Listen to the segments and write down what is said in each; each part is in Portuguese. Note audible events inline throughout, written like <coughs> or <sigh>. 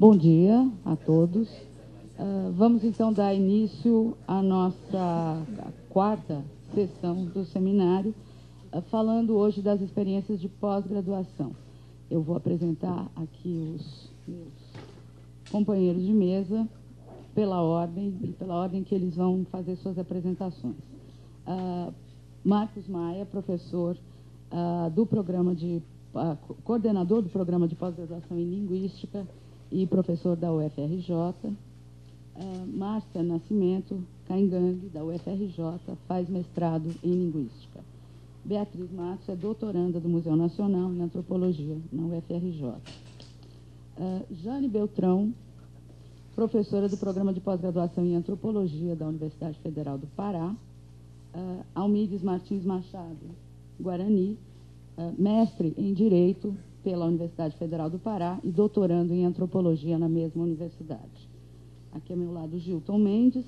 Bom dia a todos. Uh, vamos então dar início à nossa quarta sessão do seminário, uh, falando hoje das experiências de pós-graduação. Eu vou apresentar aqui os meus companheiros de mesa pela ordem e pela ordem que eles vão fazer suas apresentações. Uh, Marcos Maia, professor do programa de coordenador do programa de pós-graduação em linguística e professor da UFRJ. Uh, ah, Márcia Nascimento Caingang, da UFRJ, faz mestrado em Linguística. Beatriz Matos é doutoranda do Museu Nacional em Antropologia, na UFRJ. Uh, ah, Jane Beltrão, professora do Programa de Pós-Graduação em Antropologia da Universidade Federal do Pará. Uh, Almides Martins Machado, Guarani, uh, mestre em Direito pela Universidade Federal do Pará e doutorando em antropologia na mesma universidade. Aqui ao meu lado, Gilton Mendes,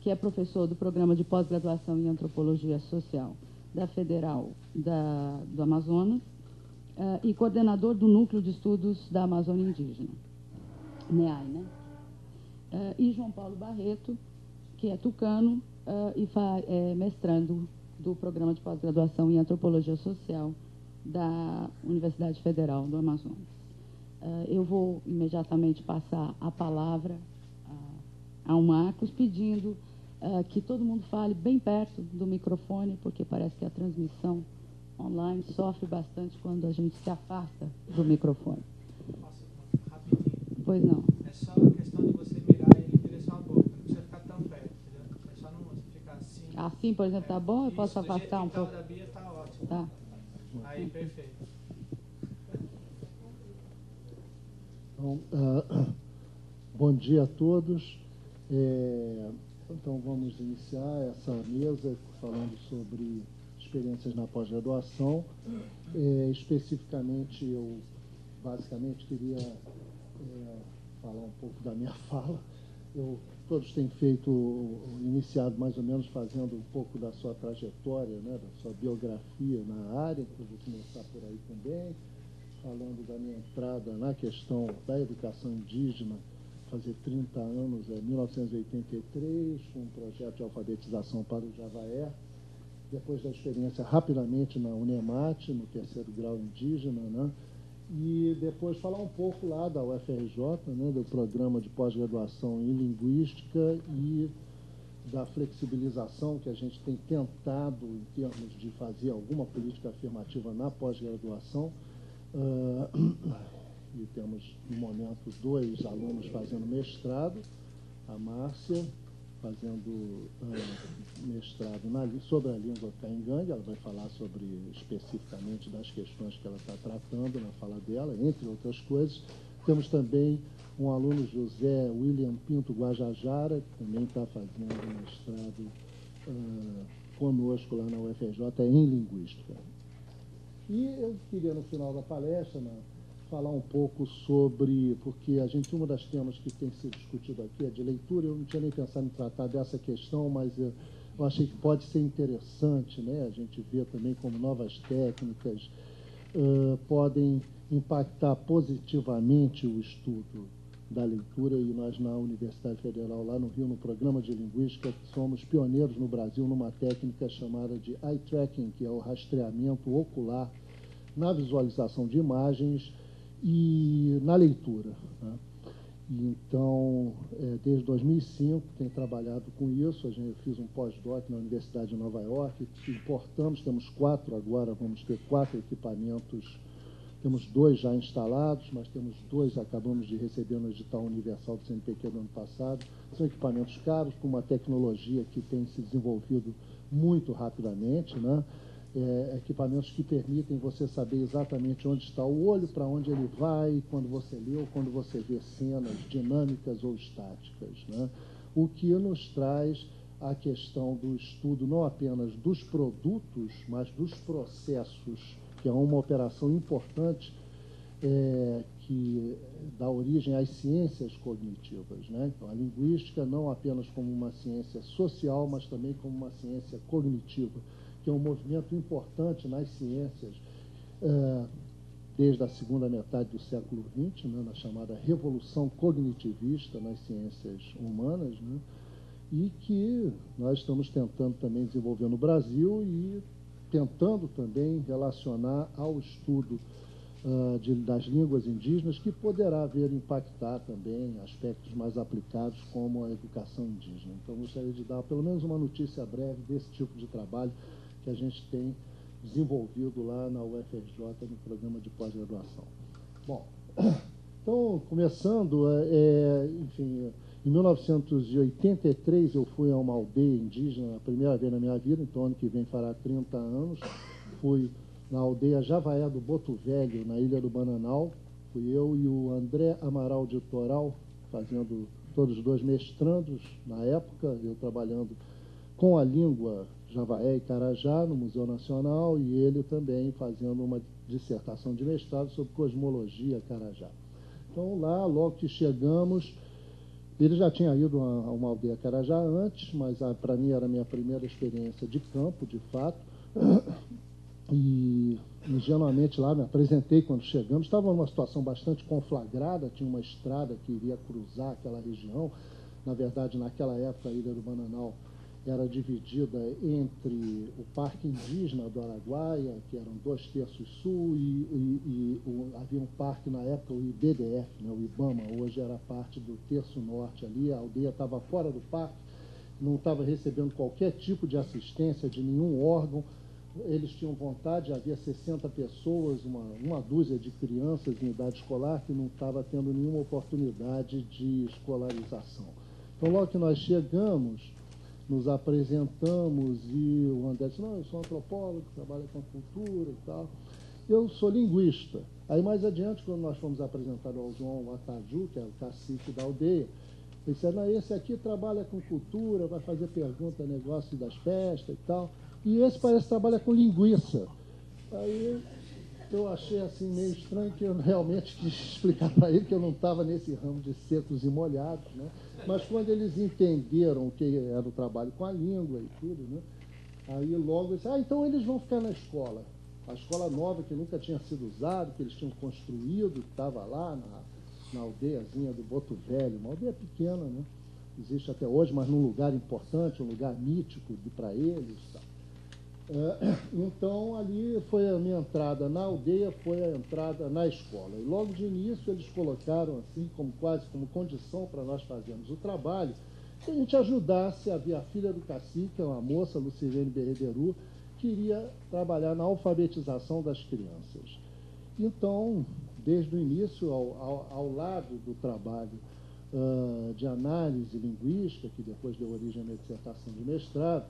que é professor do programa de pós-graduação em antropologia social da Federal da, do Amazonas uh, e coordenador do Núcleo de Estudos da Amazônia Indígena, NEAI, né? Uh, e João Paulo Barreto, que é tucano uh, e é mestrando do programa de pós-graduação em antropologia social da Universidade Federal do Amazonas. Uh, eu vou imediatamente passar a palavra a, ao Marcos, pedindo uh, que todo mundo fale bem perto do microfone, porque parece que a transmissão online sofre bastante quando a gente se afasta do microfone. Rapidinho. Pois não. É só uma questão de você mirar ele em direção à boca, não precisa ficar tão perto, entendeu? É só não ficar assim. Assim, por exemplo, tá bom? Eu posso jeito afastar um pouco? da Bia tá ótimo. Tá. Aí, perfeito. Então, ah, <coughs> bom dia a todos. É, então, vamos iniciar essa mesa falando sobre experiências na pós-graduação. É, especificamente, eu basicamente queria é, falar um pouco da minha <laughs> fala. Eu, todos têm feito, iniciado mais ou menos fazendo um pouco da sua trajetória, né, da sua biografia na área, então vou começar por aí também falando da minha entrada na questão da educação indígena, fazer 30 anos, é 1983, com um projeto de alfabetização para o Javaé. Depois da experiência rapidamente na Unemate, no terceiro grau indígena, né? E depois falar um pouco lá da UFRJ, né, do programa de pós-graduação em linguística e da flexibilização que a gente tem tentado em termos de fazer alguma política afirmativa na pós-graduação. Uh, e temos, no momento, dois alunos fazendo mestrado, a Márcia fazendo uh, mestrado na, sobre a língua caingangue, ela vai falar sobre especificamente das questões que ela está tratando na fala dela, entre outras coisas. Temos também um aluno José William Pinto Guajajara, que também está fazendo mestrado uh, conosco lá na UFRJ em Linguística. E eu queria, no final da palestra, né, falar um pouco sobre, porque a gente, uma das temas que tem sido discutido aqui é de leitura, eu não tinha nem pensado em tratar dessa questão, mas eu, eu achei que pode ser interessante, né, a gente ver também como novas técnicas uh, podem impactar positivamente o estudo da leitura e nós na Universidade Federal lá no Rio, no programa de linguística, somos pioneiros no Brasil numa técnica chamada de eye tracking, que é o rastreamento ocular na visualização de imagens e na leitura. Né? Então, é, desde 2005, tenho trabalhado com isso. A gente, eu fiz um pós-doc na Universidade de Nova York. Importamos, temos quatro agora, vamos ter quatro equipamentos temos dois já instalados, mas temos dois, acabamos de receber no edital universal do CNPq do ano passado. São equipamentos caros, com uma tecnologia que tem se desenvolvido muito rapidamente, né? É, equipamentos que permitem você saber exatamente onde está o olho, para onde ele vai, quando você lê ou quando você vê cenas dinâmicas ou estáticas. Né? O que nos traz a questão do estudo não apenas dos produtos, mas dos processos que é uma operação importante é, que dá origem às ciências cognitivas. Né? Então, a linguística não apenas como uma ciência social, mas também como uma ciência cognitiva, é um movimento importante nas ciências, é, desde a segunda metade do século XX, né, na chamada revolução cognitivista nas ciências humanas, né, e que nós estamos tentando também desenvolver no Brasil e tentando também relacionar ao estudo uh, de, das línguas indígenas, que poderá vir impactar também aspectos mais aplicados, como a educação indígena. Então, gostaria de dar pelo menos uma notícia breve desse tipo de trabalho que a gente tem desenvolvido lá na UFRJ no programa de pós-graduação. Bom, <coughs> então, começando, é, é enfim, em 1983 eu fui a uma aldeia indígena, a primeira vez na minha vida, então ano que vem fará 30 anos. Fui na aldeia Javaé do Boto Velho, na Ilha do Bananal. Fui eu e o André Amaral de Toral, fazendo todos os dois mestrandos na época, eu trabalhando com a língua Javaé e Carajá no Museu Nacional e ele também fazendo uma dissertação de mestrado sobre cosmologia Carajá. Então lá, logo que chegamos, ele já tinha ido a uma aldeia Carajá antes, mas para mim era a minha primeira experiência de campo, de fato. <coughs> E ingenuamente lá me apresentei quando chegamos. Estava numa situação bastante conflagrada, tinha uma estrada que iria cruzar aquela região. Na verdade, naquela época, a Ilha do Bananal era dividida entre o Parque Indígena do Araguaia, que eram dois terços sul, e, e, e o, havia um parque na época, o IBDF, né, o IBAMA, hoje era parte do terço norte ali, a aldeia estava fora do parque, não estava recebendo qualquer tipo de assistência de nenhum órgão, eles tinham vontade, havia 60 pessoas, uma, uma dúzia de crianças em idade escolar que não estava tendo nenhuma oportunidade de escolarização. Então, logo que nós chegamos, nos apresentamos e o André disse, não, eu sou antropólogo, trabalho com cultura e tal. Eu sou linguista. Aí mais adiante, quando nós fomos apresentar ao João Ataju, que é o cacique da aldeia, ele disse, não, esse aqui trabalha com cultura, vai fazer pergunta, negócio das festas e tal. E esse parece que trabalha com linguiça. Aí eu achei assim meio estranho que eu realmente quis explicar para ele que eu não estava nesse ramo de secos e molhados, né? Mas quando eles entenderam o que era o trabalho com a língua e tudo, né? Aí logo disse, ah, então eles vão ficar na escola. A escola nova que nunca tinha sido usada, que eles tinham construído, que estava lá na, na aldeiazinha do Boto Velho, uma aldeia pequena, né? Existe até hoje, mas num lugar importante, um lugar mítico para eles. Tá? É, então, ali foi a minha entrada na aldeia, foi a entrada na escola. E logo de início eles colocaram assim, como quase como condição para nós fazermos o trabalho, que a gente ajudasse, havia a filha do cacique, uma moça, Lucilene Berrederu, que iria trabalhar na alfabetização das crianças. Então, desde o início, ao, ao, ao lado do trabalho uh, de análise linguística, que depois deu origem à minha dissertação de mestrado,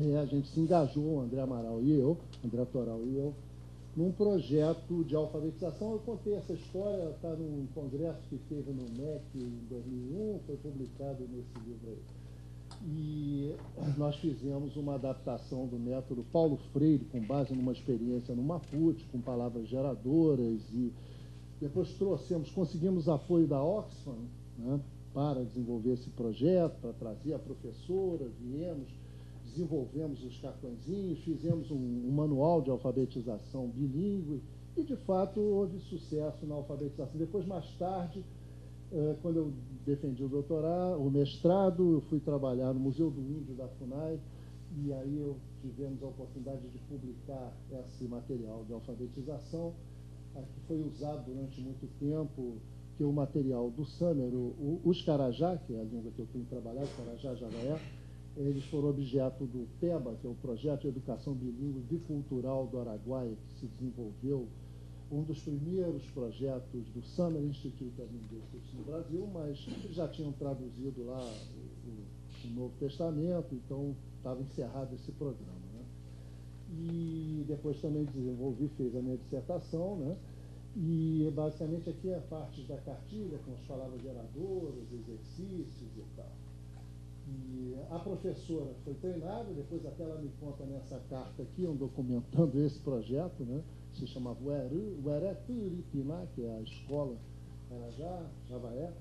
é, a gente se engajou, André Amaral e eu, André Toral e eu, num projeto de alfabetização. Eu contei essa história, está num congresso que teve no MEC em 2001, foi publicado nesse livro aí. E nós fizemos uma adaptação do método Paulo Freire, com base numa experiência no Mapuche, com palavras geradoras, e depois trouxemos, conseguimos apoio da Oxfam né, para desenvolver esse projeto, para trazer a professora, viemos desenvolvemos os cartõezinhos, fizemos um, um, manual de alfabetização bilíngue e, de fato, houve sucesso na alfabetização. Depois, mais tarde, eh, quando eu defendi o doutorado, o mestrado, eu fui trabalhar no Museu do Índio da FUNAI e aí eu tivemos a oportunidade de publicar esse material de alfabetização, que foi usado durante muito tempo, que é o material do Summer, o, o, os Carajá, que é a língua que eu tenho trabalhado, Carajá, Javaé, eles foram objeto do PEBA, que é o Projeto de Educação Bilingue Bicultural do Araguaia, que se desenvolveu um dos primeiros projetos do Summer Institute of Linguistics no Brasil, mas já tinham traduzido lá o, o, o Novo Testamento, então estava encerrado esse programa. Né? E depois também desenvolvi, fez a minha dissertação, né? e basicamente aqui é a parte da cartilha, com as palavras geradoras, exercícios e tal. A professora foi treinada, depois até ela me conta nessa carta aqui, um documentando <laughs> esse projeto, né? se chamava Uereturipiná, que é a escola Carajá, Javaé,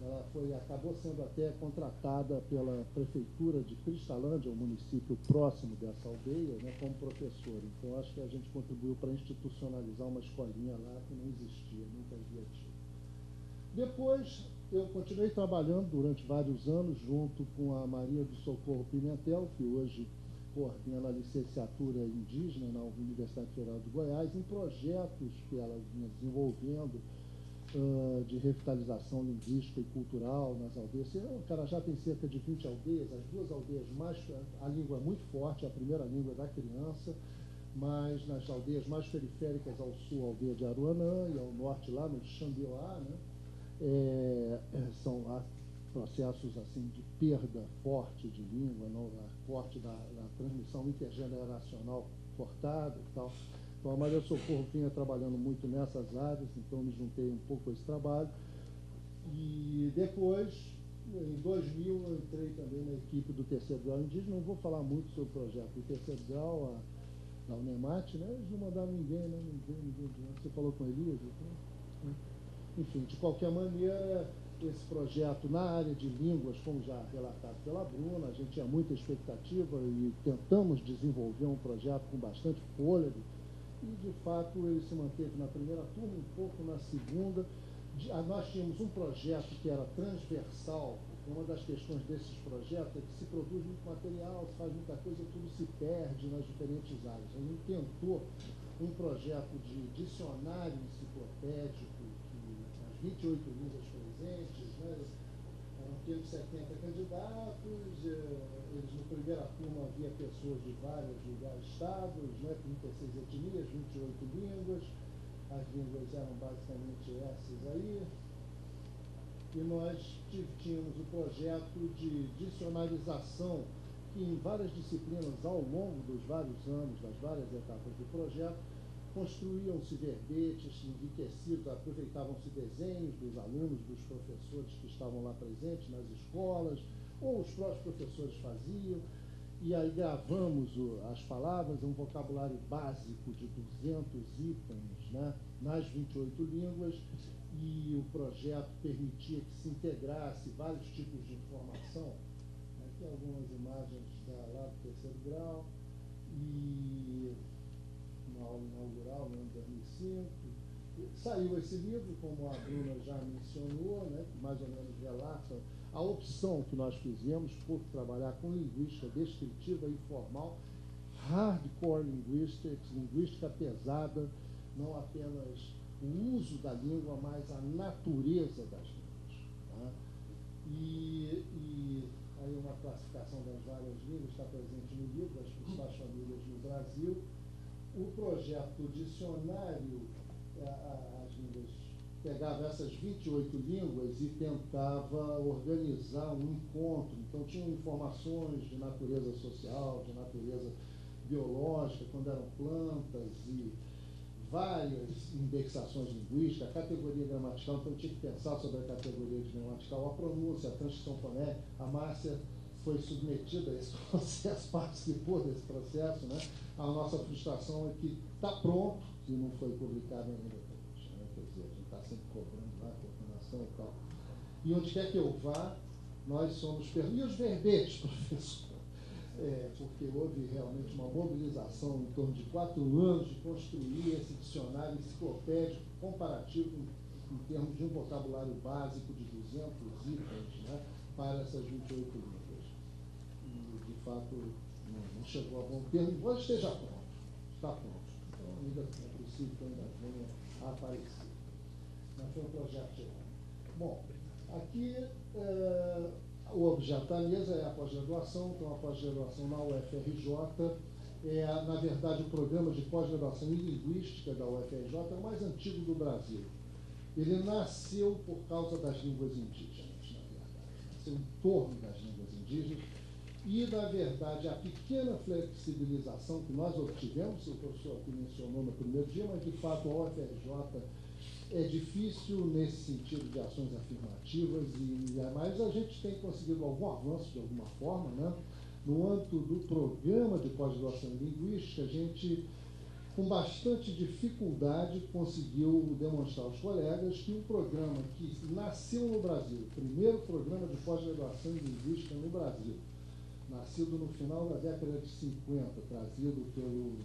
ela foi, acabou sendo até contratada pela prefeitura de Cristalândia, um município próximo dessa aldeia, né, como professora. Então, acho que a gente contribuiu para institucionalizar uma escolinha lá que não existia, nunca havia tido. Depois, eu continuei trabalhando durante vários anos junto com a Maria do Socorro Pimentel, que hoje coordena a licenciatura indígena na Universidade Federal de Goiás, em projetos que ela vinha desenvolvendo uh, de revitalização linguística e cultural nas aldeias. O Carajá tem cerca de 20 aldeias, as duas aldeias mais. A língua é muito forte, é a primeira língua da criança, mas nas aldeias mais periféricas ao sul, a aldeia de Aruanã, e ao norte, lá no Xambioá, né, é, são processos assim de perda forte de língua, não, da, da transmissão intergeneracional cortada e tal. Então, a Maria Socorro vinha trabalhando muito nessas áreas, então me juntei um pouco a esse trabalho. E depois, em 2000, eu entrei também na equipe do terceiro grau indígena. Não vou falar muito sobre o projeto do terceiro grau, a, da Unemat, né? Eles não mandaram ninguém, né? Ninguém, ninguém, Você falou com Elias? Então, enfim, de qualquer maneira, esse projeto na área de línguas, como já relatado pela Bruna, a gente tinha muita expectativa e tentamos desenvolver um projeto com bastante fôlego e de fato ele se manteve na primeira turma, um pouco na segunda. Ah, nós tínhamos um projeto que era transversal, uma das questões desses projetos é que se produz muito material, se faz muita coisa, tudo se perde nas diferentes áreas. A gente tentou um projeto de dicionário enciclopédico, 28 línguas presentes, né, eram 570 candidatos, eh, eles no primeira turma havia pessoas de vários lugares, estados, né, 36 etnias, 28 línguas, as línguas eram basicamente essas aí. E nós tínhamos o projeto de dicionarização, que em várias disciplinas, ao longo dos vários anos, das várias etapas do projeto, construíam-se verbetes enriquecidos, aproveitavam-se desenhos dos alunos, dos professores que estavam lá presentes nas escolas, ou os próprios professores faziam, e aí gravamos o, as palavras, um vocabulário básico de 200 itens né, nas 28 línguas, e o projeto permitia que se integrasse vários tipos de informação. Aqui algumas imagens da, lá do terceiro grau, e aula inaugural, no ano 2005. Saiu esse livro, como a Bruna já mencionou, né, que mais ou menos relata a opção que nós fizemos por trabalhar com linguística descritiva e formal, hardcore linguistics, linguística pesada, não apenas o uso da língua, mas a natureza das línguas. Tá? E, e, aí uma classificação das várias línguas está presente no livro, das principais famílias no Brasil. O projeto Dicionário pegava essas 28 línguas e tentava organizar um encontro. Então, tinham informações de natureza social, de natureza biológica, quando eram plantas e várias indexações linguísticas, a categoria gramatical, então tinha que pensar sobre a categoria gramatical, a pronúncia, a transcrição fonética. A Márcia foi submetida a esse <laughs> processo, participou desse processo. Né? A nossa frustração é que está pronto e não foi publicado ainda sempre cobrando lá, coordenação e tal. E onde quer que eu vá, nós somos. E os verbetes, <laughs> professor? É, porque houve realmente uma mobilização em torno de quatro anos de construir esse dicionário enciclopédico comparativo em, em termos de um vocabulário básico de 200 itens né, para essas 28 línguas. Fato, não, não chegou a bom termo, embora esteja pronto. Está pronto. Então, ainda é possível que ainda venha a aparecer mas foi um projeto geral. Bom, aqui é, o objeto da mesa é a pós-graduação, então a pós-graduação na UFRJ é, na verdade, o programa de pós-graduação em linguística da UFRJ é o mais antigo do Brasil. Ele nasceu por causa das línguas indígenas, na verdade. Nasceu em torno das línguas indígenas. E, na verdade, a pequena flexibilização que nós obtivemos, o professor aqui mencionou no primeiro dia, mas de fato a UFRJ é difícil nesse sentido de ações afirmativas, e, mas a gente tem conseguido algum avanço de alguma forma. Né? No âmbito do programa de pós-graduação linguística, a gente com bastante dificuldade, conseguiu demonstrar aos colegas que um programa que nasceu no Brasil, o primeiro programa de pós-graduação linguística no Brasil, nascido no final da década de 50, trazido pelo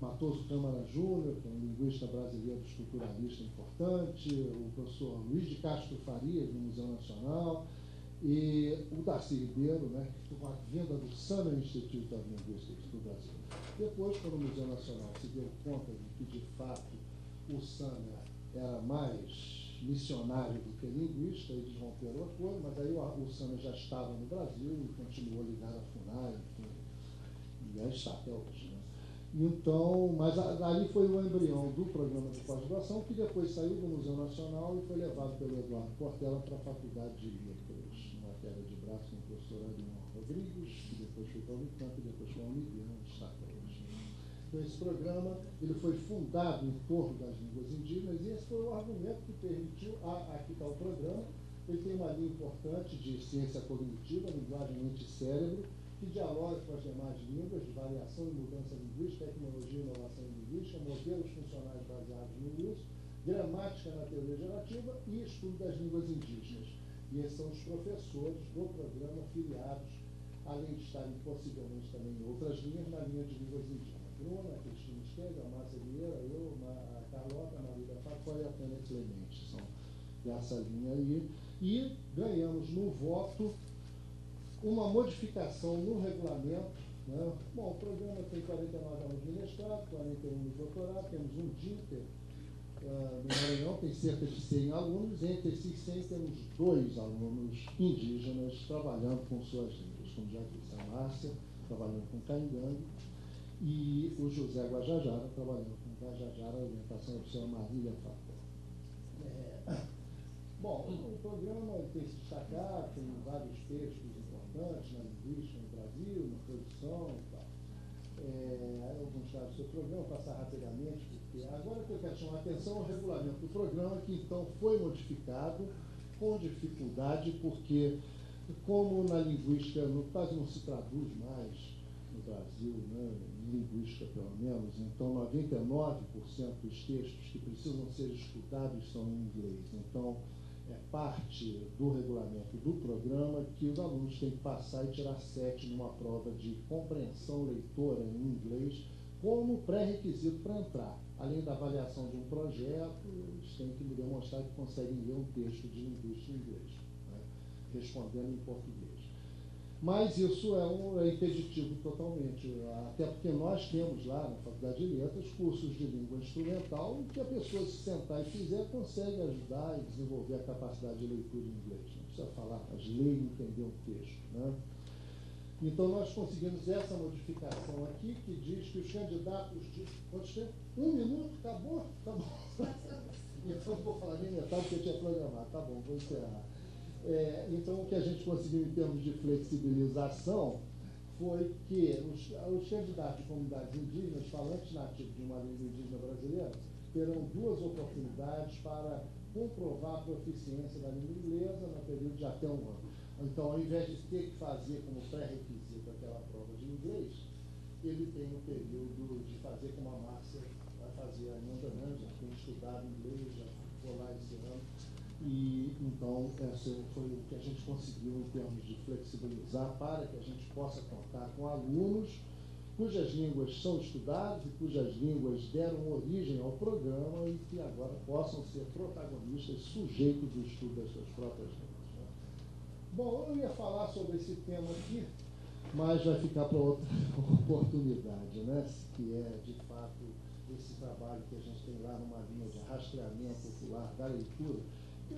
Matoso Câmara Júnior, que é um linguista brasileiro estruturalista importante, o professor Luiz de Castro Farias, do Museu Nacional, e o Darcy Ribeiro, né, com a venda do Summer Institute of Linguistics do Brasil. Depois, quando o Museu Nacional se deu conta de que, de fato, o Summer era mais missionário do que linguista, eles romperam o acordo, mas aí o, o já estava no Brasil e continuou ligado à FUNAI, e aí está. Né? Então, mas ali foi o embrião do programa de pós-graduação, que depois saiu do Museu Nacional e foi levado pelo Eduardo Portela para a Faculdade de Letras, na matéria de braço com o professor Adriano Rodrigues, que depois foi para o Unicamp depois foi para hoje. Então, esse programa ele foi fundado em torno das línguas indígenas e esse foi o argumento que permitiu, a, aqui está o programa, ele tem uma linha importante de ciência cognitiva, linguagem mente-cérebro, que dialoga com as demais línguas, de variação e mudança linguística, tecnologia e inovação linguística, modelos funcionais baseados no uso, gramática na teoria gerativa e estudo das línguas indígenas. E esses são os professores do programa filiados, além de estarem possivelmente também em outras linhas, na linha de línguas indígenas. Bruna, a Cristina Estega, a Márcia Vieira, eu, a Carlota, a Maria Facó e a Tânia Clemente. São dessa linha aí. E ganhamos no voto uma modificação no regulamento. Né? Bom, o programa tem 49 alunos de mestrado, 41 de doutorado, temos um DINTER uh, no Maranhão, tem cerca de 100 alunos, entre esses 100 temos dois alunos indígenas trabalhando com suas línguas, como já disse a Márcia, trabalhando com Caingangue, e o José Guajajara, trabalhando com Guajajara, orientação da professora Marília Fator. É, bom, o programa tem se destacado, tem vários textos importantes na linguística no Brasil, na produção e tal. É, alguns dados do seu programa, vou passar rapidamente, porque agora que eu quero chamar a atenção ao regulamento do programa, que então foi modificado com dificuldade, porque como na linguística no, quase não se traduz mais no Brasil, né, linguística pelo menos, então 99% dos textos que precisam ser estudados são em inglês. Então, é parte do regulamento do programa que os alunos têm que passar e tirar sete numa prova de compreensão leitora em inglês como pré-requisito para entrar. Além da avaliação de um projeto, eles têm que demonstrar que conseguem ler um texto de linguística em inglês, né? respondendo em português. Mas isso é, um, é impeditivo totalmente, até porque nós temos lá na Faculdade de Letras cursos de língua instrumental que a pessoa se sentar e fizer consegue ajudar e desenvolver a capacidade de leitura em inglês. Não precisa falar, mas ler e entender o texto. Né? Então nós conseguimos essa modificação aqui que diz que os candidatos de. Quanto tempo? Um minuto? Acabou? Tá bom. <laughs> então não vou falar nem metade porque eu tinha programado. Tá bom, vou encerrar. É, então, o que a gente conseguiu em termos de flexibilização foi que os, os candidatos de comunidades indígenas, falantes nativos de uma língua indígena brasileira, terão duas oportunidades para comprovar a proficiência da língua inglesa no período de até um ano. Então, ao invés de ter que fazer como pré-requisito aquela prova de inglês, ele tem o um período de fazer como a Márcia vai fazer ainda, né? já tem estudado inglês, já ficou lá esse ano e então esse foi o que a gente conseguiu em termos de flexibilizar para que a gente possa contar com alunos cujas línguas são estudadas e cujas línguas deram origem ao programa e que agora possam ser protagonistas, sujeitos do estudo das suas próprias línguas. Né? Bom, eu ia falar sobre esse tema aqui, mas vai ficar para outra <laughs> oportunidade, né? que é, de fato, esse trabalho que a gente tem lá numa linha de rastreamento popular da leitura,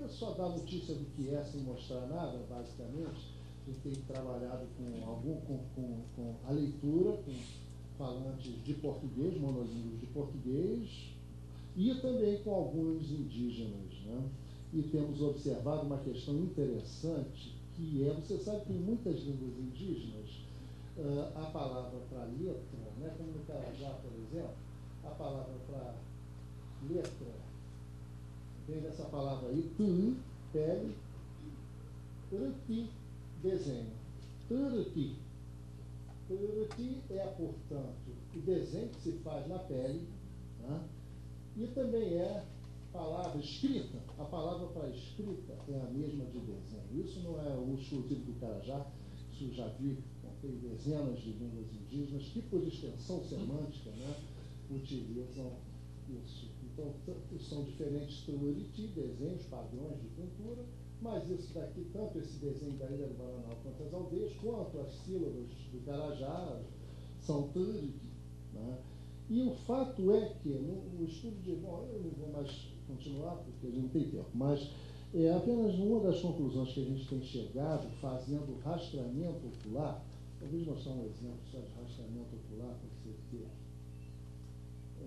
só dá notícia do que é sem mostrar nada, basicamente. A gente tem trabalhado com, algum, com, com, com a leitura, com falantes de português, monolínguos de português, e também com alguns indígenas. Né? E temos observado uma questão interessante, que é, você sabe que em muitas línguas indígenas, uh, a palavra para letra, né, como no Carajá, por exemplo, a palavra para letra vem dessa palavra aí, tu, pele, turuti, desenho. Turuti. Turiti é, portanto, o desenho que se faz na pele, né? e também é palavra escrita. A palavra para escrita é a mesma de desenho. Isso não é o exclusivo do Carajá, isso já vi, tem dezenas de línguas indígenas que, por extensão semântica, né, utilizam isso. São diferentes Turiti, desenhos, padrões de pintura, mas isso daqui, tanto esse desenho da Ilha do Bananal quanto as aldeias, quanto as sílabas do Carajá, são Turiti. Né? E o fato é que, no, no, estudo de. Bom, eu não vou mais continuar, porque a gente não tem tempo, mas é apenas uma das conclusões que a gente tem chegado fazendo rastreamento ocular. Talvez mostrar um exemplo só de rastreamento ocular para você ter.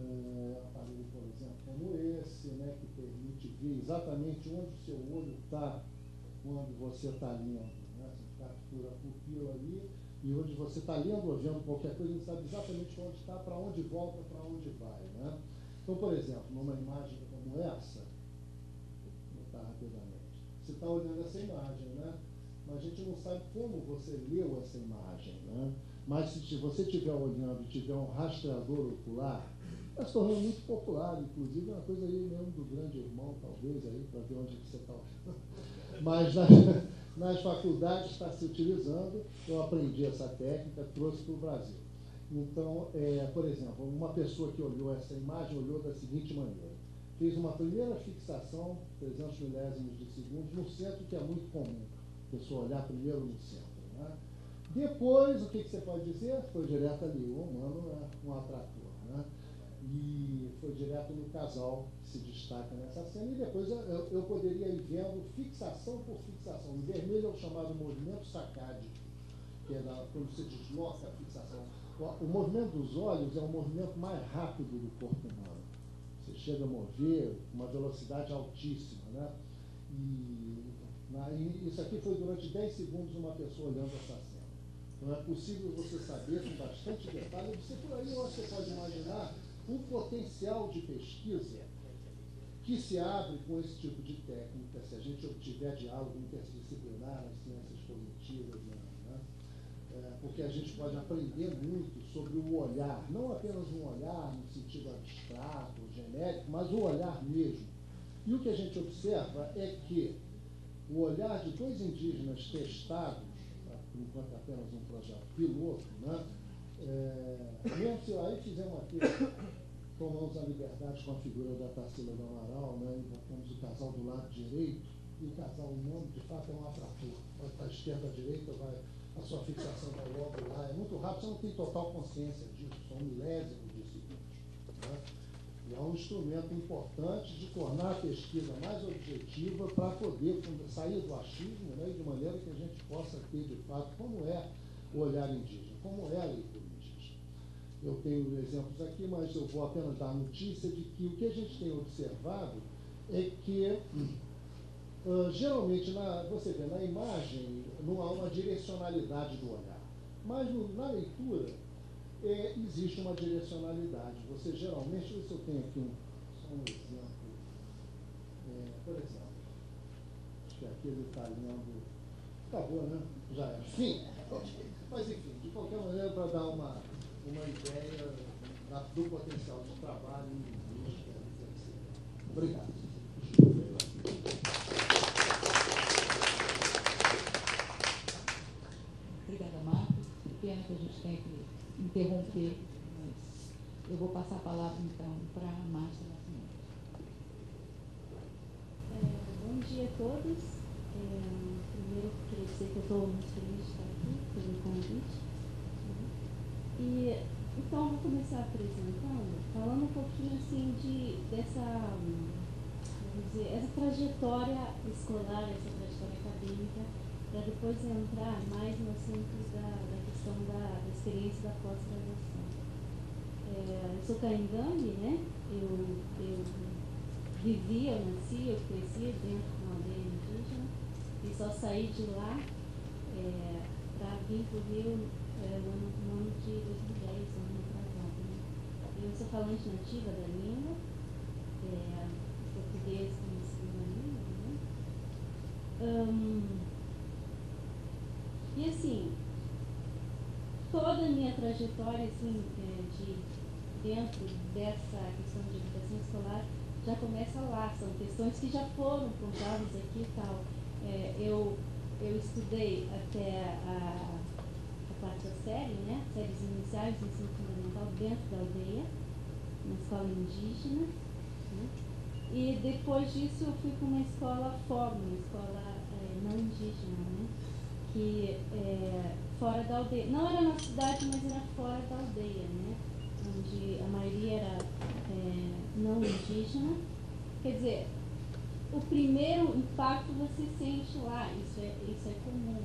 É, aparelho, por exemplo, como esse, né, que permite ver exatamente onde o seu olho está quando você está lendo. Né? Você captura a pupila ali e onde você está lendo ou vendo qualquer coisa, ele sabe exatamente onde está, para onde volta, para onde vai. Né? Então, por exemplo, numa imagem como essa, vou botar rapidamente, você está olhando essa imagem, né? mas a gente não sabe como você leu essa imagem. Né? Mas se você estiver olhando e tiver um rastreador ocular, está se tornando muito popular, inclusive é uma coisa aí mesmo do grande irmão, talvez, aí, para ver onde você está. <laughs> Mas na, <laughs> nas faculdades está se utilizando, eu aprendi essa técnica, trouxe para o Brasil. Então, é, por exemplo, uma pessoa que olhou essa imagem olhou da seguinte maneira. Fez uma primeira fixação, 300 milésimos de segundo, no centro, que é muito comum. A pessoa olhar primeiro no centro. Né? Depois, o que, que, você pode dizer? Foi direto ali, o humano é um atrator. E foi direto no casal que se destaca nessa cena. E depois eu, eu poderia ir vendo fixação por fixação. O vermelho é o chamado movimento sacádico, que é da, quando você desloca a fixação o movimento dos olhos é o movimento mais rápido do corpo humano. Você chega a mover uma velocidade altíssima, né? E, na, e isso aqui foi durante 10 segundos uma pessoa olhando essa cena. Então é possível você saber com bastante detalhe. Você por aí você pode imaginar o potencial de pesquisa que se abre com esse tipo de técnica, se a gente obtiver diálogo interdisciplinar nas ciências cognitivas, né? é, porque a gente pode aprender muito sobre o olhar, não apenas um olhar no sentido abstrato, genérico, mas o olhar mesmo. E o que a gente observa é que o olhar de dois indígenas testados, tá, enquanto apenas um projeto piloto, né? É, mesmo aí fizemos aqui, tomamos a liberdade com a figura da Tarsila do Amaral, né? e botamos o casal do lado direito, e o casal humano, de fato, é um atrator. Vai para a esquerda, à direita, vai a sua fixação vai logo lá, é muito rápido, você não tem total consciência disso, são milésimos de. Né? E é um instrumento importante de tornar a pesquisa mais objetiva para poder sair do achismo né, de maneira que a gente possa ter, de fato, como é o olhar indígena, como é a leitura. Eu tenho exemplos aqui, mas eu vou apenas dar notícia de que o que a gente tem observado é que Uh, geralmente, na, você vê na imagem, não há uma direcionalidade do olhar. Mas no, na leitura, é, existe uma direcionalidade. Você geralmente, se eu tenho aqui um, só um exemplo. É, por exemplo, acho que aqui ele está lendo. Acabou, né? Já é. Enfim, mas enfim, de qualquer maneira, para dar uma, uma ideia do potencial de trabalho Obrigado. que a gente tem que interromper, mas eu vou passar a palavra então para a Márcia Nascimento. É, bom dia a todos. É, primeiro, queria dizer que eu estou muito feliz de estar aqui pelo convite. E, então, vou começar apresentando, falando um pouquinho assim de, dessa, dizer, essa trajetória escolar, essa trajetória acadêmica, para depois entrar mais no assunto da, da questão da, da experiência da pós-graduação. É, eu sou caingane, né? Eu, eu vivi, eu nasci, eu cresci dentro de uma aldeia indígena e só saí de lá é, para vir para o Rio é, no, ano, no ano de 2010, ano atrasado. Né? Eu sou falante nativa da língua, é, português como segunda língua. Né? Um, e assim, toda a minha trajetória, assim, é, de dentro dessa questão de educação escolar, já começa lá. São questões que já foram contadas aqui e tal. É, eu, eu estudei até a quarta série, né? Séries iniciais do ensino fundamental dentro da aldeia, na escola indígena. Né? E depois disso eu fui para uma escola fora, uma escola é, não indígena, né? Que é, fora da aldeia. Não era na cidade, mas era fora da aldeia, né? Onde a maioria era é, não indígena. Quer dizer, o primeiro impacto você sente lá, isso é, isso é comum,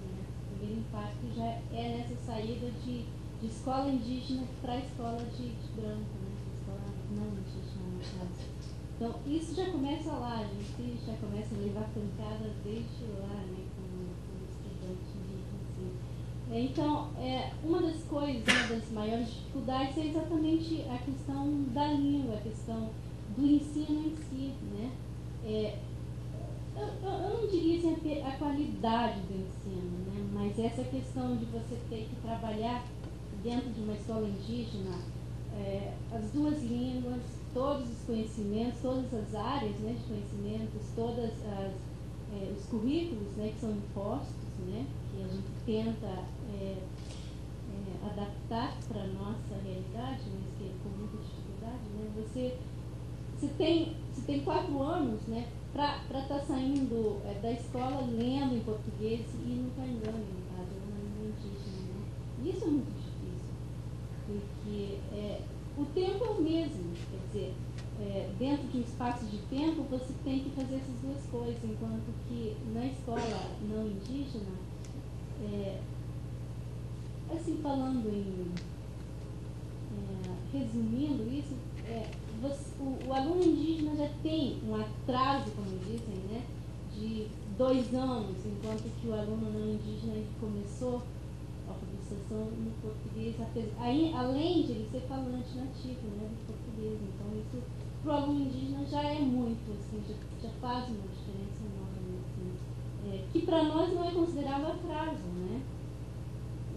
primeiro impacto já é nessa saída de, de escola indígena para escola de, de branco, né? Escola não indígena, no caso. Então, isso já começa lá, a gente já começa a levar pancadas desde lá, né, como, estudante indígena. Assim. Então, é, uma das coisas, uma das maiores dificuldades é exatamente a questão da língua, a questão do ensino em si, né? É, eu, eu, não diria assim, a, qualidade do ensino, né? mas essa questão de você ter que trabalhar dentro de uma escola indígena, é, as duas línguas, todos os conhecimentos, todas as áreas né, de conhecimentos, todos é, os currículos né, que são impostos, né, que a gente tenta é, é, adaptar para a nossa realidade, mas que é com muita dificuldade, né, você, você, tem, você tem quatro anos né, para estar tá saindo é, da escola lendo em português e não cangando, no caso, na língua indígena. Né? Isso é muito difícil, porque é, o tempo é o mesmo, quer dizer, é, dentro de um espaço de tempo você tem que fazer essas duas coisas, enquanto que na escola não indígena, é, assim falando em, é, resumindo isso, é, você, o, o, aluno indígena já tem um atraso, como dizem, né, de dois anos, enquanto que o aluno não indígena começou alfabetização no português, aí, além de ele ser falante nativo né, do português. Então, isso para o aluno indígena já é muito, assim, já, já faz uma diferença enorme. Assim, é, que para nós não é considerado atraso, né?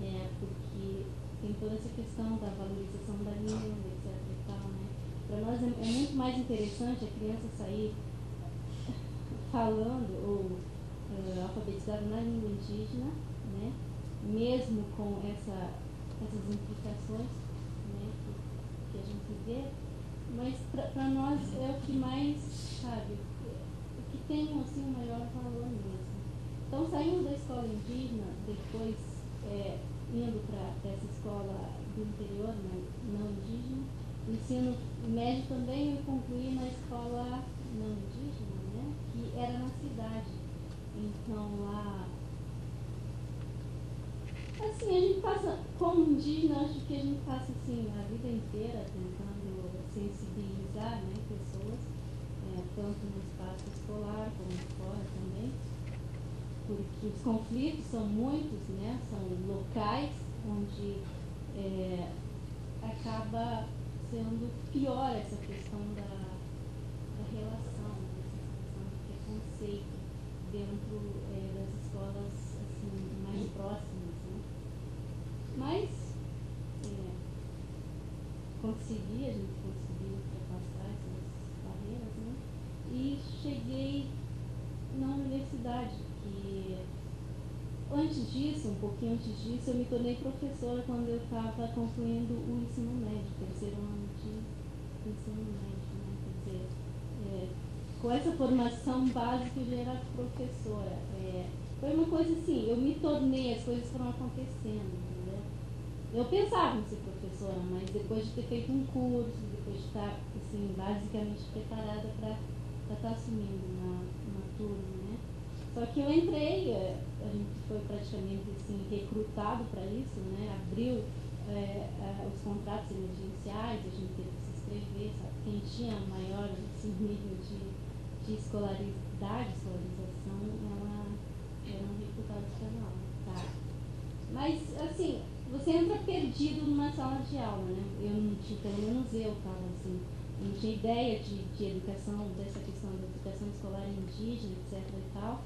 É, porque tem toda essa questão da valorização da língua, etc. E tal, né? Para nós é, é muito mais interessante a criança sair falando ou uh, alfabetizada na língua indígena, né? mesmo com essa, essas implicações né, que, que a gente vê, mas para nós é o que mais, sabe, o que tem assim, o maior valor mesmo. Então, saindo da escola indígena, depois é, indo para essa escola do interior, né, não indígena, ensino médio também eu concluí na escola não indígena, né, que era na cidade. Então, lá Assim, a gente passa, como indígena, acho que a gente passa assim, a vida inteira tentando sensibilizar né, pessoas, é, tanto no espaço escolar como fora também, porque os conflitos são muitos, né, são locais onde é, acaba sendo pior essa questão da, da relação, né, essa questão do preconceito dentro é, das escolas assim, mais próximas mas é, consegui, a gente conseguiu ultrapassar essas barreiras, né? E cheguei na universidade, que antes disso, um pouquinho antes disso, eu me tornei professora quando eu estava concluindo o ensino médio, terceiro ano de ensino médio, né? Quer dizer, é, com essa formação básica eu já era professora. É, foi uma coisa assim, eu me tornei, as coisas foram acontecendo. Eu pensava em ser professora, mas depois de ter feito um curso, depois de estar assim, basicamente preparada para estar tá assumindo uma, uma turma, né? Só que eu entrei, é, a gente foi praticamente assim, recrutado para isso, né? Abriu é, é, os contratos emergenciais, a gente teve que se inscrever, sabe? Quem tinha maior assim, <laughs> nível de, de escolaridade, escolarização, ela era um recrutado canal, tá? Mas, assim, você entra perdido numa sala de aula, né? Eu não tinha, pelo menos eu estava assim, eu não tinha ideia de, de educação, dessa questão da educação escolar indígena, etc e tal.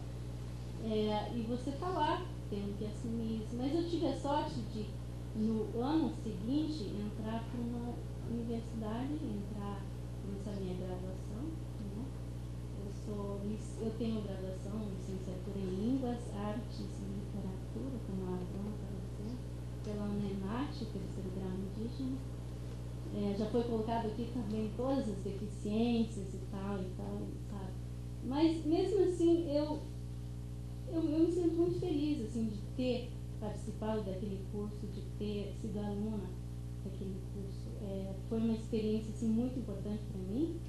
É, e você está lá tendo que assumir isso. Mas eu tive a sorte de no ano seguinte, entrar para uma universidade, entrar, começar minha graduação. Né? Eu, sou, eu tenho graduação, licenciatura em Línguas, Artes e Literatura, como a Adão dizendo, pela UNEMAT, terceiro grau indígena. É, já foi colocado aqui também todas as deficiências e tal e tal, sabe? Mas mesmo assim, eu, eu, eu me sinto muito feliz assim, de ter participado daquele curso, de ter sido aluna daquele curso. É, foi uma experiência assim, muito importante para mim.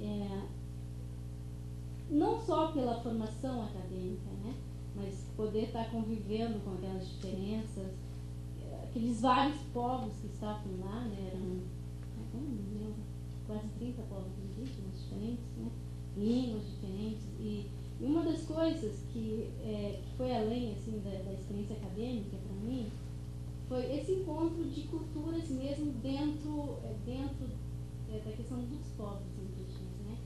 É, não só pela formação acadêmica, né, mas poder estar convivendo com aquelas diferenças, aqueles vários povos que estavam lá, né, eram quase 30 povos indígenas diferentes, né, línguas diferentes e e uma das coisas que, é, que foi além assim, da, da experiência acadêmica para mim foi esse encontro de culturas mesmo dentro, é, dentro é, da questão dos povos indígenas. Né?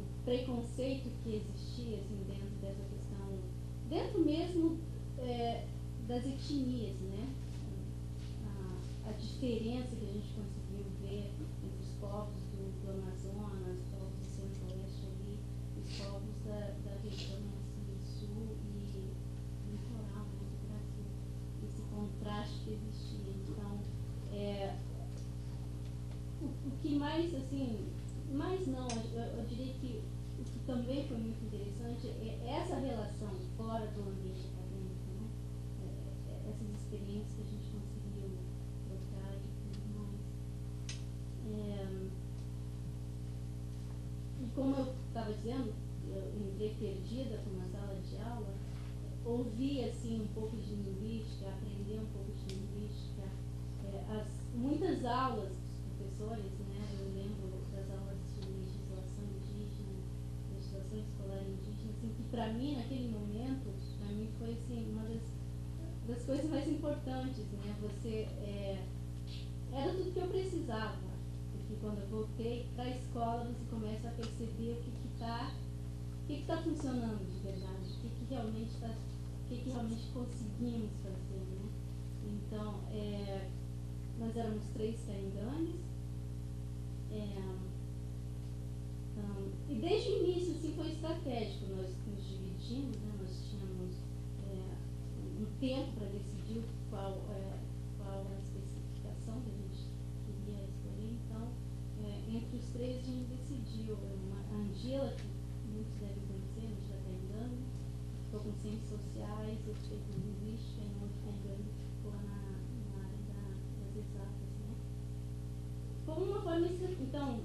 O preconceito que existia assim, dentro dessa questão, dentro mesmo é, das etnias, né? A, a, diferença que a gente mais, assim, mais não, eu, eu, diria que o que também foi muito interessante é essa relação fora do ambiente acadêmico, né? É, é, essas experiências que a gente conseguiu trocar e tudo mais. É, e como eu estava dizendo, eu entrei perdida para uma sala de aula, ouvi assim um pouco de linguística, aprender um pouco de linguística. É, as, muitas aulas coisas mais importantes, né? Você é, era tudo que eu precisava. Porque quando eu voltei para a escola, você começa a perceber o que está o que está funcionando de verdade, o que, que realmente está, o que, que realmente conseguimos fazer, né? Então, é, nós éramos três cainganes, é, então, e desde o início assim, foi estratégico, nós nos dividimos, né? Tempo para decidir qual, é, qual a especificação que a gente queria escolher, então é, entre os três a gente decidiu, uma, a Angela, que muitos devem conhecer, a gente já está engano. Estou com ciências sociais, eu fiquei com linguística e outro está engano ficou na, na área da, das exatas. Né? Como uma forma, então,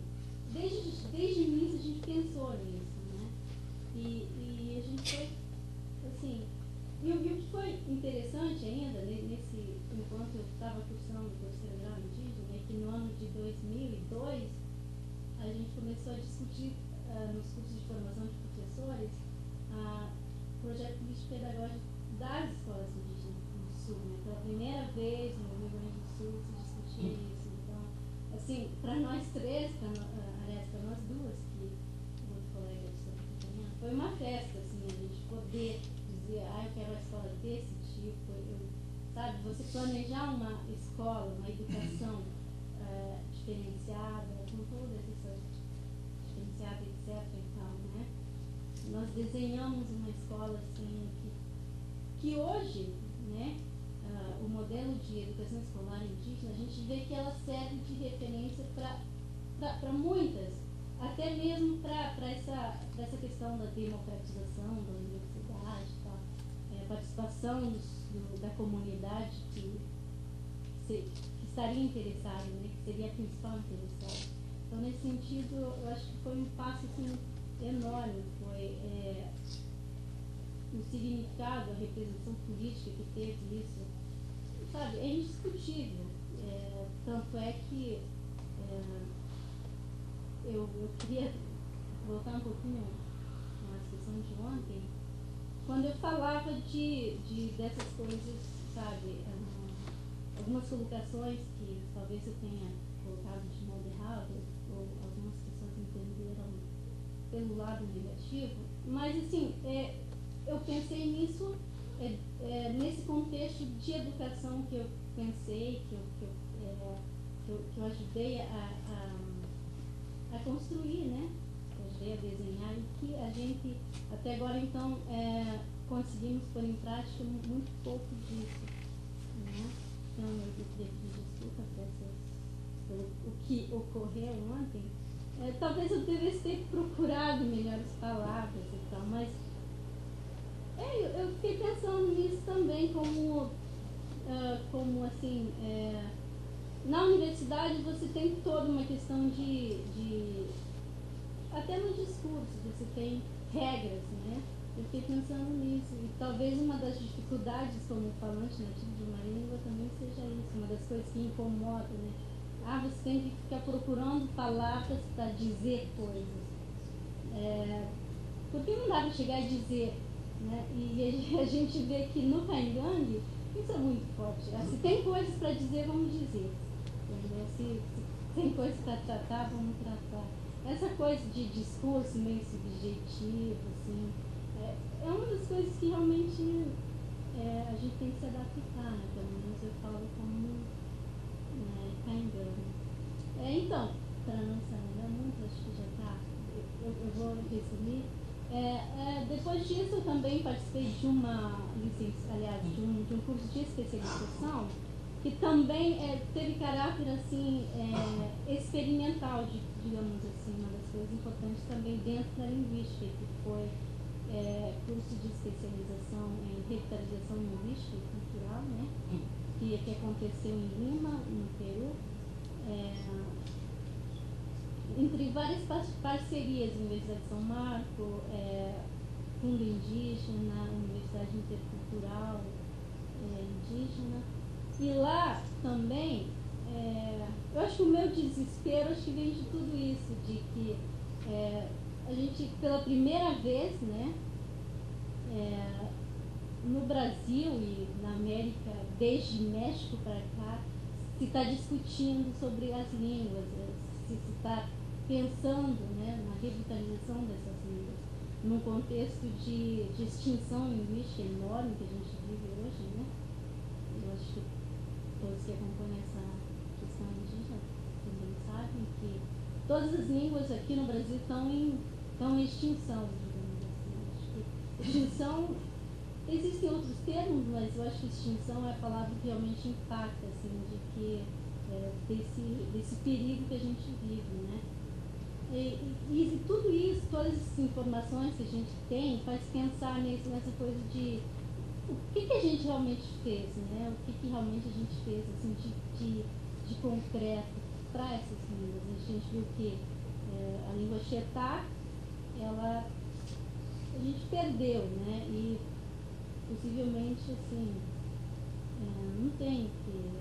desde, desde o início a gente pensou? Foi interessante ainda, nesse, enquanto eu estava cursando o terceiro grau indígena, é que no ano de 2002 a gente começou a discutir uh, nos cursos de formação de professores, uh, projeto pedagógico das escolas indígenas do Sul. Né? Pela primeira vez no Rio Grande do Sul se discutia isso. Então, assim, para nós três, pra, uh, aliás, para nós duas, que o outro colega de Santa Catarina, foi uma festa, assim, a gente poder dizer, ah, eu quero uma escola desse tipo, eu, sabe, você planejar uma escola, uma educação uh, diferenciada, com todas essas diferenciada, etc. E tal, né? Nós desenhamos uma escola assim que, que hoje, né, uh, o modelo de educação escolar indígena, a gente vê que ela serve de referência para muitas, até mesmo para essa, essa questão da democratização da universidade, participação dos, do, da comunidade que, se, que estaria interessada, né, que seria a principal interessada. Então, nesse sentido, eu acho que foi um passo assim, enorme. Foi é, o significado, a representação política que teve isso, sabe, é indiscutível. É, tanto é que é, eu, eu queria voltar um pouquinho na sessão de ontem, quando eu falava de, de dessas coisas, sabe, algumas colocações que talvez eu tenha colocado de modo errado, ou algumas pessoas entenderam pelo lado negativo, mas assim, é, eu pensei nisso é, é, nesse contexto de educação que eu pensei, que eu, que eu, é, que eu, que eu ajudei a, a, a, construir, né? Desenhar e que a gente, até agora, então, é, conseguimos pôr em prática muito pouco disso. Né? Então, eu queria pedir desculpa pelo o que ocorreu ontem. É, talvez eu devesse ter procurado melhores palavras e tal, mas é, eu, eu, fiquei pensando nisso também como, uh, como assim, é, na universidade você tem toda uma questão de, de até no discurso, você tem regras, né? Eu fiquei pensando nisso. E talvez uma das dificuldades como falante nativo de uma língua também seja isso, uma das coisas que incomoda, né? Ah, você tem que ficar procurando palavras para dizer coisas. É, porque não dá para chegar e dizer. Né? E <laughs> a gente vê que no Caingang isso é muito forte. Se tem coisas para dizer, vamos dizer. Se, se tem coisas para tratar, vamos tratar. Essa coisa de discurso meio subjetivo, assim, é, é uma das coisas que realmente é, a gente tem que se adaptar, né? Pelo menos eu falo como né, Caingang. É, então, para não se alongar muito, acho que já está, eu, eu, vou resumir. É, é, depois disso, eu também participei de uma licença, aliás, de um, de um curso de especialização que também é, teve caráter assim é, experimental, de, digamos assim, uma das coisas importantes também dentro da linguística, que foi é, curso de especialização em revitalização linguística e cultural, né, que, que aconteceu em Lima, no Peru é, entre várias parcerias, Universidade de São Marco, é, Fundo Indígena, Universidade Intercultural é, Indígena. E lá também, é, eu acho que o meu desespero acho que vem de tudo isso, de que é, a gente, pela primeira vez, né, é, no Brasil e na América, desde México para cá, se está discutindo sobre as línguas, eh, se está pensando né, na revitalização dessas línguas, num contexto de, de extinção linguística enorme que a gente vive hoje, né? Eu acho que todos que acompanham essa questão indígena também sabem que todas as línguas aqui no Brasil estão em, estão em extinção, digamos assim. Extinção Existem outros termos, mas eu acho que extinção é a palavra que realmente impacta, assim, de que é, desse, desse perigo que a gente vive, né? E, e, e, tudo isso, todas essas informações que a gente tem, faz pensar nesse, nessa coisa de o que, que a gente realmente fez, né? O que, que realmente a gente fez, assim, de, de, de concreto para essas línguas. A gente viu que é, a língua Chetá, ela a gente perdeu, né? E possivelmente assim, é, não tem que,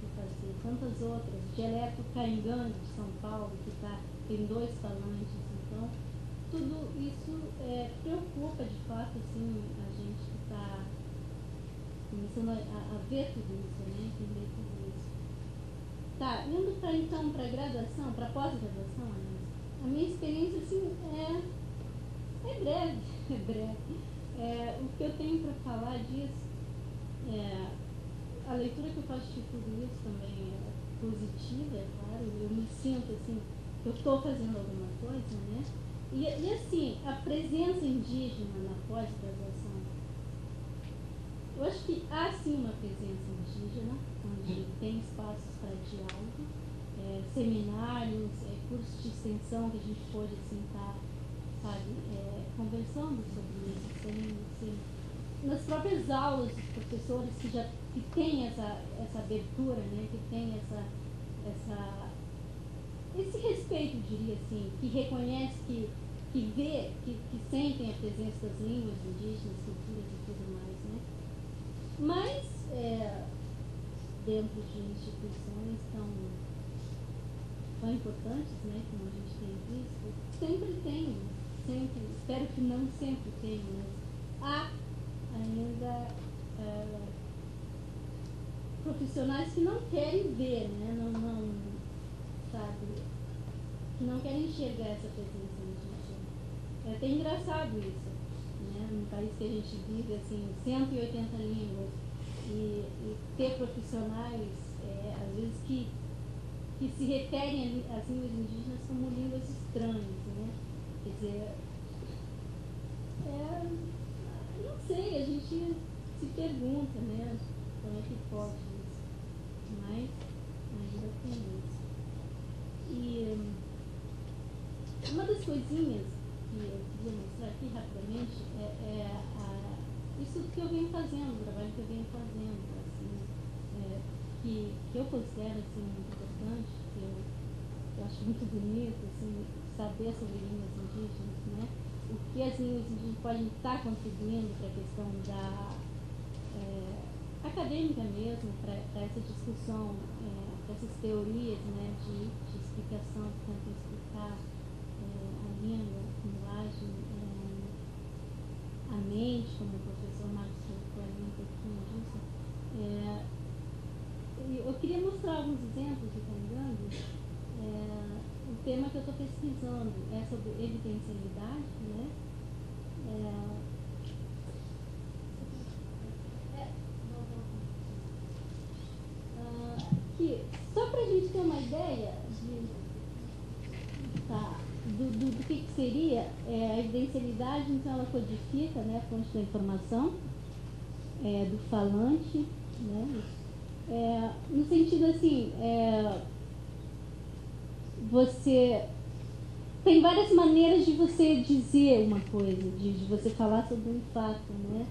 que fazer. Tantas outras, dialeto caingano de São Paulo, que tá, tem dois falantes, então, tudo isso é, preocupa de fato assim, a gente que está começando a, a, ver tudo isso, né? Entender. Tá, indo para então para graduação, para pós-graduação, a minha experiência assim é, é breve, <laughs> é breve. É, o que eu tenho para falar disso, é, a leitura que eu faço de tudo isso também é positiva, é claro, eu me sinto assim, eu estou fazendo alguma coisa, né? E, e assim, a presença indígena na pós-graduação, eu acho que há sim uma presença indígena, espaços para diálogo, é, seminários, é, cursos de extensão que a gente pode assim tá, sabe, é, conversando sobre isso tem, assim, nas próprias aulas dos professores que já que tem essa, essa abertura, né, que tem essa, essa, esse respeito, diria assim, que reconhece, que, que vê, que, que sentem a presença das línguas indígenas, culturas e tudo mais. Né? Mas, é, dentro de instituições tão, tão importantes, né, como a gente tem visto, sempre tem, sempre, espero que não sempre tenha, mas há ainda é, profissionais que não querem ver, né? não, não, sabe, que não querem enxergar essa presença. É até engraçado isso, né? num país país que a gente vive, assim, 180 línguas, e, e ter profissionais, é, às vezes, que, que se referem às línguas indígenas como línguas estranhas, né? Quer dizer, é, não sei, a gente se pergunta, né? Como é que pode isso? Mas ainda tem isso. E uma das coisinhas que eu queria mostrar aqui rapidamente é, é isso que eu venho fazendo, o trabalho que eu venho fazendo, assim, é, que, que eu considero assim, importante, que eu, eu acho muito bonito assim, saber sobre línguas indígenas, né? o que as línguas indígenas podem estar contribuindo para a questão da é, acadêmica mesmo, para essa discussão, é, essas teorias né, de, de explicação tentam explicar é, a língua, a linguagem, é, a mente, como o professor Marcos falou um pouquinho disso. É, eu queria mostrar alguns exemplos de Kangangue. É, o tema que eu estou pesquisando é sobre evidencialidade, né? É, que, só para a gente ter uma ideia de, tá, do, do, do que, que, seria é, a evidencialidade, então ela codifica né, a fonte da informação é, do falante, né, é, no sentido assim, é, você tem várias maneiras de você dizer uma coisa, de, de você falar sobre um fato, né?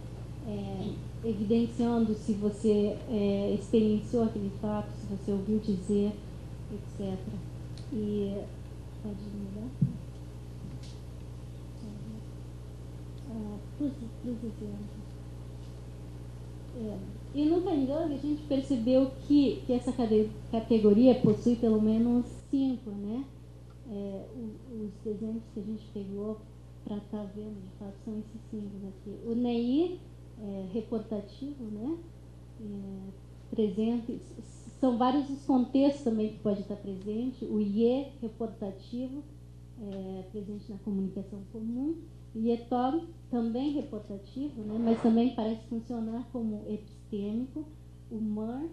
É, evidenciando se você é, experienciou aquele fato, se você ouviu dizer, etc. E pode mudar? Ah, os exemplos. É. E no Kangang a gente percebeu que, que essa categoria possui pelo menos cinco, né? É, os exemplos que a gente pegou para estar tá vendo de fato são esses cinco aqui. O NEI é, reportativo, né? É, presente, são vários os contextos também que pode estar presente. O IE reportativo, é, presente na comunicação comum. O IETOM também reportativo, né? mas também parece funcionar como epistêmico. O MAR.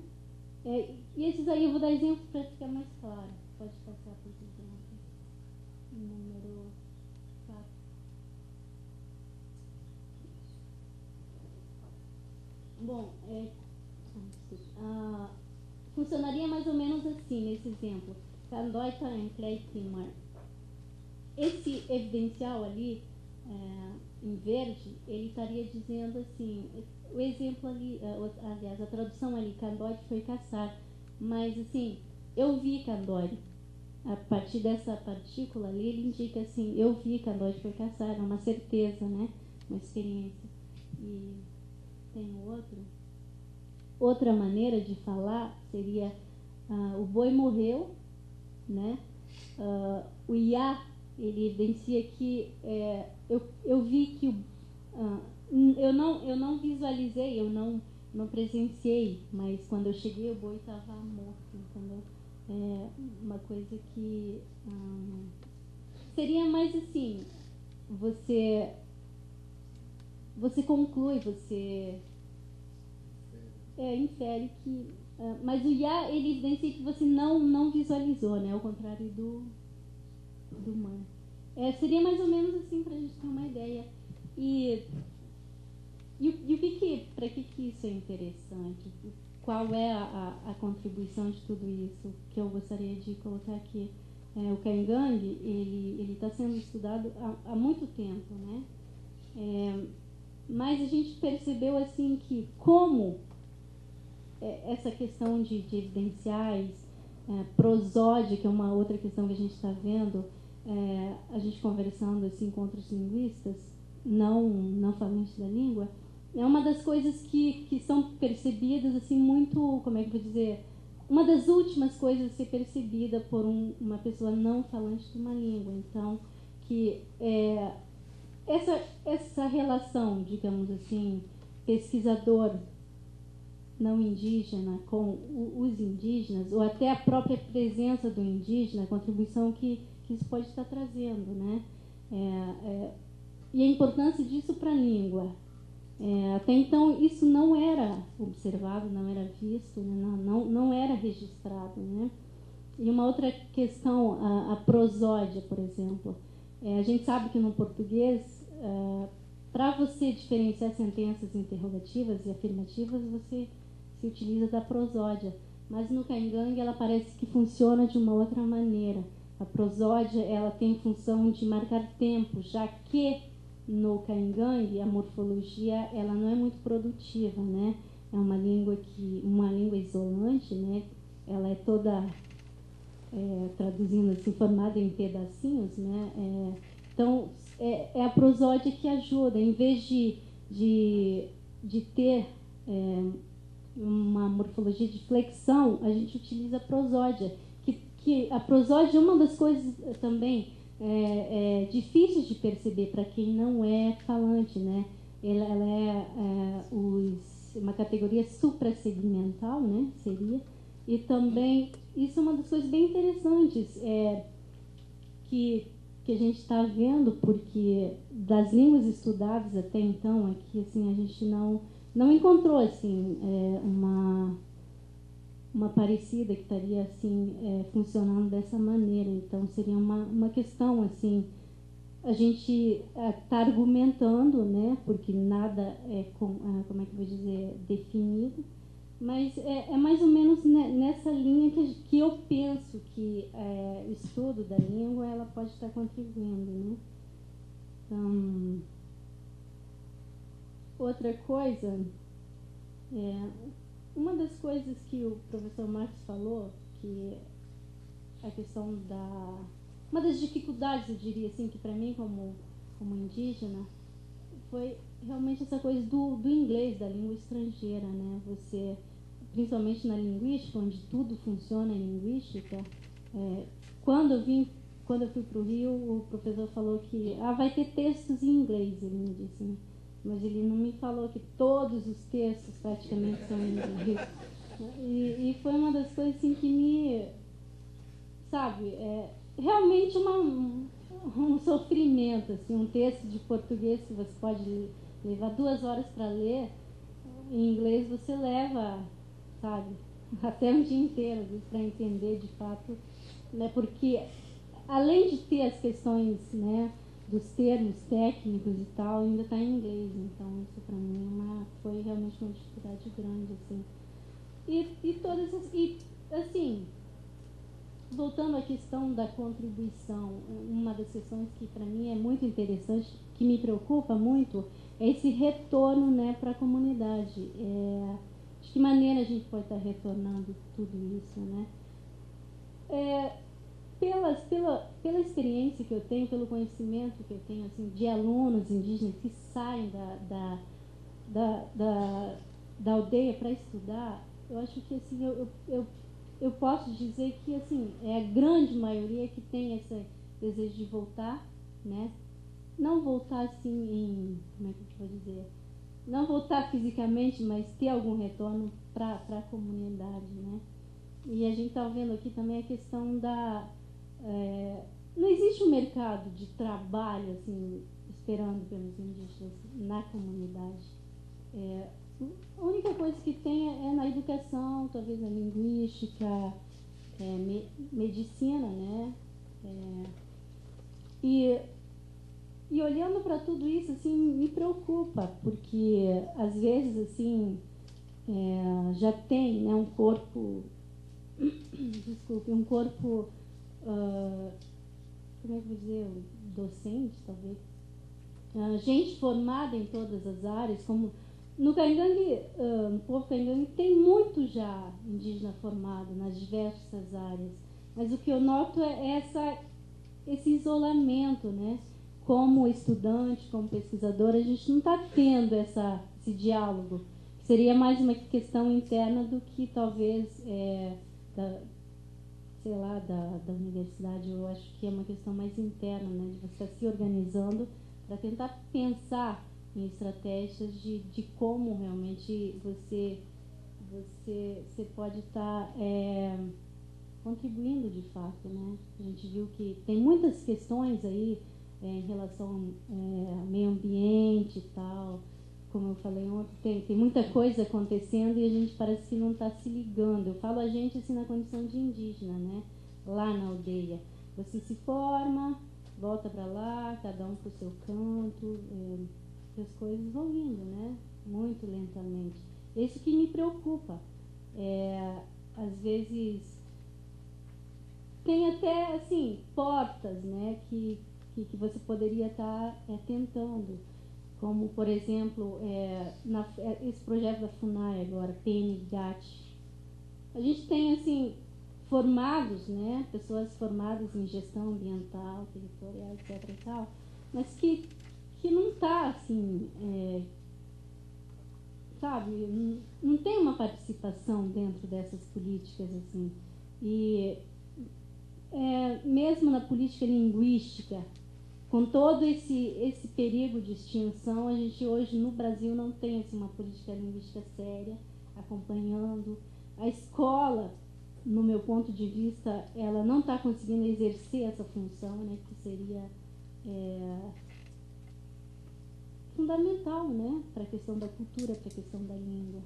É, e esses aí eu vou dar exemplos para ficar mais claro. Pode passar, por exemplo. Número Bom, é, ah, funcionaria mais ou menos assim, nesse exemplo. Kandoita Enkleitimar. Esse evidencial ali, é, em verde, ele estaria dizendo assim, o exemplo ali, é, aliás, a tradução ali, Kandori foi caçar, mas assim, eu vi Kandori. A partir dessa partícula ali, ele indica assim, eu vi Kandori foi caçar, é uma certeza, né? Uma experiência. E tem outro. Outra maneira de falar seria uh, o boi morreu, né? Uh, o Iá, ele evidencia que é, eu, eu vi que uh, eu, não, eu não visualizei, eu não, não presenciei, mas quando eu cheguei o boi estava morto, entendeu? É uma coisa que seria mais assim, você você conclui, você é, infere que. Uh, mas o Ya, ele evidencia que você não, não visualizou, né? Ao contrário do, do Man. É, seria mais ou menos assim para a gente ter uma ideia. E, e, e o que que, para que, que isso é interessante? Qual é a, a, a, contribuição de tudo isso que eu gostaria de colocar aqui? É, o Kaingang, ele está sendo estudado há, há muito tempo, né? É, mas a gente percebeu assim que como é, essa questão de, de evidenciais, é, prosódia, que é uma outra questão que a gente está vendo, é, a gente conversando assim com outros linguistas, não, não falantes da língua, é uma das coisas que, que são percebidas assim muito, como é que eu vou dizer, uma das últimas coisas a ser percebida por um, uma pessoa não falante de uma língua. Então, que é, essa, essa relação, digamos assim, pesquisador não indígena com os indígenas, ou até a própria presença do indígena, a contribuição que, que isso pode estar trazendo. Né? É, é, e a importância disso para a língua. É, até então isso não era observado, não era visto, né? não, não, era registrado. Né? E uma outra questão, a, a prosódia, por exemplo. É, a gente sabe que no português, é, para você diferenciar sentenças interrogativas e afirmativas, você se utiliza da prosódia. Mas no Caingangue ela parece que funciona de uma outra maneira. A prosódia ela tem função de marcar tempo, já que no Caingangue a morfologia ela não é muito produtiva, né? É uma língua que uma língua isolante, né? Ela é toda é, traduzindo assim, formada em pedacinhos, né? É, então, é, é, a prosódia que ajuda, em vez de, de, de ter é, uma morfologia de flexão, a gente utiliza a prosódia, que, que a prosódia é uma das coisas também é, é difíceis de perceber para quem não é falante, né? Ela, ela é, é os, uma categoria suprassegmental, né? Seria, e também, isso é uma das coisas bem interessantes é, que, que a gente está vendo, porque das línguas estudadas até então, aqui, assim, a gente não, não encontrou, assim, é, uma, uma parecida que estaria, assim, é, funcionando dessa maneira. Então, seria uma, uma questão, assim, a gente está argumentando, né, porque nada é, com, ah, como é que eu vou dizer, definido, mas é, é, mais ou menos nessa linha que, que eu penso que é, o estudo da língua ela pode estar contribuindo. Né? Então, outra coisa, é, uma das coisas que o professor Marx falou, que a questão da. Uma das dificuldades, eu diria assim, que para mim, como, como indígena, foi realmente essa coisa do, do inglês, da língua estrangeira, né? Você principalmente na linguística, onde tudo funciona em linguística, é, quando eu vim, quando eu fui para o Rio, o professor falou que ah, vai ter textos em inglês, ele me disse, né? Mas ele não me falou que todos os textos praticamente são em inglês. E, e foi uma das coisas assim, que me, sabe, é realmente uma, um sofrimento, assim, um texto de português que você pode levar duas horas para ler, em inglês você leva sabe? Até um dia inteiro, para entender de fato, né? Porque além de ter as questões, né? Dos termos técnicos e tal, ainda está em inglês. Então isso para mim é uma, foi realmente uma dificuldade grande, assim. E, e todas as, e assim, voltando à questão da contribuição, uma das questões que para mim é muito interessante, que me preocupa muito, é esse retorno né, para a comunidade. É, de que maneira a gente pode estar retornando tudo isso, né? É, pelas, pela, pela experiência que eu tenho, pelo conhecimento que eu tenho assim, de alunos indígenas que saem da, da, da, da, da aldeia para estudar, eu acho que assim, eu, eu, eu posso dizer que assim, é a grande maioria que tem esse desejo de voltar, né? Não voltar assim em, como é que eu vou dizer, não voltar fisicamente, mas ter algum retorno para a comunidade, né? E a gente está vendo aqui também a questão da... É, não existe um mercado de trabalho, assim, esperando pelos indígenas na comunidade. É, a única coisa que tem é, é na educação, talvez na linguística, é, me, medicina, né? É, e e olhando para tudo isso, assim, me preocupa, porque às vezes, assim, é, já tem né, um corpo, <coughs> desculpe, um corpo, uh, como é que vou dizer, docente, talvez, uh, gente formada em todas as áreas, como no Caingangue, uh, o povo Caingangue tem muito já indígena formado nas diversas áreas, mas o que eu noto é essa, esse isolamento, né? como estudante, como pesquisador, a gente não está tendo essa, esse diálogo. Seria mais uma questão interna do que talvez, é, da, sei lá, da, da universidade. Eu acho que é uma questão mais interna, né, de você se organizando para tentar pensar em estratégias de, de como realmente você, você, você pode estar é, contribuindo de fato. Né? A gente viu que tem muitas questões aí é, em relação é, ao meio ambiente e tal. Como eu falei ontem, tem, tem muita coisa acontecendo e a gente parece que não está se ligando. Eu falo a gente assim na condição de indígena, né? Lá na aldeia. Você se forma, volta para lá, cada um para o seu canto, é, as coisas vão vindo, né? Muito lentamente. Isso que me preocupa. É, às vezes tem até assim portas, né? Que, que, que você poderia estar tá, é, tentando como por exemplo é, na, é, esse projeto da FUNAI agora, PNGAT. A gente tem assim formados, né, pessoas formadas em gestão ambiental, territorial, etc. E tal, mas que, que não está assim, é, sabe, não, não tem uma participação dentro dessas políticas assim. E é, mesmo na política linguística, com todo esse, esse perigo de extinção, a gente hoje no Brasil não tem assim, uma política linguística séria acompanhando. A escola, no meu ponto de vista, ela não está conseguindo exercer essa função, né, que seria é, fundamental né, para a questão da cultura, para a questão da língua.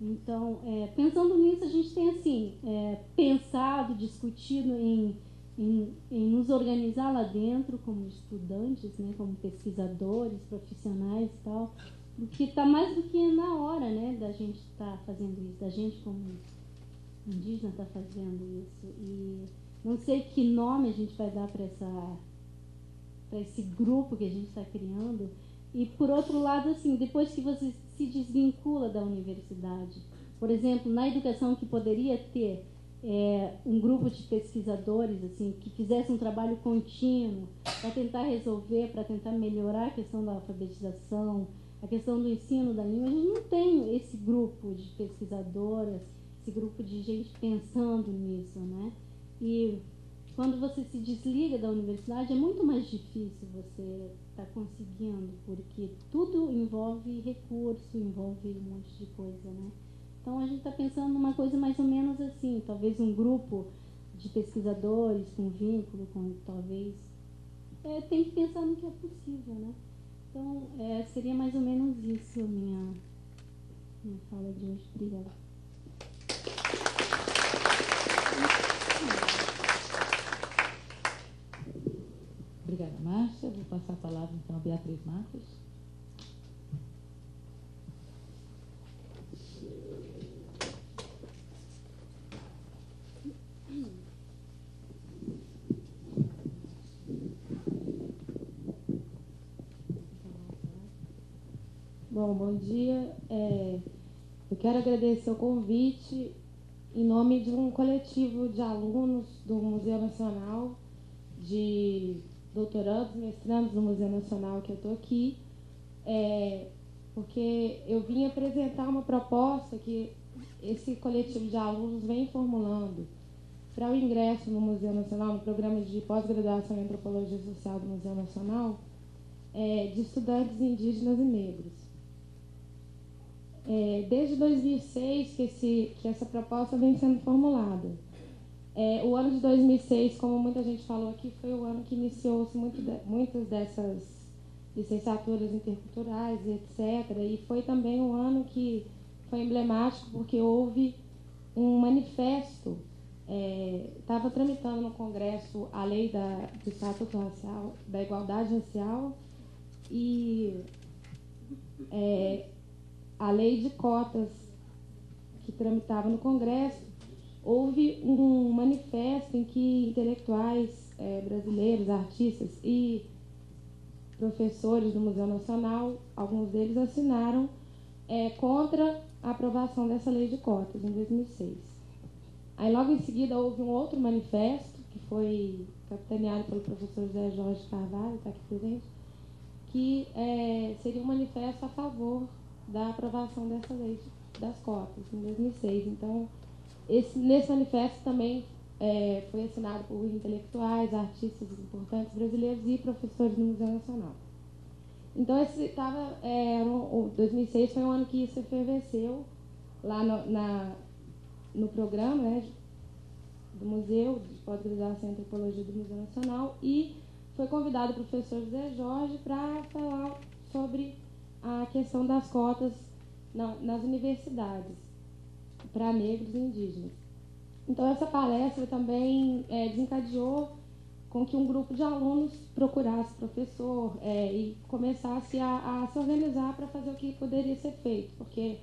Então, é, pensando nisso, a gente tem assim, é, pensado, discutido em em, em nos organizar lá dentro como estudantes, né, como pesquisadores, profissionais e tal, porque está mais do que na hora né, da gente estar tá fazendo isso, da gente como indígena estar tá fazendo isso. E não sei que nome a gente vai dar para essa para esse grupo que a gente está criando. E por outro lado, assim, depois que você se desvincula da universidade, por exemplo, na educação que poderia ter é, um grupo de pesquisadores assim que fizesse um trabalho contínuo para tentar resolver, para tentar melhorar a questão da alfabetização, a questão do ensino da língua. A gente não tem esse grupo de pesquisadoras, esse grupo de gente pensando nisso, né? E quando você se desliga da universidade é muito mais difícil você estar tá conseguindo, porque tudo envolve recurso, envolve um monte de coisa, né? Então a gente está pensando numa coisa mais ou menos assim, talvez um grupo de pesquisadores com vínculo, com talvez. É, tem que pensar no que é possível, né? Então é, seria mais ou menos isso minha, minha fala de hoje. Obrigada. Obrigada, Márcia. Vou passar a palavra então a Beatriz Matos. Bom, bom dia. É, eu quero agradecer o convite em nome de um coletivo de alunos do Museu Nacional, de doutorandos, mestrandos do Museu Nacional que eu estou aqui, é, porque eu vim apresentar uma proposta que esse coletivo de alunos vem formulando para o ingresso no Museu Nacional, no programa de pós-graduação em Antropologia Social do Museu Nacional, é, de estudantes indígenas e negros. É, desde 2006 que, esse, que essa proposta vem sendo formulada. É, o ano de 2006, como muita gente falou aqui, foi o ano que iniciou-se muito de, muitas dessas licenciaturas interculturais etc. E foi também um ano que foi emblemático porque houve um manifesto, estava é, tramitando no Congresso a lei da, do Estatuto Racial, da Igualdade Racial, e é, a lei de cotas que tramitava no Congresso, houve um manifesto em que intelectuais é, brasileiros, artistas e professores do Museu Nacional, alguns deles assinaram é, contra a aprovação dessa lei de cotas em 2006. Aí logo em seguida houve um outro manifesto que foi capitaneado pelo professor José Jorge Carvalho, está aqui presente, que é, seria um manifesto a favor da aprovação dessa lei das cotas, em 2006. Então, esse, nesse manifesto também é, foi assinado por intelectuais, artistas importantes brasileiros e professores do Museu Nacional. Então, esse tava, é, no, 2006 foi um ano que isso efervesceu lá no, na, no programa né, do Museu de Pós-Graduação em Antropologia do Museu Nacional e foi convidado o professor José Jorge para falar sobre a questão das cotas nas universidades para negros e indígenas. Então, essa palestra também é, desencadeou com que um grupo de alunos procurasse professor é, e começasse a, a, se organizar para fazer o que poderia ser feito, porque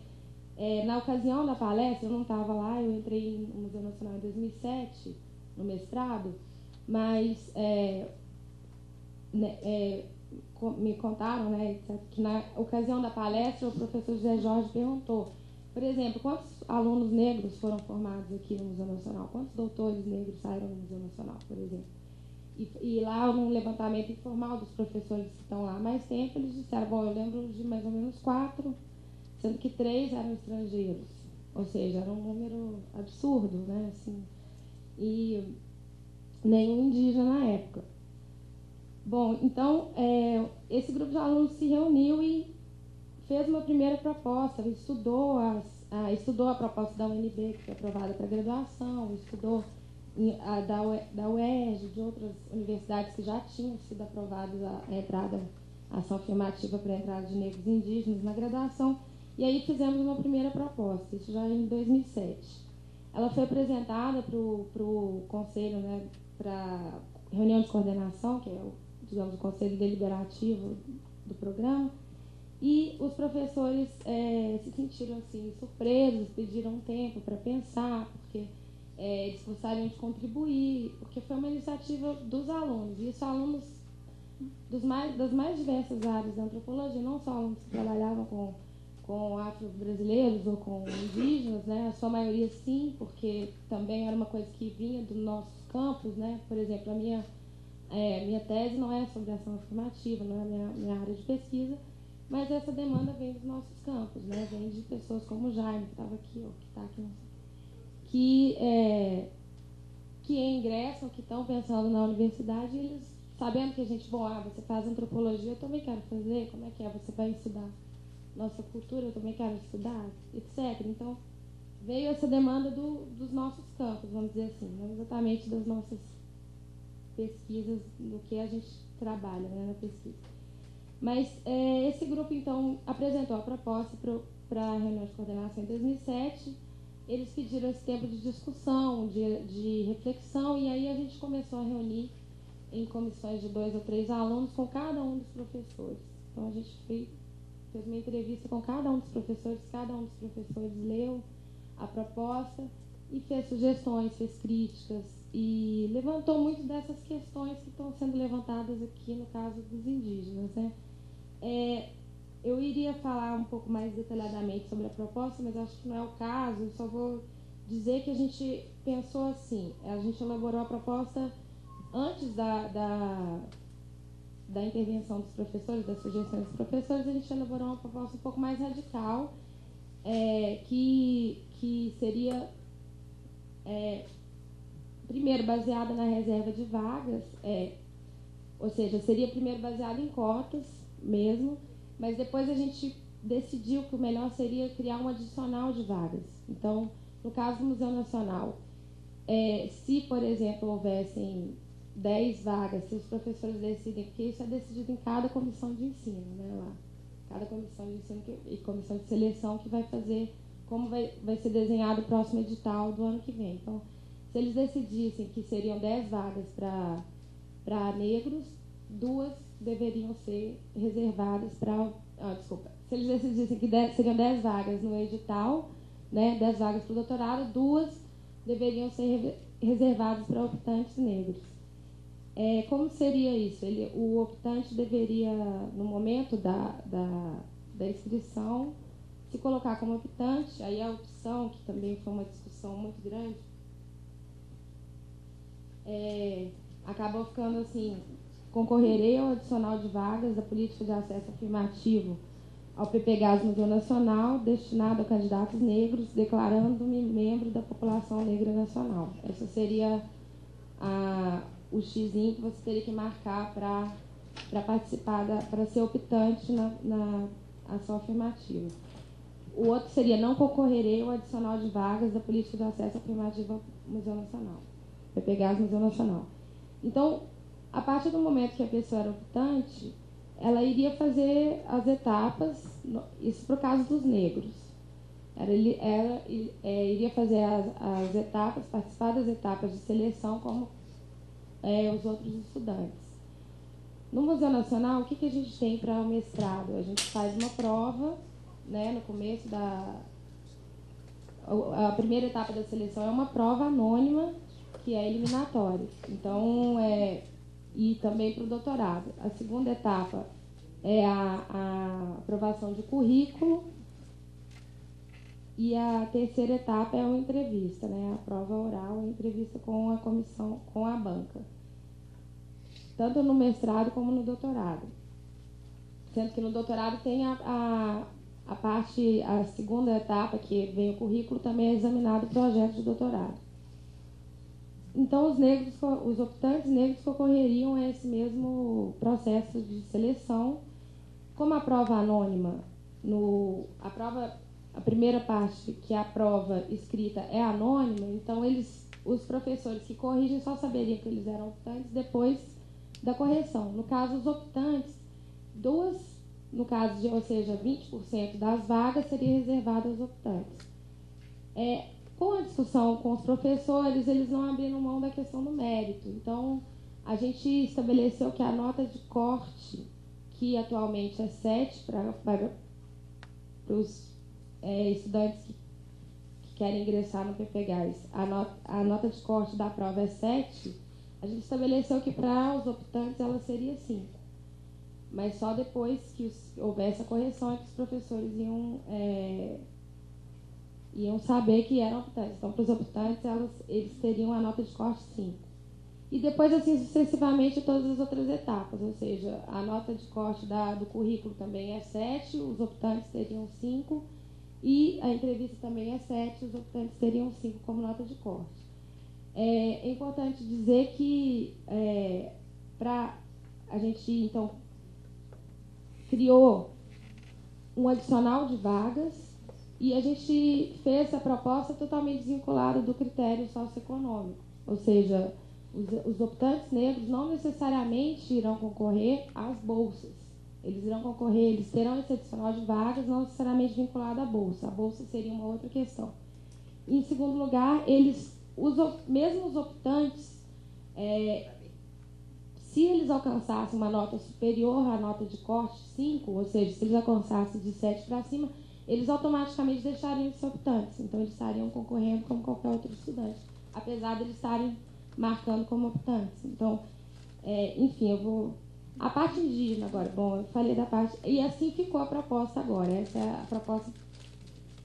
é, na ocasião da palestra, eu não estava lá, eu entrei no Museu Nacional em 2007, no mestrado, mas é, né, é, me contaram né, que na ocasião da palestra o professor José Jorge perguntou, por exemplo, quantos alunos negros foram formados aqui no Museu Nacional? Quantos doutores negros saíram do Museu Nacional, por exemplo? E, e lá, num levantamento informal dos professores que estão lá mais tempo, eles disseram, bom, eu lembro de mais ou menos quatro, sendo que três eram estrangeiros. Ou seja, era um número absurdo, né? Assim, e nenhum indígena na época. Bom, então, é, esse grupo de alunos se reuniu e fez uma primeira proposta, estudou, as, a, estudou a proposta da UNB, que foi aprovada para graduação, estudou a da, da UERJ, de outras universidades que já tinham sido aprovadas a, entrada, a ação afirmativa para a entrada de negros indígenas na graduação, e aí fizemos uma primeira proposta, isso já em 2007. Ela foi apresentada para o conselho, né, para reunião de coordenação, que é o, digamos, o conselho deliberativo do programa, e os professores é, se sentiram assim surpresos, pediram tempo para pensar, porque é, eles gostariam de contribuir, porque foi uma iniciativa dos alunos. E isso alunos dos mais, das mais diversas áreas da antropologia, não só alunos que trabalhavam com, com afro-brasileiros ou com indígenas, né? a sua maioria sim, porque também era uma coisa que vinha dos nossos campos. Né? Por exemplo, a minha, é, minha tese não é sobre ação afirmativa, não é minha, minha área de pesquisa, mas essa demanda vem dos nossos campos, né? vem de pessoas como o Jaime, que estava aqui, ou que está aqui, que, é, que ingressam, que estão pensando na universidade, eles sabendo que a gente, bom, ah, você faz antropologia, eu também quero fazer, como é que é? Você vai estudar nossa cultura, eu também quero estudar, etc. Então, veio essa demanda do, dos nossos campos, vamos dizer assim, não exatamente das nossas pesquisas, do que a gente trabalha né, na pesquisa. Mas é, esse grupo, então, apresentou a proposta para a reunião de coordenação em 2007. Eles pediram esse tempo de discussão, de, de reflexão, e aí a gente começou a reunir em comissões de dois ou três alunos com cada um dos professores. Então, a gente fez, fez uma entrevista com cada um dos professores, cada um dos professores leu a proposta e fez sugestões, fez críticas e levantou muito dessas questões que estão sendo levantadas aqui no caso dos indígenas, né? É, eu iria falar um pouco mais detalhadamente sobre a proposta, mas acho que não é o caso. Só vou dizer que a gente pensou assim: a gente elaborou a proposta antes da, da, da intervenção dos professores, das sugestões dos professores, a gente elaborou uma proposta um pouco mais radical, é, que, que seria, é, primeiro, baseada na reserva de vagas, é, ou seja, seria primeiro baseada em cotas mesmo, mas depois a gente decidiu que o melhor seria criar um adicional de vagas. Então, no caso do Museu Nacional, é, se, por exemplo, houvessem 10 vagas, se os professores decidem, porque isso é decidido em cada comissão de ensino, né, lá. Cada comissão de ensino que, e comissão de seleção que vai fazer como vai, vai ser desenhado o próximo edital do ano que vem. Então, se eles decidissem que seriam 10 vagas para negros, duas deveriam ser reservadas para. Ah, desculpa. Se eles decidissem que dez, seriam 10 vagas no edital, né, 10 vagas para o doutorado, duas deveriam ser reservadas para optantes negros. É, como seria isso? Ele, o optante deveria, no momento da, da, da inscrição, se colocar como optante, aí a opção, que também foi uma discussão muito grande, é, acabou ficando assim, concorrerei ao adicional de vagas da política de acesso afirmativo ao PPGAS Museu Nacional, destinado a candidatos negros, declarando-me membro da população negra nacional. Esse seria a, o xizinho que você teria que marcar para participar, para ser optante na, na ação afirmativa. O outro seria não concorrerei ao adicional de vagas da política de acesso afirmativo ao Museu Nacional, PPGAS Museu Nacional. Então, a partir do momento que a pessoa era optante, ela iria fazer as etapas, isso para o caso dos negros. Ela, ela é, iria fazer as, as, etapas, participar das etapas de seleção como é, os outros estudantes. No Museu Nacional, o que, que a gente tem para o mestrado? A gente faz uma prova, né, no começo da. A primeira etapa da seleção é uma prova anônima, que é eliminatória. Então, é, e também para o doutorado. A segunda etapa é a, a aprovação de currículo e a terceira etapa é uma entrevista, né? A prova oral, a entrevista com a comissão, com a banca. Tanto no mestrado como no doutorado. Sendo que no doutorado tem a, a, a parte, a segunda etapa, que vem o currículo, também é examinado o projeto de doutorado. Então, os negros, os optantes negros concorreriam a esse mesmo processo de seleção. Como a prova anônima, no, a prova a primeira parte, que é a prova escrita, é anônima, então eles, os professores que corrigem só saberiam que eles eram optantes depois da correção. No caso, os optantes, duas, no caso de, ou seja, 20% das vagas seria reservado aos optantes. É, com a discussão com os professores, eles não abriram mão da questão do mérito. Então, a gente estabeleceu que a nota de corte, que atualmente é 7 para os é, estudantes que, que, querem ingressar no PPGás, a nota, a nota de corte da prova é 7, a gente estabeleceu que para os optantes ela seria 5. Mas só depois que os, houvesse a correção é que os professores iam, é, iam saber que eram optantes. Então, para os optantes, elas, eles teriam a nota de corte 5. E depois, assim, sucessivamente, todas as outras etapas. Ou seja, a nota de corte da, do currículo também é 7, os optantes teriam 5 e a entrevista também é 7, os optantes teriam 5 como nota de corte. É, é importante dizer que é, para a gente, então, criou um adicional de vagas e a gente fez a proposta totalmente desvinculada do critério socioeconômico. Ou seja, os, os optantes negros não necessariamente irão concorrer às bolsas. Eles irão concorrer, eles terão esse adicional de vagas, não necessariamente vinculado à bolsa. A bolsa seria uma outra questão. Em segundo lugar, eles, os, mesmo os optantes, é, se eles alcançassem uma nota superior à nota de corte 5, ou seja, se eles alcançassem de 7 para cima, eles automaticamente deixariam de ser optantes. Então, eles estariam concorrendo como qualquer outro estudante, apesar de eles estarem marcando como optantes. Então, é, enfim, eu vou a parte indígena agora, bom, eu falei da parte. E assim ficou a proposta agora. Essa é a proposta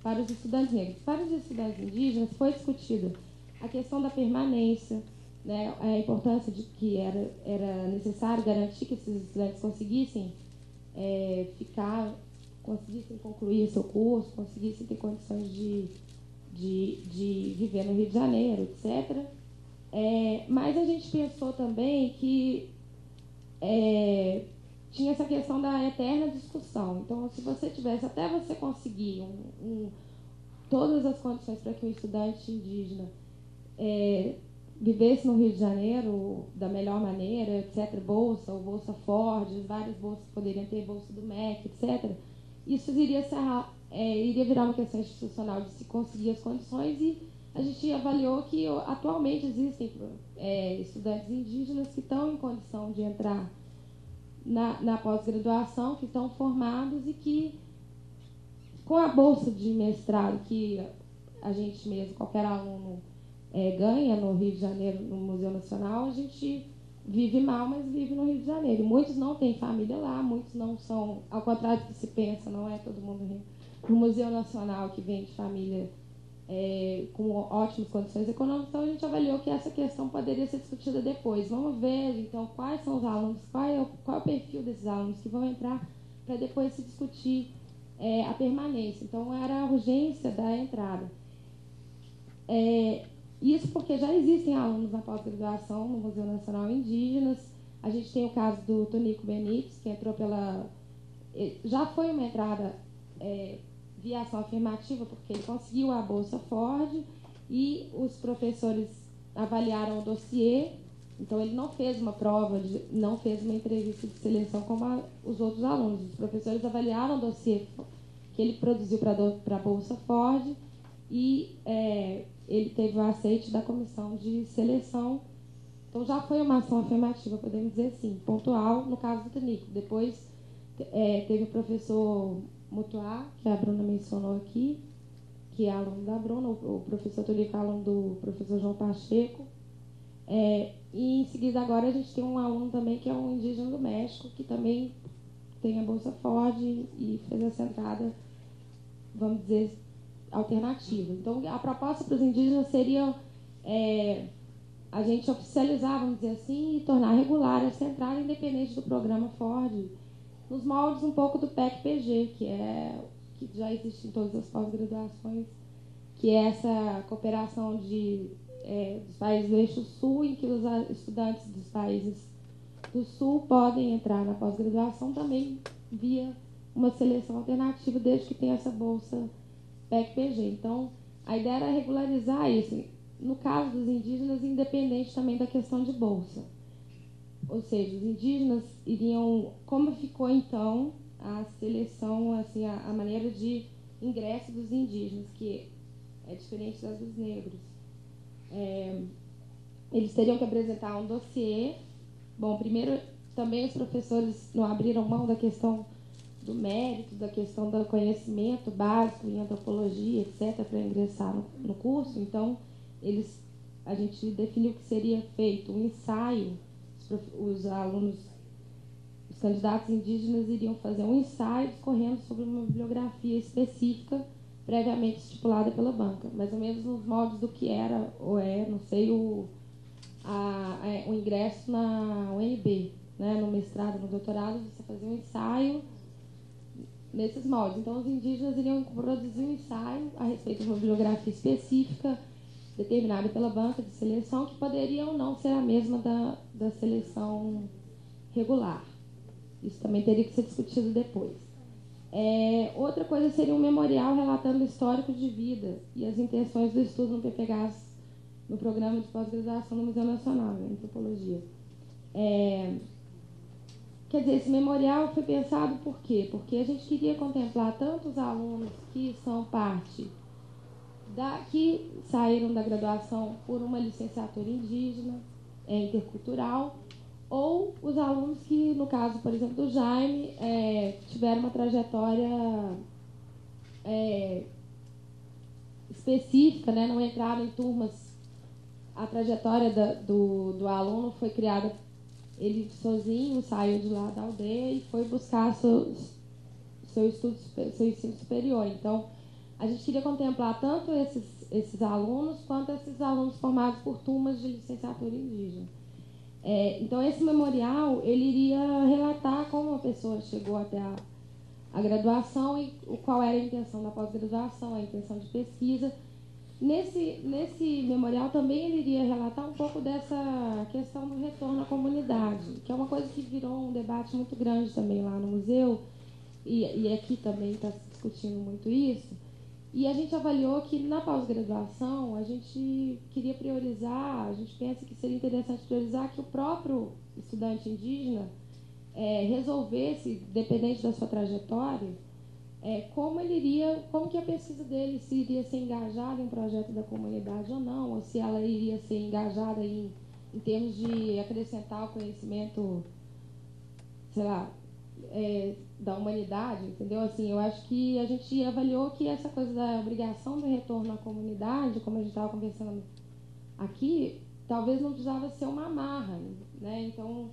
para os estudantes negros. Para os estudantes indígenas foi discutida a questão da permanência, né, a importância de que era, era necessário garantir que esses estudantes conseguissem é, ficar, conseguissem concluir seu curso, conseguissem ter condições de, de, de viver no Rio de Janeiro, etc. É, mas a gente pensou também que é, tinha essa questão da eterna discussão. Então, se você tivesse, até você conseguir um, um, todas as condições para que o estudante indígena é, vivesse no Rio de Janeiro da melhor maneira, etc., bolsa ou bolsa Ford, várias bolsas poderiam ter, bolsa do MEC, etc., isso iria, é, iria virar uma questão institucional de se conseguir as condições e a gente avaliou que atualmente existem é, estudantes indígenas que estão em condição de entrar na, na pós-graduação, que estão formados e que, com a bolsa de mestrado que a gente mesmo, qualquer aluno é, ganha no Rio de Janeiro, no Museu Nacional, a gente vive mal, mas vive no Rio de Janeiro. Muitos não têm família lá, muitos não são, ao contrário do que se pensa, não é todo mundo no Museu Nacional que vem de família é, com ótimas condições econômicas, então a gente avaliou que essa questão poderia ser discutida depois. Vamos ver, então, quais são os alunos, qual é o, qual é o perfil desses alunos que vão entrar para depois se discutir é, a permanência. Então, era a urgência da entrada. É, isso porque já existem alunos na pós-graduação no Museu Nacional Indígenas. A gente tem o caso do Tonico Benites, que entrou pela. Já foi uma entrada é, via ação afirmativa, porque ele conseguiu a Bolsa Ford e os professores avaliaram o dossiê Então ele não fez uma prova, de, não fez uma entrevista de seleção como a, os outros alunos. Os professores avaliaram o dossiê que ele produziu para a Bolsa Ford e é, ele teve o aceite da comissão de seleção. Então já foi uma ação afirmativa, podemos dizer assim, pontual no caso do Tonico. Depois é, teve o professor Mutuá, que a Bruna mencionou aqui, que é aluno da Bruna, o professor Tonico é aluno do professor João Pacheco. É, e em seguida agora a gente tem um aluno também que é um indígena do México, que também tem a Bolsa Ford e fez essa entrada, vamos dizer, alternativa. Então a proposta para os indígenas seria é, a gente oficializar, vamos dizer assim, e tornar regular essa entrada independente do programa Ford, nos moldes um pouco do PEC-PG, que é que já existe em todas as pós-graduações, que é essa cooperação de é, dos países do eixo sul, em que os estudantes dos países do sul podem entrar na pós-graduação também via uma seleção alternativa, desde que tenha essa bolsa PEC-PG. Então, a ideia era regularizar isso, no caso dos indígenas, independente também da questão de bolsa. Ou seja, os indígenas iriam. Como ficou então a seleção, assim, a, a maneira de ingresso dos indígenas, que é diferente das dos negros. É, eles teriam que apresentar um dossiê. Bom, primeiro, também os professores não abriram mão da questão do mérito, da questão do conhecimento básico em antropologia, etc., para ingressar no, no curso. Então, eles, a gente definiu que seria feito um ensaio. Os, os alunos, os candidatos indígenas iriam fazer um ensaio discorrendo sobre uma bibliografia específica previamente estipulada pela banca, mais ou menos nos moldes do que era ou é, não sei, o, a, é, o ingresso na UNB, né, no mestrado, no doutorado, você fazia um ensaio nesses moldes. Então, os indígenas iriam produzir um ensaio a respeito de uma bibliografia específica determinada pela banca de seleção, que poderia ou não ser a mesma da, da seleção regular. Isso também teria que ser discutido depois. É, outra coisa seria um memorial relatando o histórico de vida e as intenções do estudo no PPGAS, no programa de pós-graduação do Museu Nacional, em Antropologia. É, quer dizer, esse memorial foi pensado por quê? Porque a gente queria contemplar tanto os alunos que são parte da, que saíram da graduação por uma licenciatura indígena, é, intercultural, ou os alunos que, no caso, por exemplo, do Jaime, é, tiveram uma trajetória é, específica, né? não entraram em turmas. A trajetória da, do, do aluno foi criada, ele sozinho saiu de lá da aldeia e foi buscar seus, seu, estudo, seu ensino superior. Então, a gente queria contemplar tanto esses, esses alunos quanto esses alunos formados por turmas de licenciatura indígena. É, então, esse memorial ele iria relatar como a pessoa chegou até a, a graduação e qual era a intenção da pós-graduação, a intenção de pesquisa. Nesse, nesse memorial também ele iria relatar um pouco dessa questão do retorno à comunidade, que é uma coisa que virou um debate muito grande também lá no museu, e, e aqui também está se discutindo muito isso. E a gente avaliou que na pós-graduação a gente queria priorizar, a gente pensa que seria interessante priorizar que o próprio estudante indígena é, resolvesse, dependente da sua trajetória, é, como ele iria, como que a pesquisa dele se iria ser engajada em um projeto da comunidade ou não, ou se ela iria ser engajada em, em termos de acrescentar o conhecimento, sei lá, é, da humanidade, entendeu? Assim, eu acho que a gente avaliou que essa coisa da obrigação do retorno à comunidade, como a gente estava conversando aqui, talvez não precisava ser uma amarra, né? Então,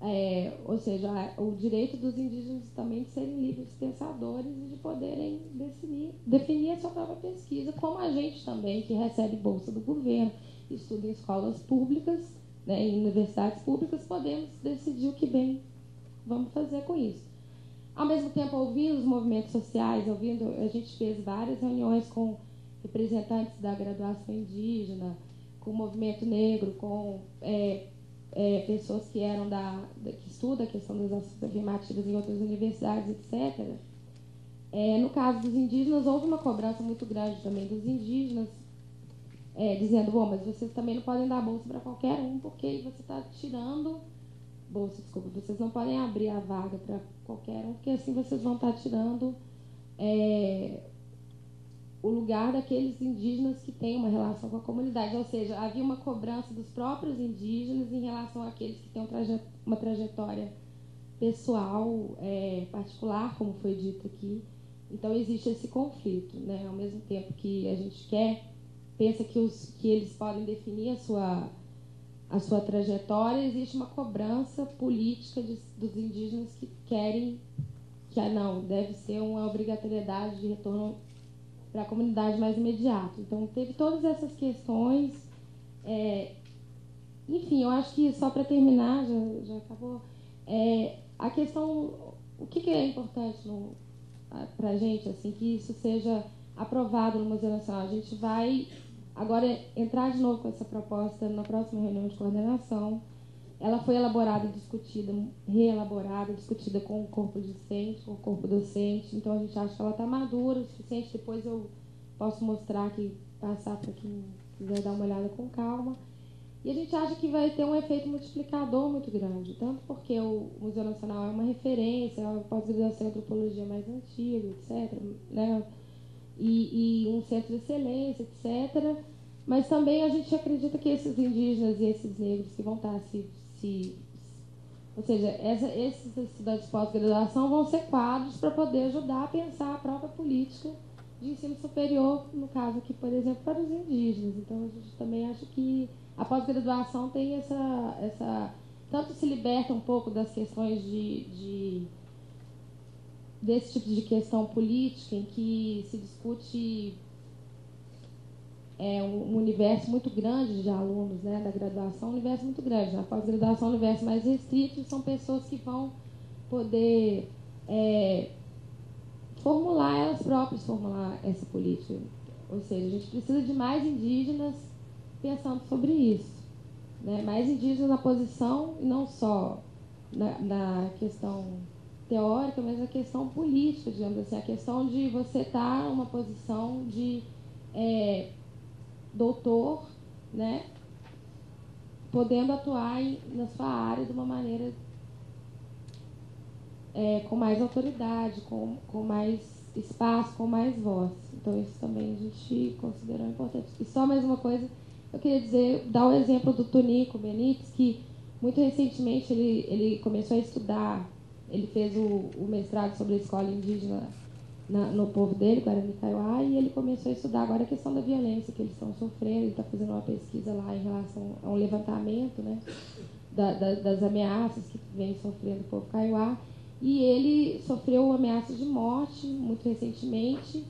é, ou seja, o direito dos indígenas também de serem livres pensadores e de poderem definir, definir a sua própria pesquisa, como a gente também, que recebe bolsa do governo, estuda em escolas públicas, né, em universidades públicas, podemos decidir o que bem vamos fazer com isso. Ao mesmo tempo, ouvindo os movimentos sociais, ouvindo, a gente fez várias reuniões com representantes da graduação indígena, com o movimento negro, com é, é, pessoas que eram da, da, que estudam a questão das ações afirmativas em outras universidades, etc. É, no caso dos indígenas, houve uma cobrança muito grande também dos indígenas é, dizendo, bom, mas vocês também não podem dar bolsa para qualquer um, porque você está tirando bolsa, desculpa, vocês não podem abrir a vaga para qualquer um, porque assim vocês vão estar tá tirando é, o lugar daqueles indígenas que têm uma relação com a comunidade. Ou seja, havia uma cobrança dos próprios indígenas em relação àqueles que têm uma trajetória pessoal, é, particular, como foi dito aqui. Então existe esse conflito, né? Ao mesmo tempo que a gente quer, pensa que, os, que eles podem definir a sua, a sua trajetória, existe uma cobrança política de, dos indígenas que querem que ah, não, deve ser uma obrigatoriedade de retorno para a comunidade mais imediato. Então teve todas essas questões. É, enfim, eu acho que só para terminar, já, já acabou. É, a questão, o que, que é importante para a gente, assim, que isso seja aprovado no Museu Nacional. A gente vai agora entrar de novo com essa proposta na próxima reunião de coordenação. Ela foi elaborada e discutida, reelaborada, discutida com o corpo discente, com o corpo docente. Então a gente acha que ela está madura o suficiente. Depois eu posso mostrar aqui, passar para quem quiser dar uma olhada com calma. E a gente acha que vai ter um efeito multiplicador muito grande, tanto porque o Museu Nacional é uma referência, é uma pós-graduação em antropologia mais antiga, etc., né? E, e, um centro de excelência, etc. Mas também a gente acredita que esses indígenas e esses negros que vão estar se. Se ou seja, essa, esses estudantes de pós-graduação vão ser quadros para poder ajudar a pensar a própria política de ensino superior, no caso aqui, por exemplo, para os indígenas. Então a gente também acha que a pós-graduação tem essa, essa. Tanto se liberta um pouco das questões de, de desse tipo de questão política em que se discute é, um, universo muito grande de alunos né, da graduação, um universo muito grande. Na pós-graduação, um universo mais restrito, são pessoas que vão poder é, formular elas próprias, formular essa política. Ou seja, a gente precisa de mais indígenas pensando sobre isso. Né? Mais indígenas na posição, e não só na, na, questão teórica, mas na questão política, digamos assim, a questão de você estar tá numa posição de é, doutor, né? podendo atuar em, na sua área de uma maneira é, com mais autoridade, com, com mais espaço, com mais voz. Então isso também a gente considerou importante. E só mais uma coisa eu queria dizer, dar o um exemplo do Tonico Benítez, que muito recentemente ele, ele começou a estudar, ele fez o, o mestrado sobre a escola indígena na, no povo dele, Guarani Kaiowá, e ele começou a estudar agora a questão da violência que eles estão sofrendo, ele está fazendo uma pesquisa lá em relação a um levantamento né, da, da, das ameaças que vem sofrendo o povo Kaiowá, e ele sofreu ameaças de morte muito recentemente,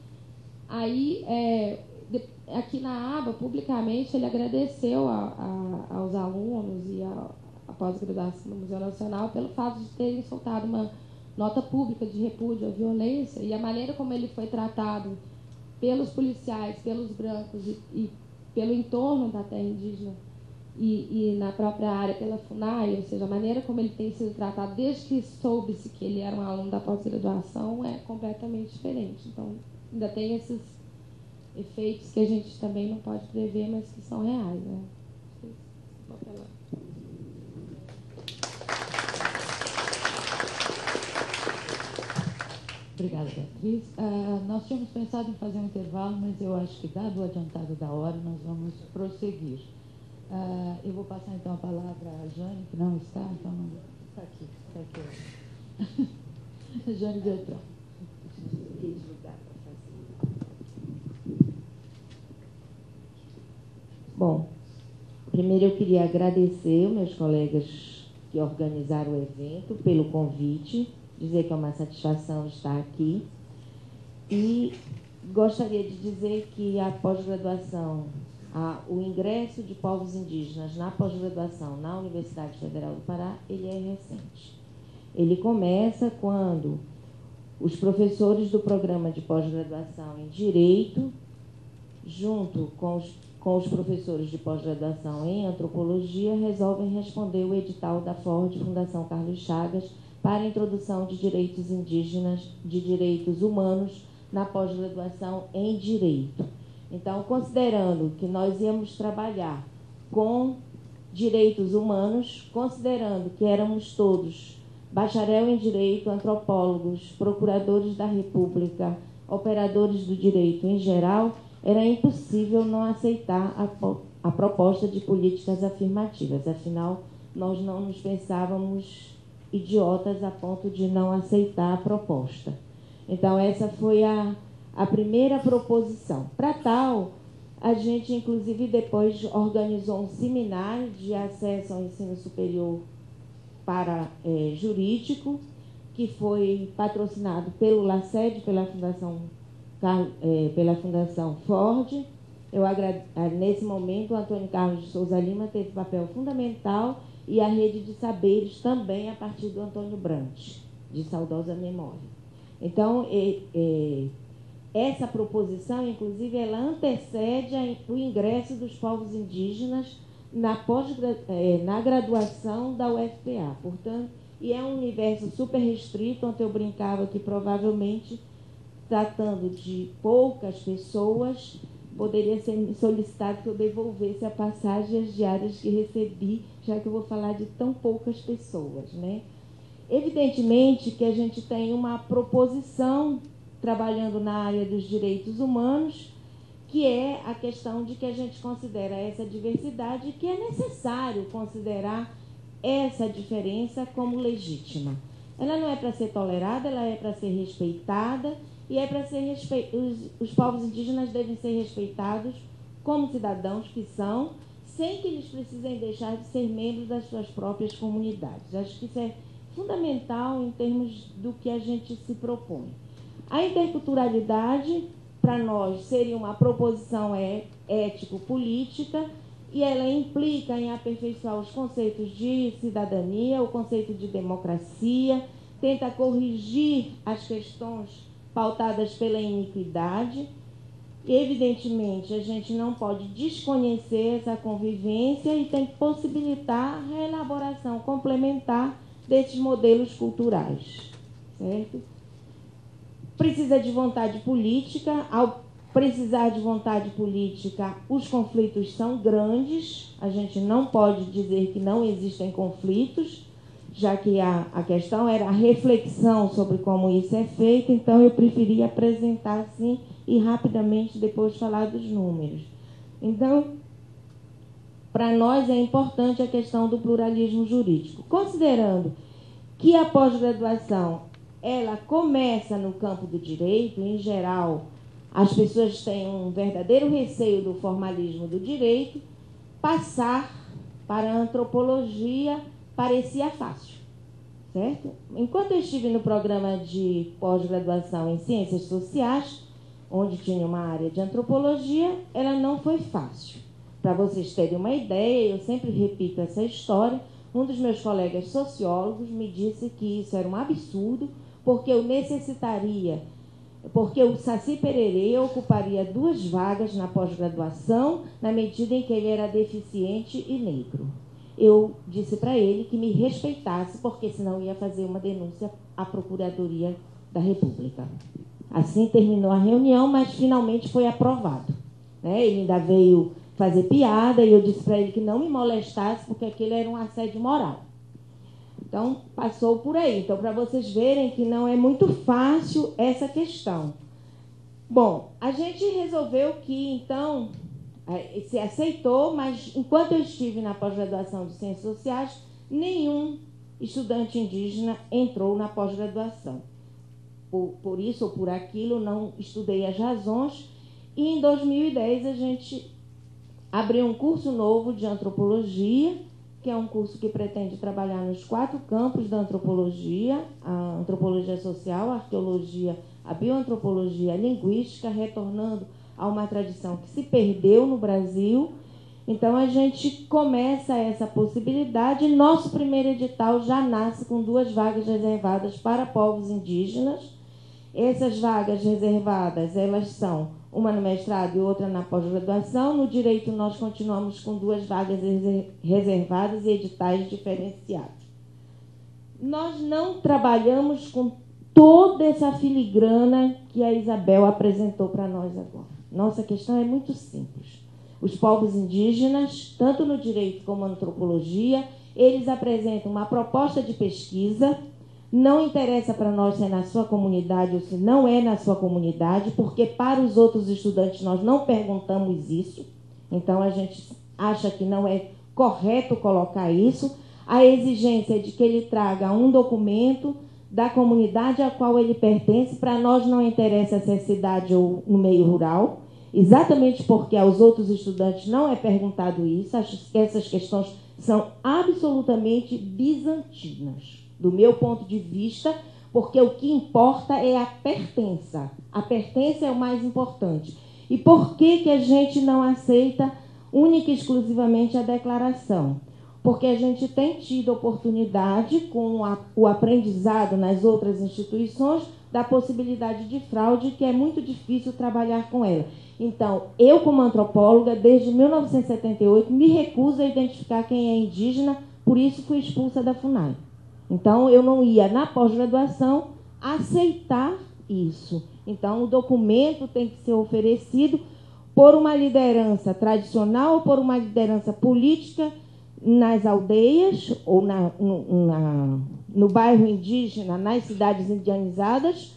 aí é, aqui na aba, publicamente, ele agradeceu a, a, aos alunos e a, a pós-graduação do Museu Nacional pelo fato de terem soltado uma nota pública de repúdio à violência e a maneira como ele foi tratado pelos policiais, pelos brancos e, e pelo entorno da terra indígena e, e, na própria área pela FUNAI, ou seja, a maneira como ele tem sido tratado desde que soube-se que ele era um aluno da pós-graduação é completamente diferente. Então, ainda tem esses efeitos que a gente também não pode prever, mas que são reais. Né? Obrigada, Beatriz. Uh, nós tínhamos pensado em fazer um intervalo, mas eu acho que, dado o adiantado da hora, nós vamos prosseguir. Uh, eu vou passar então a palavra à Jane, que não está, então não está aqui. Está aqui. <laughs> Jane Beltrão. Bom, primeiro eu queria agradecer meus colegas que organizaram o evento pelo convite, dizer que é uma satisfação estar aqui. E gostaria de dizer que a pós-graduação, o ingresso de povos indígenas na pós-graduação na Universidade Federal do Pará, ele é recente. Ele começa quando os professores do programa de pós-graduação em Direito, junto com os com os professores de pós-graduação em antropologia, resolvem responder o edital da Ford Fundação Carlos Chagas para a introdução de direitos indígenas, de direitos humanos na pós-graduação em direito. Então, considerando que nós íamos trabalhar com direitos humanos, considerando que éramos todos bacharel em direito, antropólogos, procuradores da República, operadores do direito em geral, era impossível não aceitar a, a proposta de políticas afirmativas. Afinal, nós não nos pensávamos idiotas a ponto de não aceitar a proposta. Então, essa foi a, a primeira proposição. Para tal, a gente, inclusive, depois organizou um seminário de acesso ao ensino superior para é, jurídico, que foi patrocinado pelo LACED, pela Fundação, é, pela Fundação Ford. Eu nesse momento, o Antônio Carlos de Souza Lima teve papel fundamental e a rede de saberes também a partir do Antônio Brant, de saudosa memória. Então, essa proposição, inclusive, ela antecede o ingresso dos povos indígenas na, pós, é, na graduação da UFPA. Portanto, e é um universo super restrito, onde eu brincava que provavelmente, tratando de poucas pessoas, poderia ser solicitado que eu devolvesse a passagem as diárias que recebi, já que eu vou falar de tão poucas pessoas. Né? Evidentemente que a gente tem uma proposição trabalhando na área dos direitos humanos, que é a questão de que a gente considera essa diversidade que é necessário considerar essa diferença como legítima. Ela não é para ser tolerada, ela é para ser respeitada e é para ser respe... os, os povos indígenas devem ser respeitados como cidadãos que são, sem que eles precisem deixar de ser membros das suas próprias comunidades. Acho que isso é fundamental em termos do que a gente se propõe. A interculturalidade, para nós, seria uma proposição é, ético-política e ela implica em aperfeiçoar os conceitos de cidadania, o conceito de democracia, tenta corrigir as questões pautadas pela iniquidade. Evidentemente, a gente não pode desconhecer essa convivência e tem que possibilitar a reelaboração complementar desses modelos culturais, certo? precisa de vontade política. Ao precisar de vontade política, os conflitos são grandes. A gente não pode dizer que não existem conflitos, já que a, a questão era a reflexão sobre como isso é feito, então eu preferi apresentar assim e rapidamente depois falar dos números. Então, para nós é importante a questão do pluralismo jurídico. Considerando que a pós-graduação ela começa no campo do direito, em geral, as pessoas têm um verdadeiro receio do formalismo do direito, passar para a antropologia parecia fácil, certo? Enquanto eu estive no programa de pós-graduação em ciências sociais, onde tinha uma área de antropologia, ela não foi fácil. Para vocês terem uma ideia, eu sempre repito essa história. Um dos meus colegas sociólogos me disse que isso era um absurdo, porque eu necessitaria, porque o Saci Pererê ocuparia duas vagas na pós-graduação, na medida em que ele era deficiente e negro. Eu disse para ele que me respeitasse, porque senão ia fazer uma denúncia à Procuradoria da República. Assim terminou a reunião, mas finalmente foi aprovado. Né? Ele ainda veio fazer piada e eu disse para ele que não me molestasse, porque aquele era um assédio moral. Então, passou por aí. Então, para vocês verem que não é muito fácil essa questão. Bom, a gente resolveu que, então, é, se aceitou, mas enquanto eu estive na pós-graduação de Ciências Sociais, nenhum estudante indígena entrou na pós-graduação. Por, por isso ou por aquilo, não estudei as razões. E em 2010 a gente abriu um curso novo de antropologia que é um curso que pretende trabalhar nos quatro campos da antropologia, a antropologia social, a arqueologia, a bioantropologia, a linguística, retornando a uma tradição que se perdeu no Brasil. Então a gente começa essa possibilidade. Nosso primeiro edital já nasce com duas vagas reservadas para povos indígenas. Essas vagas reservadas, elas são uma no mestrado e outra na pós-graduação. No direito, nós continuamos com duas vagas reservadas e editais diferenciados. Nós não trabalhamos com toda essa filigrana que a Isabel apresentou para nós agora. Nossa questão é muito simples. Os povos indígenas, tanto no direito como na antropologia, eles apresentam uma proposta de pesquisa. Não interessa para nós se é na sua comunidade ou se não é na sua comunidade, porque para os outros estudantes nós não perguntamos isso. Então a gente acha que não é correto colocar isso. A exigência é de que ele traga um documento da comunidade a qual ele pertence. Para nós não interessa se é cidade ou no meio rural, exatamente porque aos outros estudantes não é perguntado isso. Essas questões são absolutamente bizantinas, do meu ponto de vista, porque o que importa é a pertença. A pertença é o mais importante. E por que, que a gente não aceita única e exclusivamente a declaração? porque a gente tem tido oportunidade, com o aprendizado nas outras instituições, da possibilidade de fraude, que é muito difícil trabalhar com ela. Então, eu, como antropóloga, desde 1978, me recuso a identificar quem é indígena, por isso fui expulsa da FUNAI. Então, eu não ia, na pós-graduação, aceitar isso. Então, o documento tem que ser oferecido por uma liderança tradicional ou por uma liderança política nas aldeias ou na, no, na, no bairro indígena, nas cidades indianizadas,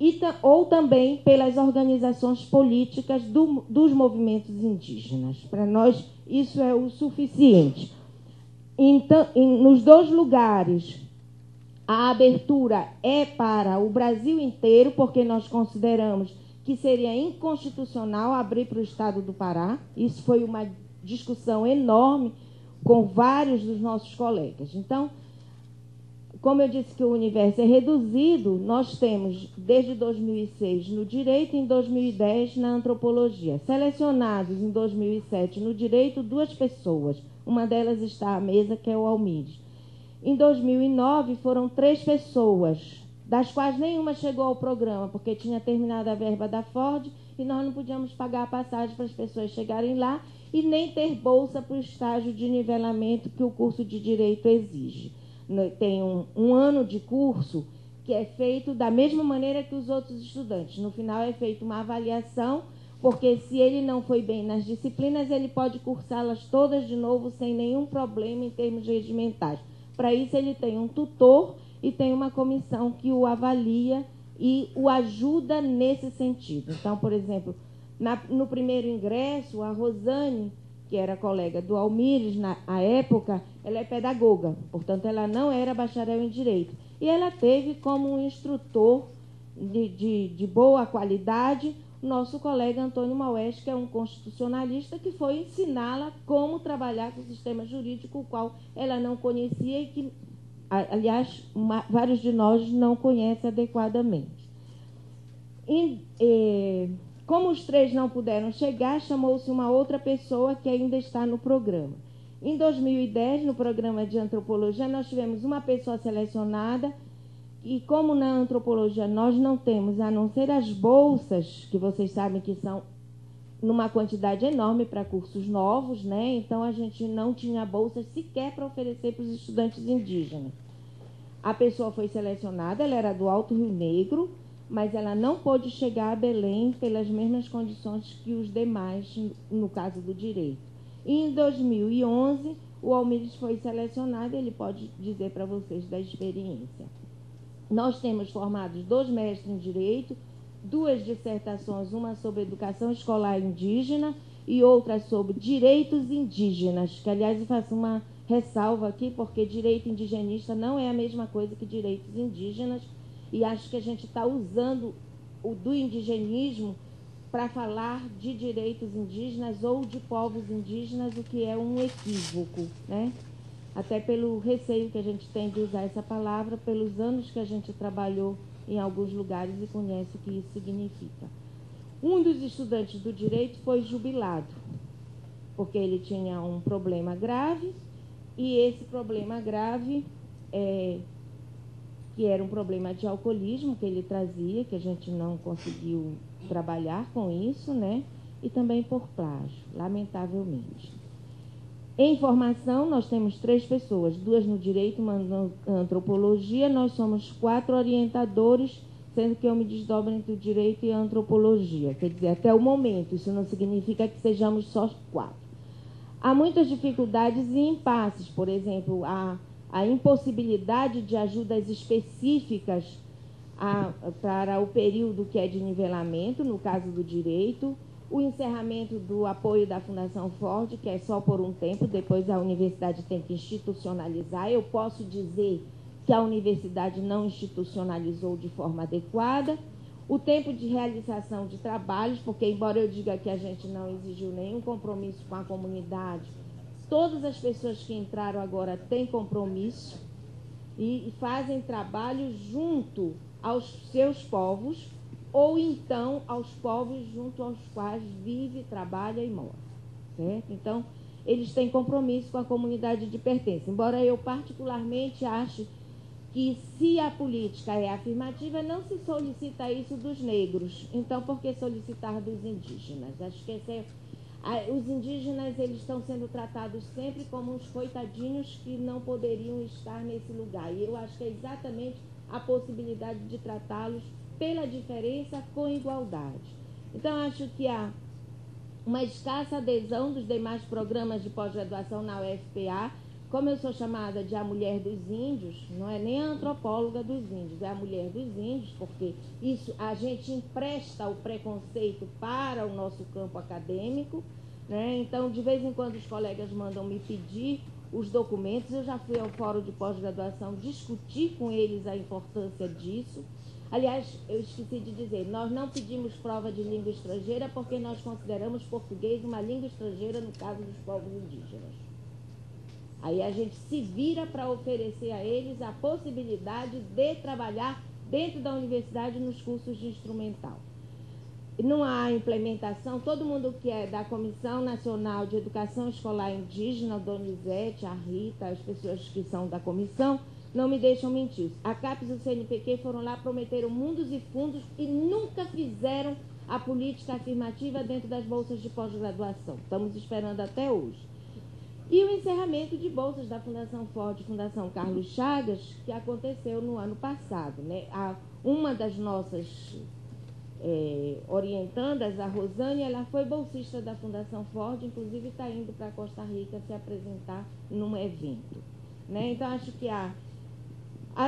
e, ou também pelas organizações políticas do, dos movimentos indígenas. Para nós, isso é o suficiente. Então, nos dois lugares, a abertura é para o Brasil inteiro, porque nós consideramos que seria inconstitucional abrir para o estado do Pará. Isso foi uma discussão enorme com vários dos nossos colegas. Então, como eu disse que o universo é reduzido, nós temos desde 2006 no direito em 2010 na antropologia. Selecionados em 2007 no direito duas pessoas, uma delas está à mesa, que é o Almires. Em 2009 foram três pessoas, das quais nenhuma chegou ao programa, porque tinha terminado a verba da Ford e nós não podíamos pagar a passagem para as pessoas chegarem lá e nem ter bolsa para o estágio de nivelamento que o curso de direito exige. Tem um, um ano de curso que é feito da mesma maneira que os outros estudantes. No final é feita uma avaliação, porque se ele não foi bem nas disciplinas, ele pode cursá-las todas de novo sem nenhum problema em termos regimentais. Para isso, ele tem um tutor e tem uma comissão que o avalia e o ajuda nesse sentido. Então, por exemplo, na, no primeiro ingresso, a Rosane, que era colega do Almires na época, ela é pedagoga, portanto, ela não era bacharel em Direito. E ela teve como um instrutor de, de, de boa qualidade nosso colega Antônio Maués, que é um constitucionalista, que foi ensiná-la como trabalhar com o sistema jurídico, o qual ela não conhecia e que, aliás, uma, vários de nós não conhecem adequadamente. E, eh, como os três não puderam chegar, chamou-se uma outra pessoa que ainda está no programa. Em 2010, no programa de antropologia, nós tivemos uma pessoa selecionada e como na antropologia nós não temos, a não ser as bolsas, que vocês sabem que são numa quantidade enorme para cursos novos, né? Então a gente não tinha bolsas sequer para oferecer para os estudantes indígenas. A pessoa foi selecionada, ela era do Alto Rio Negro, mas ela não pôde chegar a Belém pelas mesmas condições que os demais, no caso do direito. E em 2011, o Almires foi selecionado, ele pode dizer para vocês da experiência. Nós temos formados dois mestres em direito, duas dissertações, uma sobre educação escolar indígena e outra sobre direitos indígenas, que aliás eu faço uma ressalva aqui, porque direito indigenista não é a mesma coisa que direitos indígenas e acho que a gente está usando o do indigenismo para falar de direitos indígenas ou de povos indígenas, o que é um equívoco, né? Até pelo receio que a gente tem de usar essa palavra, pelos anos que a gente trabalhou em alguns lugares e conhece o que isso significa. Um dos estudantes do direito foi jubilado, porque ele tinha um problema grave e esse problema grave é, que era um problema de alcoolismo que ele trazia, que a gente não conseguiu trabalhar com isso, né? E também por plágio, lamentavelmente. Em formação, nós temos três pessoas, duas no direito, uma na antropologia. Nós somos quatro orientadores, sendo que eu me desdobro entre o direito e a antropologia. Quer dizer, até o momento, isso não significa que sejamos só quatro. Há muitas dificuldades e impasses, por exemplo, a, a impossibilidade de ajudas específicas a, para o período que é de nivelamento, no caso do direito, o encerramento do apoio da Fundação Ford, que é só por um tempo, depois a universidade tem que institucionalizar. Eu posso dizer que a universidade não institucionalizou de forma adequada. O tempo de realização de trabalhos, porque, embora eu diga que a gente não exigiu nenhum compromisso com a comunidade, todas as pessoas que entraram agora têm compromisso e fazem trabalho junto aos seus povos ou então aos povos junto aos quais vive, trabalha e mora. Certo? Então, eles têm compromisso com a comunidade de pertença. Embora eu particularmente ache que se a política é afirmativa, não se solicita isso dos negros. Então, por que solicitar dos indígenas? Acho que esse é, os indígenas eles estão sendo tratados sempre como uns coitadinhos que não poderiam estar nesse lugar. E eu acho que é exatamente a possibilidade de tratá-los pela diferença com igualdade. Então, acho que há uma escassa adesão dos demais programas de pós-graduação na UFPA. Como eu sou chamada de a mulher dos índios, não é nem a antropóloga dos índios, é a mulher dos índios, porque isso a gente empresta o preconceito para o nosso campo acadêmico. Né? Então, de vez em quando, os colegas mandam me pedir os documentos. Eu já fui ao fórum de pós-graduação discutir com eles a importância disso. Aliás, eu esqueci de dizer, nós não pedimos prova de língua estrangeira porque nós consideramos português uma língua estrangeira no caso dos povos indígenas. Aí a gente se vira para oferecer a eles a possibilidade de trabalhar dentro da universidade nos cursos de instrumental. Não há implementação, todo mundo que é da Comissão Nacional de Educação Escolar Indígena, Donizete, a Rita, as pessoas que são da comissão, não me deixam mentir. A CAPES e o CNPq foram lá, prometeram mundos e fundos e nunca fizeram a política afirmativa dentro das bolsas de pós-graduação. Estamos esperando até hoje. E o encerramento de bolsas da Fundação Ford e Fundação Carlos Chagas, que aconteceu no ano passado. Né? A, uma das nossas é, orientandas, a Rosane, ela foi bolsista da Fundação Ford, inclusive está indo para Costa Rica se apresentar num evento. Né? Então, acho que ah,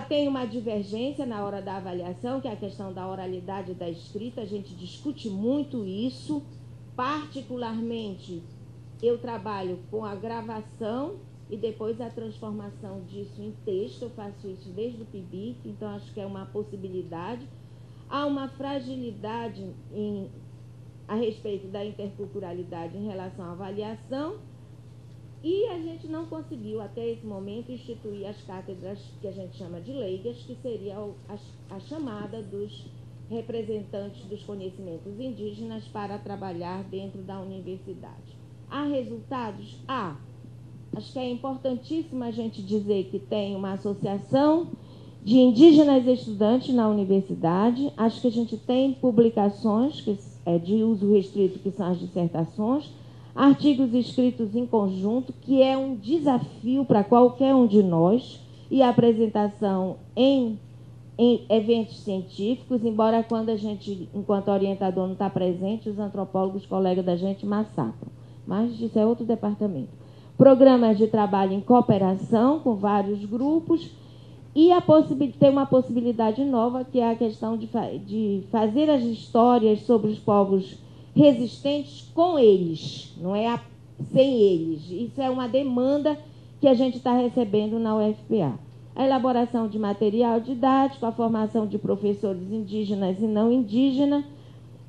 tem uma divergência na hora da avaliação, que é a questão da oralidade da escrita. A gente discute muito isso. Particularmente, eu trabalho com a gravação e depois a transformação disso em texto. Eu faço isso desde o PIBIC, então acho que é uma possibilidade. Há uma fragilidade em, a respeito da interculturalidade em relação à avaliação e a gente não conseguiu, até esse momento, instituir as cátedras que a gente chama de leigas, que seria a, chamada dos representantes dos conhecimentos indígenas para trabalhar dentro da universidade. Há resultados? Há. Acho que é importantíssimo a gente dizer que tem uma associação de indígenas estudantes na universidade. Acho que a gente tem publicações que é de uso restrito, que são as dissertações artigos escritos em conjunto, que é um desafio para qualquer um de nós, e a apresentação em, em eventos científicos, embora quando a gente, enquanto orientador, não está presente, os antropólogos, colegas da gente, massacram. Mas isso é outro departamento. Programas de trabalho em cooperação com vários grupos e a tem uma possibilidade nova, que é a questão de, de fazer as histórias sobre os povos resistentes com eles, não é a, sem eles. Isso é uma demanda que a gente está recebendo na UFPA. A elaboração de material didático, a formação de professores indígenas e não indígenas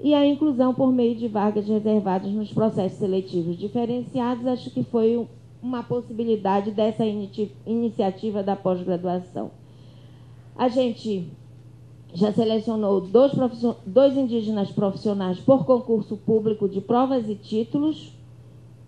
e a inclusão por meio de vagas reservadas nos processos seletivos diferenciados, acho que foi uma possibilidade dessa iniciativa da pós-graduação. A gente já selecionou dois, dois indígenas profissionais por concurso público de provas e títulos.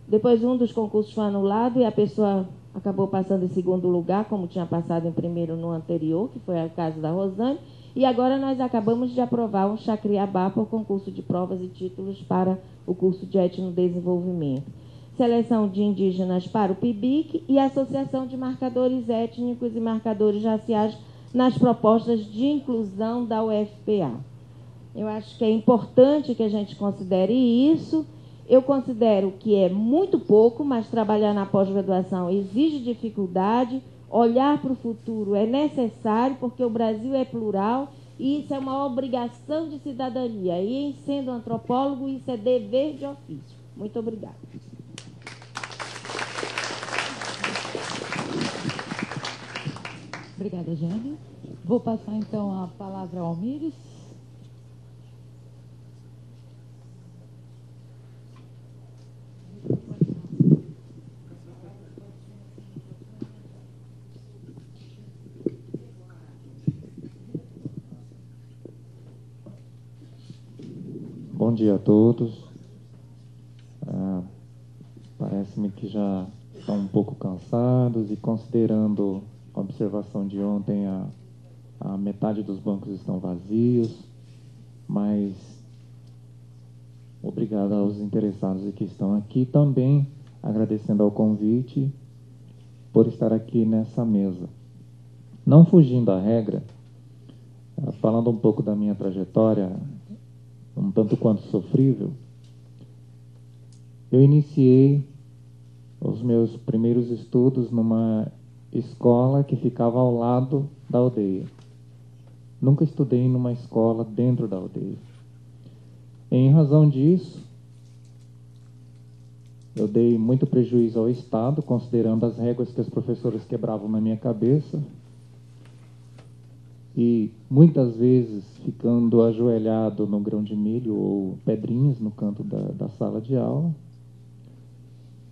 Depois um dos concursos foi anulado e a pessoa acabou passando em segundo lugar, como tinha passado em primeiro no anterior, que foi o caso da Rosane. E agora nós acabamos de aprovar um chacriabá por concurso de provas e títulos para o curso de etnodesenvolvimento. Seleção de Indígenas para o PIBIC e Associação de Marcadores Étnicos e Marcadores Raciais nas propostas de inclusão da UFPA. Eu acho que é importante que a gente considere isso. Eu considero que é muito pouco, mas trabalhar na pós-graduação exige dificuldade. Olhar para o futuro é necessário, porque o Brasil é plural e isso é uma obrigação de cidadania. E, em sendo antropólogo, isso é dever de ofício. Muito obrigada. Obrigada, Jane. Vou passar então a palavra ao Almires. Bom dia a todos. Ah, Parece-me que já estão um pouco cansados e considerando a observação de ontem, a, a metade dos bancos estão vazios, mas obrigado aos interessados que estão aqui, também agradecendo ao convite por estar aqui nessa mesa. Não fugindo à regra, ah, falando um pouco da minha trajetória, um tanto quanto sofrível, eu iniciei os meus primeiros estudos numa escola que ficava ao lado da aldeia. Nunca estudei numa escola dentro da aldeia. Em razão disso, eu dei muito prejuízo ao Estado, considerando as regras que os professores quebravam na minha cabeça. E muitas vezes ficando ajoelhado no grão de milho ou pedrinhas no canto da, da sala de aula.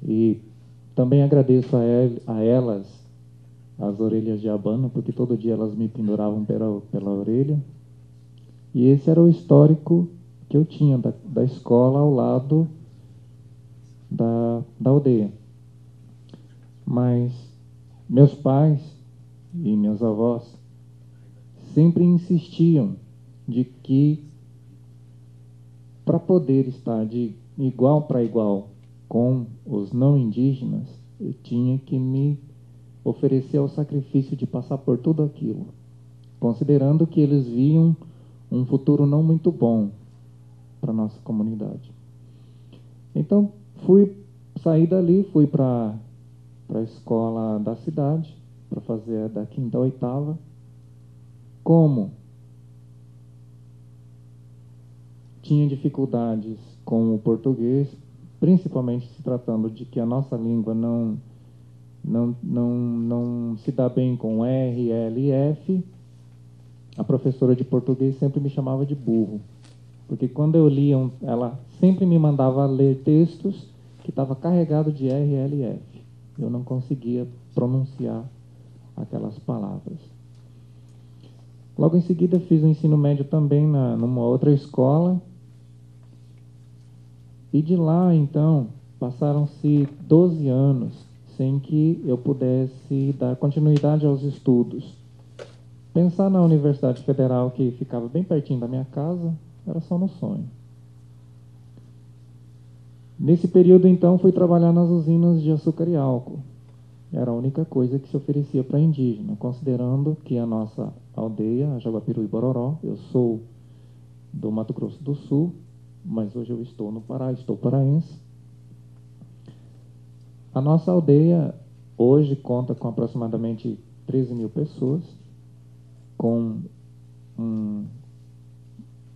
E também agradeço a, el, a elas as orelhas de abano, porque todo dia elas me penduravam pela, pela orelha. E esse era o histórico que eu tinha da, da escola ao lado da, da aldeia. Mas meus pais e meus avós sempre insistiam de que para poder estar de igual para igual com os não indígenas, eu tinha que me oferecer ao sacrifício de passar por tudo aquilo, considerando que eles viam um futuro não muito bom para nossa comunidade. Então, fui sair dali, fui para a escola da cidade, para fazer da quinta a oitava. Como tinha dificuldades com o português, principalmente se tratando de que a nossa língua não não, não, não se dá bem com R, L e F, a professora de português sempre me chamava de burro. Porque quando eu lia, ela sempre me mandava ler textos que estava carregado de R, L e F. Eu não conseguia pronunciar aquelas palavras. Logo em seguida fiz o ensino médio também na, numa outra escola. E de lá, então, passaram-se 12 anos sem que eu pudesse dar continuidade aos estudos. Pensar na Universidade Federal, que ficava bem pertinho da minha casa, era só no sonho. Nesse período, então, fui trabalhar nas usinas de açúcar e álcool. Era a única coisa que se oferecia para indígena, considerando que a nossa aldeia, Jaguapiru e Bororó, eu sou do Mato Grosso do Sul, mas hoje eu estou no Pará, estou paraense, a nossa aldeia hoje conta com aproximadamente 13 mil pessoas, com um,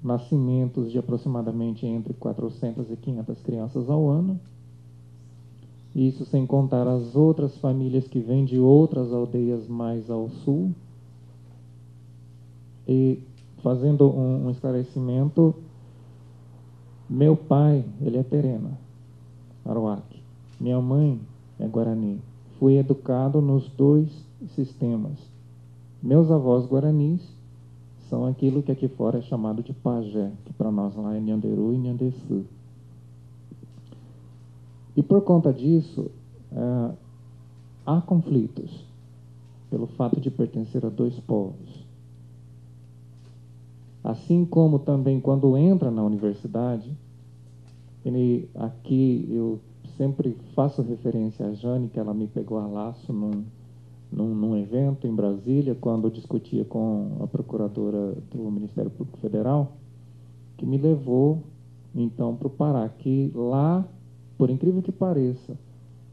nascimentos de aproximadamente entre 400 e 500 crianças ao ano. Isso sem contar as outras famílias que vêm de outras aldeias mais ao sul. E fazendo um, um esclarecimento, meu pai, ele é terena, Aruac. Minha mãe é guarani. Fui educado nos dois sistemas. Meus avós guaranis são aquilo que aqui fora é chamado de pajé, que para nós lá é Nhanderu e Nhandesu. E por conta disso, é, há conflitos pelo fato de pertencer a dois povos. Assim como também quando entra na universidade, ele, aqui eu sempre faço referência a Jane, que ela me pegou a laço num, num, num evento em Brasília, quando eu discutia com a procuradora do Ministério Público Federal, que me levou então para o Pará, que lá, por incrível que pareça,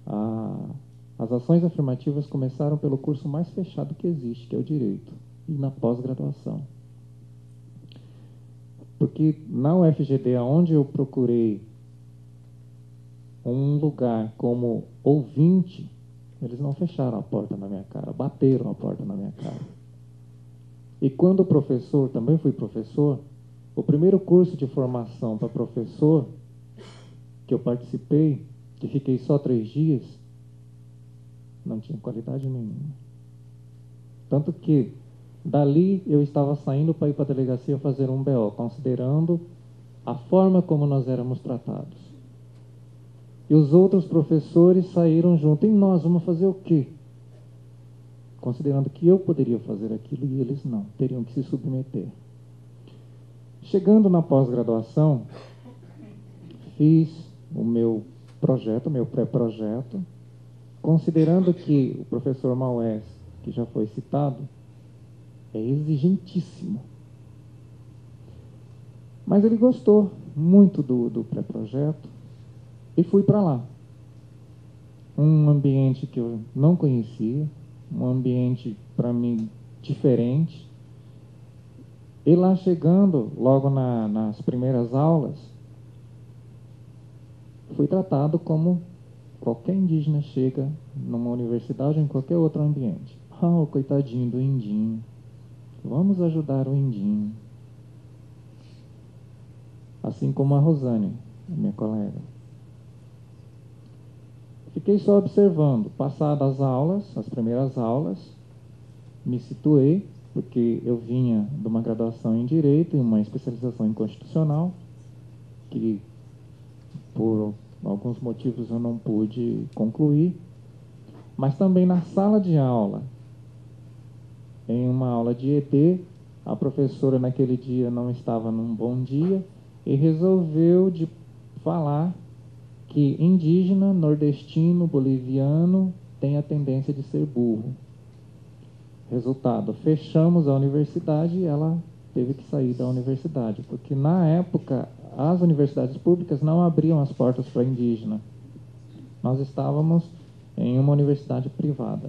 a, as ações afirmativas começaram pelo curso mais fechado que existe, que é o direito, e na pós-graduação. Porque na UFGD, onde eu procurei um lugar como ouvinte, eles não fecharam a porta na minha cara, bateram a porta na minha cara. E quando o professor, também fui professor, o primeiro curso de formação para professor que eu participei, que fiquei só três dias, não tinha qualidade nenhuma. Tanto que dali eu estava saindo para ir para a delegacia fazer um BO, considerando a forma como nós éramos tratados. E os outros professores saíram junto. E nós vamos fazer o quê? Considerando que eu poderia fazer aquilo e eles não, teriam que se submeter. Chegando na pós-graduação, fiz o meu projeto, meu pré-projeto, considerando que o professor Maués, que já foi citado, é exigentíssimo. Mas ele gostou muito do, do pré-projeto e fui para lá. Um ambiente que eu não conhecia, um ambiente para mim diferente, e lá chegando, logo na, nas primeiras aulas, fui tratado como qualquer indígena chega numa universidade ou em qualquer outro ambiente. Ah, oh, coitadinho do indinho. Vamos ajudar o indinho. Assim como a Rosane, minha colega. Fiquei só observando. Passadas as aulas, as primeiras aulas, me situei porque eu vinha de uma graduação em Direito e uma especialização em Constitucional, que por alguns motivos eu não pude concluir, mas também na sala de aula, em uma aula de ED, a professora naquele dia não estava num bom dia e resolveu de falar que indígena, nordestino, boliviano tem a tendência de ser burro. Resultado, fechamos a universidade e ela teve que sair da universidade, porque na época as universidades públicas não abriam as portas para indígena. Nós estávamos em uma universidade privada,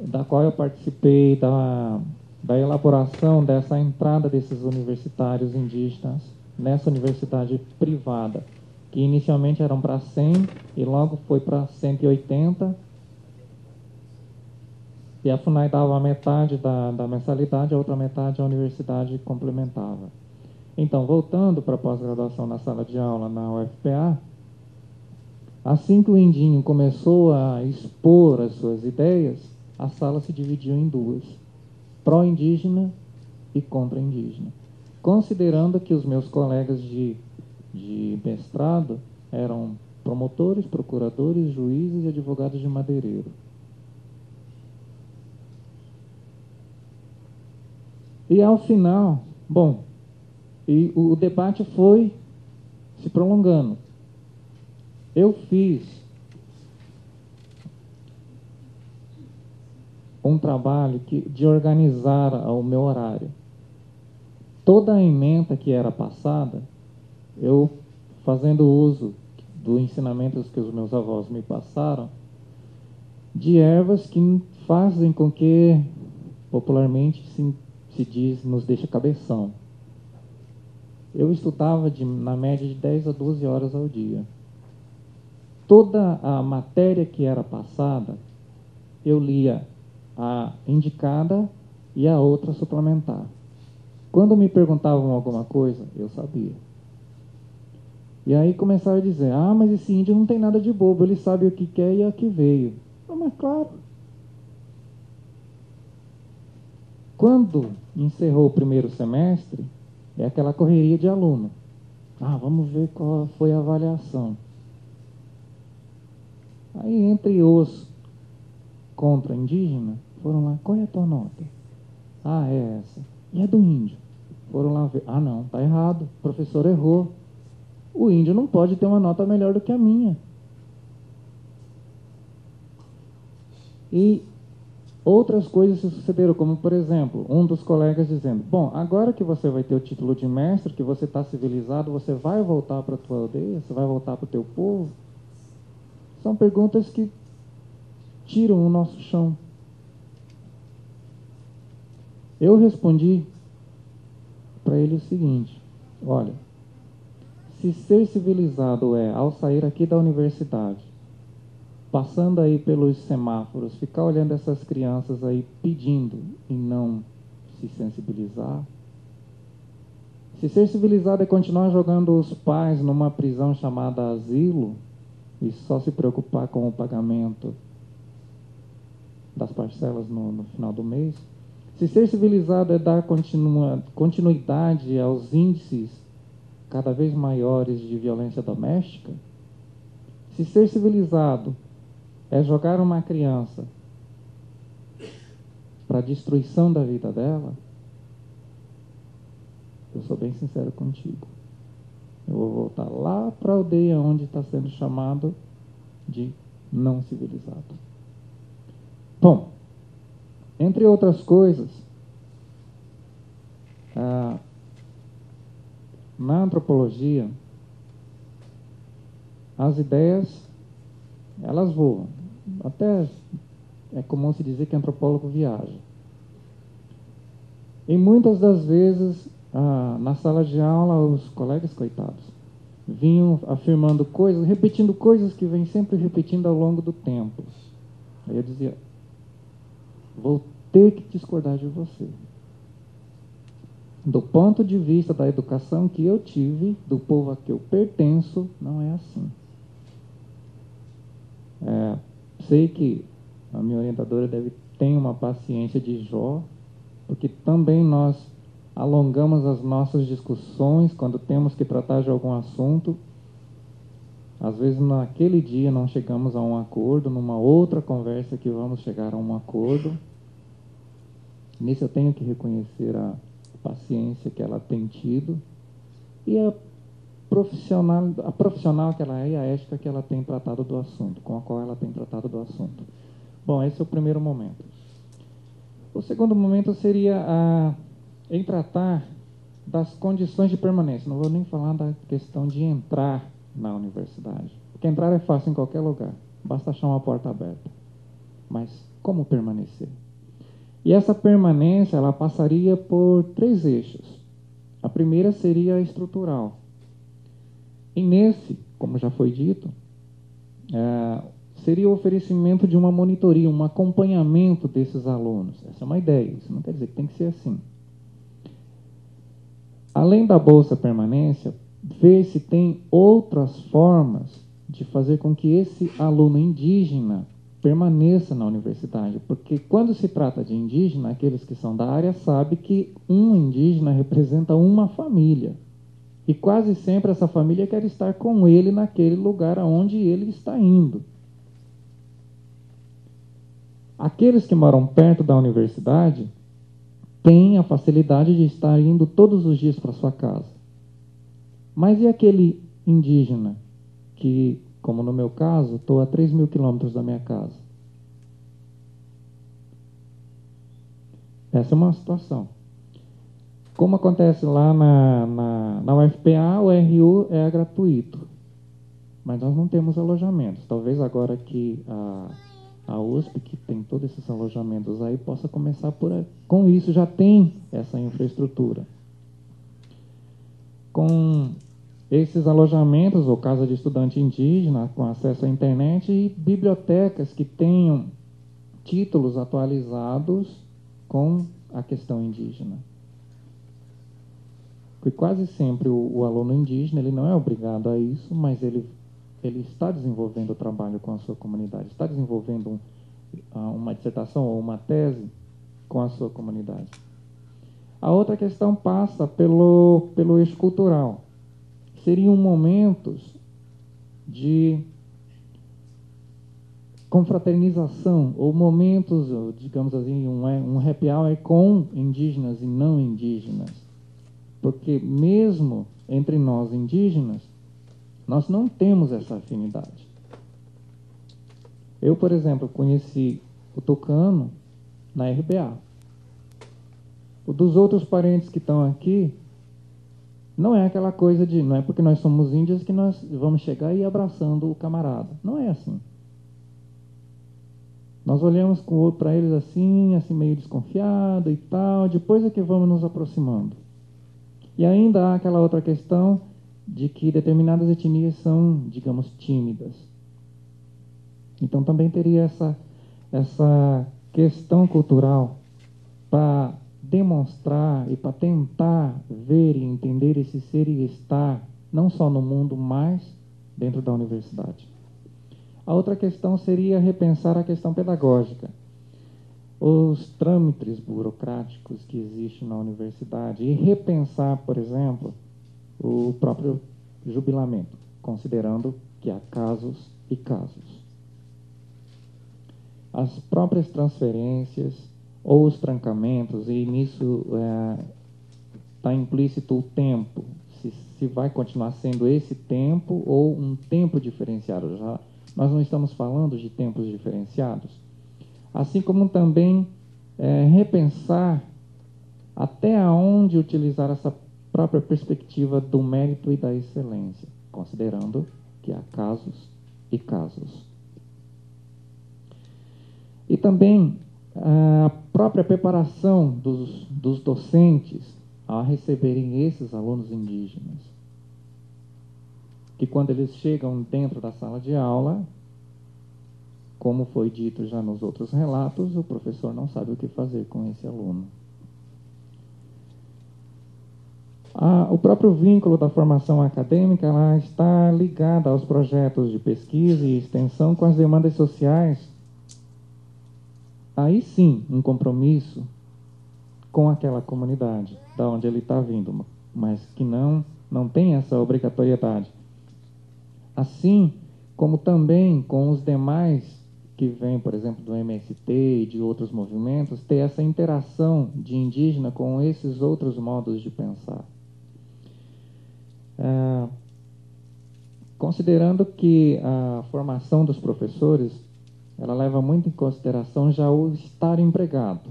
da qual eu participei da, da elaboração dessa entrada desses universitários indígenas nessa universidade privada, que inicialmente eram para 100 e logo foi para 180 e a FUNAI dava metade da, da mensalidade, a outra metade a universidade complementava. Então, voltando para a pós-graduação na sala de aula na UFPA, assim que o Indinho começou a expor as suas ideias, a sala se dividiu em duas: pró-indígena e contra-indígena. Considerando que os meus colegas de, de mestrado eram promotores, procuradores, juízes e advogados de madeireiro. E ao final, bom, e o debate foi se prolongando. Eu fiz um trabalho que, de organizar o meu horário. Toda a emenda que era passada, eu fazendo uso do ensinamento que os meus avós me passaram, de ervas que fazem com que popularmente se se diz, nos deixa cabeção. Eu estudava de, na média de 10 a 12 horas ao dia. Toda a matéria que era passada, eu lia a indicada e a outra suplementar. Quando me perguntavam alguma coisa, eu sabia. E aí começaram a dizer: Ah, mas esse índio não tem nada de bobo, ele sabe o que quer e a que veio. Ah, mas claro, Quando encerrou o primeiro semestre, é aquela correria de aluno. Ah, vamos ver qual foi a avaliação. Aí, entre os contra indígena, foram lá, qual é a tua nota? Ah, é essa. E a do índio? Foram lá ver. Ah, não, tá errado. O professor errou. O índio não pode ter uma nota melhor do que a minha. E outras coisas se sucederam, como por exemplo, um dos colegas dizendo: Bom, agora que você vai ter o título de mestre, que você está civilizado, você vai voltar para a tua aldeia, você vai voltar para o teu povo? São perguntas que tiram o nosso chão. Eu respondi para ele o seguinte: Olha, se ser civilizado é, ao sair aqui da universidade, passando aí pelos semáforos, ficar olhando essas crianças aí pedindo e não se sensibilizar, se ser civilizado é continuar jogando os pais numa prisão chamada asilo e só se preocupar com o pagamento das parcelas no, no final do mês, se ser civilizado é dar continua, continuidade aos índices cada vez maiores de violência doméstica, se ser civilizado é jogar uma criança para a destruição da vida dela, eu sou bem sincero contigo. Eu vou voltar lá para a aldeia onde está sendo chamado de não civilizado. Bom, entre outras coisas, ah, na antropologia, as ideias elas voam. Até é comum se dizer que antropólogo viaja. E muitas das vezes, ah, na sala de aula, os colegas coitados vinham afirmando coisas, repetindo coisas que vêm sempre repetindo ao longo do tempo. Aí eu dizia: vou ter que discordar de você. Do ponto de vista da educação que eu tive, do povo a que eu pertenço, não é assim. É, sei que a minha orientadora deve ter uma paciência de Jó, porque também nós alongamos as nossas discussões quando temos que tratar de algum assunto. Às vezes, naquele dia, não chegamos a um acordo, numa outra conversa que vamos chegar a um acordo. Nisso eu tenho que reconhecer a paciência que ela tem tido e a profissional, a profissional que ela é e a ética que ela tem tratado do assunto, com a qual ela tem tratado do assunto. Bom, esse é o primeiro momento. O segundo momento seria a, em tratar das condições de permanência. Não vou nem falar da questão de entrar na universidade. Porque entrar é fácil em qualquer lugar. Basta achar uma porta aberta. Mas como permanecer? E essa permanência ela passaria por três eixos. A primeira seria a estrutural. E nesse, como já foi dito, é, seria o oferecimento de uma monitoria, um acompanhamento desses alunos. Essa é uma ideia, isso não quer dizer que tem que ser assim. Além da bolsa permanência, ver se tem outras formas de fazer com que esse aluno indígena permaneça na universidade, porque quando se trata de indígena, aqueles que são da área sabem que um indígena representa uma família. E quase sempre essa família quer estar com ele naquele lugar aonde ele está indo. Aqueles que moram perto da universidade têm a facilidade de estar indo todos os dias para sua casa. Mas e aquele indígena que como no meu caso, estou a 3 mil quilômetros da minha casa. Essa é uma situação. Como acontece lá na, na, na UFPA, o RU é gratuito. Mas nós não temos alojamentos. Talvez agora que a, a USP, que tem todos esses alojamentos aí, possa começar por aí. Com isso, já tem essa infraestrutura. Com esses alojamentos, ou casa de estudante indígena, com acesso à internet, e bibliotecas que tenham títulos atualizados com a questão indígena. Porque quase sempre o, o, aluno indígena ele não é obrigado a isso, mas ele, ele está desenvolvendo o trabalho com a sua comunidade, está desenvolvendo um, uma dissertação ou uma tese com a sua comunidade. A outra questão passa pelo, pelo eixo cultural seriam momentos de confraternização ou momentos, digamos assim, um, um happy hour com indígenas e não indígenas. Porque mesmo entre nós indígenas, nós não temos essa afinidade. Eu, por exemplo, conheci o tucano na RBA. O dos outros parentes que estão aqui não é aquela coisa de, não é porque nós somos índios que nós vamos chegar e ir abraçando o camarada. Não é assim. Nós olhamos para eles assim, assim meio desconfiado e tal, depois é que vamos nos aproximando. E ainda há aquela outra questão de que determinadas etnias são, digamos, tímidas. Então também teria essa, essa questão cultural para demonstrar e para tentar ver e entender esse ser e estar, não só no mundo, mas dentro da universidade. A outra questão seria repensar a questão pedagógica. Os trâmites burocráticos que existem na universidade e repensar, por exemplo, o próprio jubilamento, considerando que há casos e casos. As próprias transferências ou os trancamentos, e nisso está é, implícito o tempo, se, se vai continuar sendo esse tempo ou um tempo diferenciado. Já, nós não estamos falando de tempos diferenciados. Assim como também é, repensar até onde utilizar essa própria perspectiva do mérito e da excelência, considerando que há casos e casos. E também a própria preparação dos, dos docentes a receberem esses alunos indígenas. Que quando eles chegam dentro da sala de aula, como foi dito já nos outros relatos, o professor não sabe o que fazer com esse aluno. o próprio vínculo da formação acadêmica está ligada aos projetos de pesquisa e extensão com as demandas sociais aí sim um compromisso com aquela comunidade da onde ele está vindo, mas que não não tem essa obrigatoriedade. Assim como também com os demais que vêm, por exemplo, do MST e de outros movimentos, ter essa interação de indígena com esses outros modos de pensar. É, considerando que a formação dos professores ela leva muito em consideração já o estar empregado.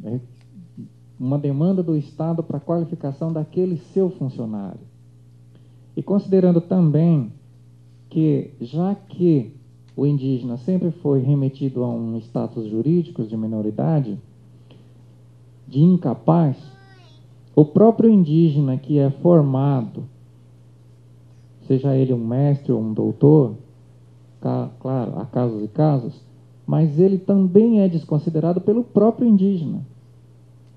Né? Uma demanda do Estado para a qualificação daquele seu funcionário. E considerando também que, já que o indígena sempre foi remetido a um status jurídico de minoridade, de incapaz, o próprio indígena que é formado, seja ele um mestre ou um doutor, claro, há casos e casos, mas ele também é desconsiderado pelo próprio indígena.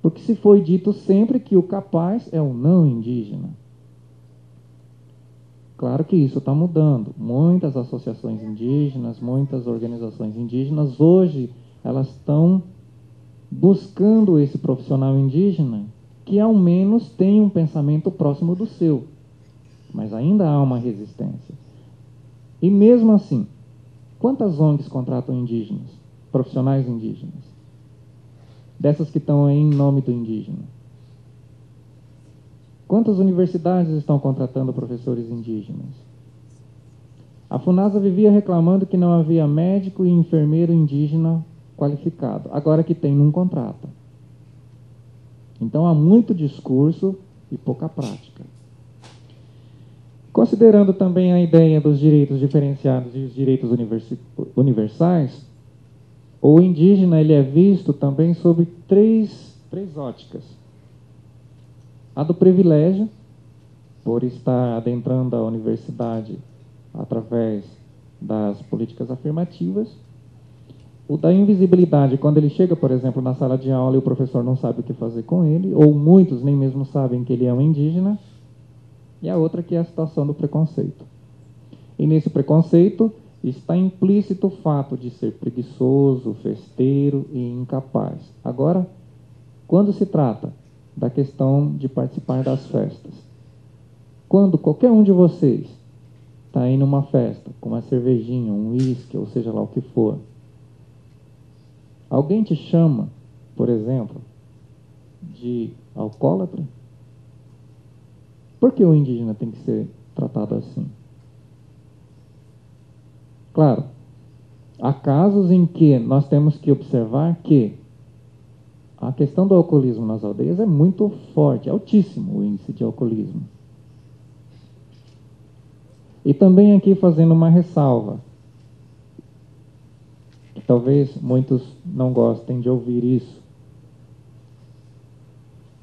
Porque se foi dito sempre que o capaz é o não indígena. Claro que isso está mudando. Muitas associações indígenas, muitas organizações indígenas, hoje elas estão buscando esse profissional indígena que ao menos tem um pensamento próximo do seu. Mas ainda há uma resistência. E mesmo assim, quantas ONGs contratam indígenas, profissionais indígenas? Dessas que estão em nome do indígena. Quantas universidades estão contratando professores indígenas? A FUNASA vivia reclamando que não havia médico e enfermeiro indígena qualificado. Agora que tem, não contrata. Então há muito discurso e pouca prática. Considerando também a ideia dos direitos diferenciados e os direitos universais, o indígena ele é visto também sob três, três óticas. A do privilégio, por estar adentrando a universidade através das políticas afirmativas. O da invisibilidade, quando ele chega, por exemplo, na sala de aula e o professor não sabe o que fazer com ele, ou muitos nem mesmo sabem que ele é um indígena e a outra que é a situação do preconceito. E nesse preconceito está implícito o fato de ser preguiçoso, festeiro e incapaz. Agora, quando se trata da questão de participar das festas, quando qualquer um de vocês está aí numa festa com uma cervejinha, um uísque, ou seja lá o que for, alguém te chama, por exemplo, de alcoólatra, por que o indígena tem que ser tratado assim? Claro, Há casos em que nós temos que observar que a questão do alcoolismo nas aldeias é muito forte, é altíssimo o índice de alcoolismo. E também aqui fazendo uma ressalva, que talvez muitos não gostem de ouvir isso,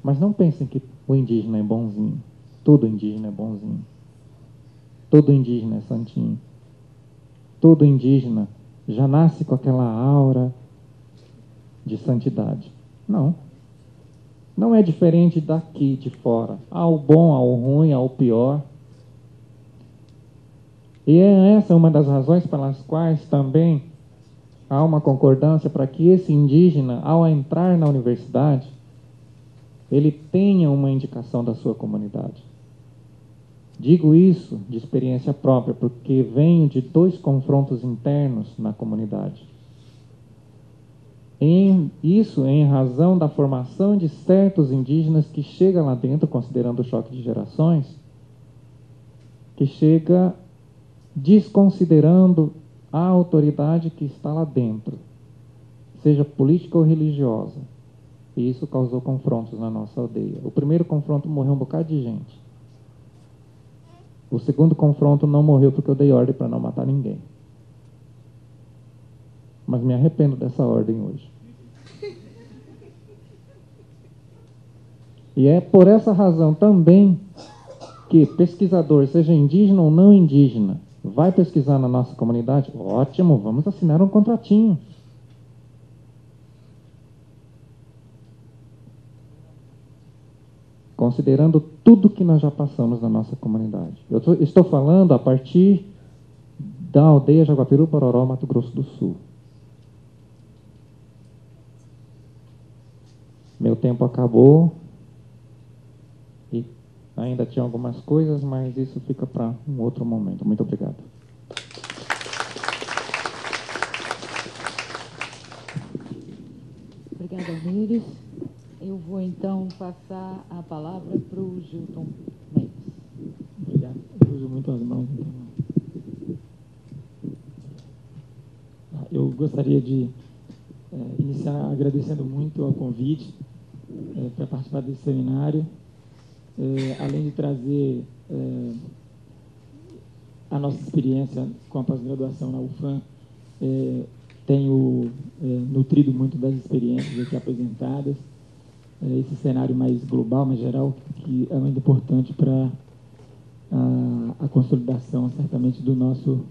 mas não pensem que o indígena é bonzinho. Todo indígena é bonzinho. Todo indígena é santinho. Todo indígena já nasce com aquela aura de santidade. Não. Não é diferente daqui de fora. Há o bom, há o ruim, há o pior. E é essa uma das razões pelas quais também há uma concordância para que esse indígena, ao entrar na universidade, ele tenha uma indicação da sua comunidade. Digo isso de experiência própria, porque venho de dois confrontos internos na comunidade. Em, isso em razão da formação de certos indígenas que chega lá dentro, considerando o choque de gerações, que chega desconsiderando a autoridade que está lá dentro, seja política ou religiosa. E isso causou confrontos na nossa aldeia. O primeiro confronto morreu um bocado de gente. O segundo confronto não morreu porque eu dei ordem para não matar ninguém. Mas me arrependo dessa ordem hoje. E é por essa razão também que pesquisador, seja indígena ou não indígena, vai pesquisar na nossa comunidade? Ótimo, vamos assinar um contratinho. Considerando tudo que nós já passamos na nossa comunidade. Eu estou falando a partir da aldeia Jaguapiru, Pororó, Mato Grosso do Sul. Meu tempo acabou e ainda tinha algumas coisas, mas isso fica para um outro momento. Muito obrigado. Obrigada, Almires. Eu vou então passar a palavra para o Gilton Mendes. Obrigado. Eu uso muito as mãos. Então... Ah, eu gostaria de é, iniciar agradecendo muito ao convite é, para participar desse seminário, é, além de trazer a nossa experiência com a pós-graduação na UFAM, tenho nutrido muito das experiências aqui apresentadas é, esse cenário mais global, mais geral, que é muito importante para a, a, consolidação, certamente, do nosso,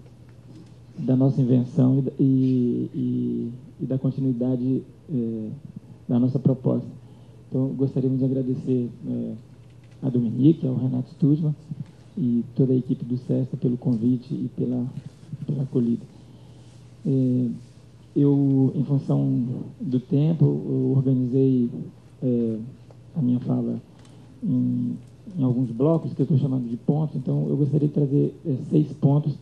da nossa invenção e, e, e da continuidade é, da nossa proposta. Então, gostaríamos de agradecer é, a Dominique, ao Renato Studman e toda a equipe do SESTA pelo convite e pela, pela acolhida. É, eu, em função do tempo, organizei é, a minha fala em, em, alguns blocos que eu estou chamando de pontos, então eu gostaria de trazer é, seis pontos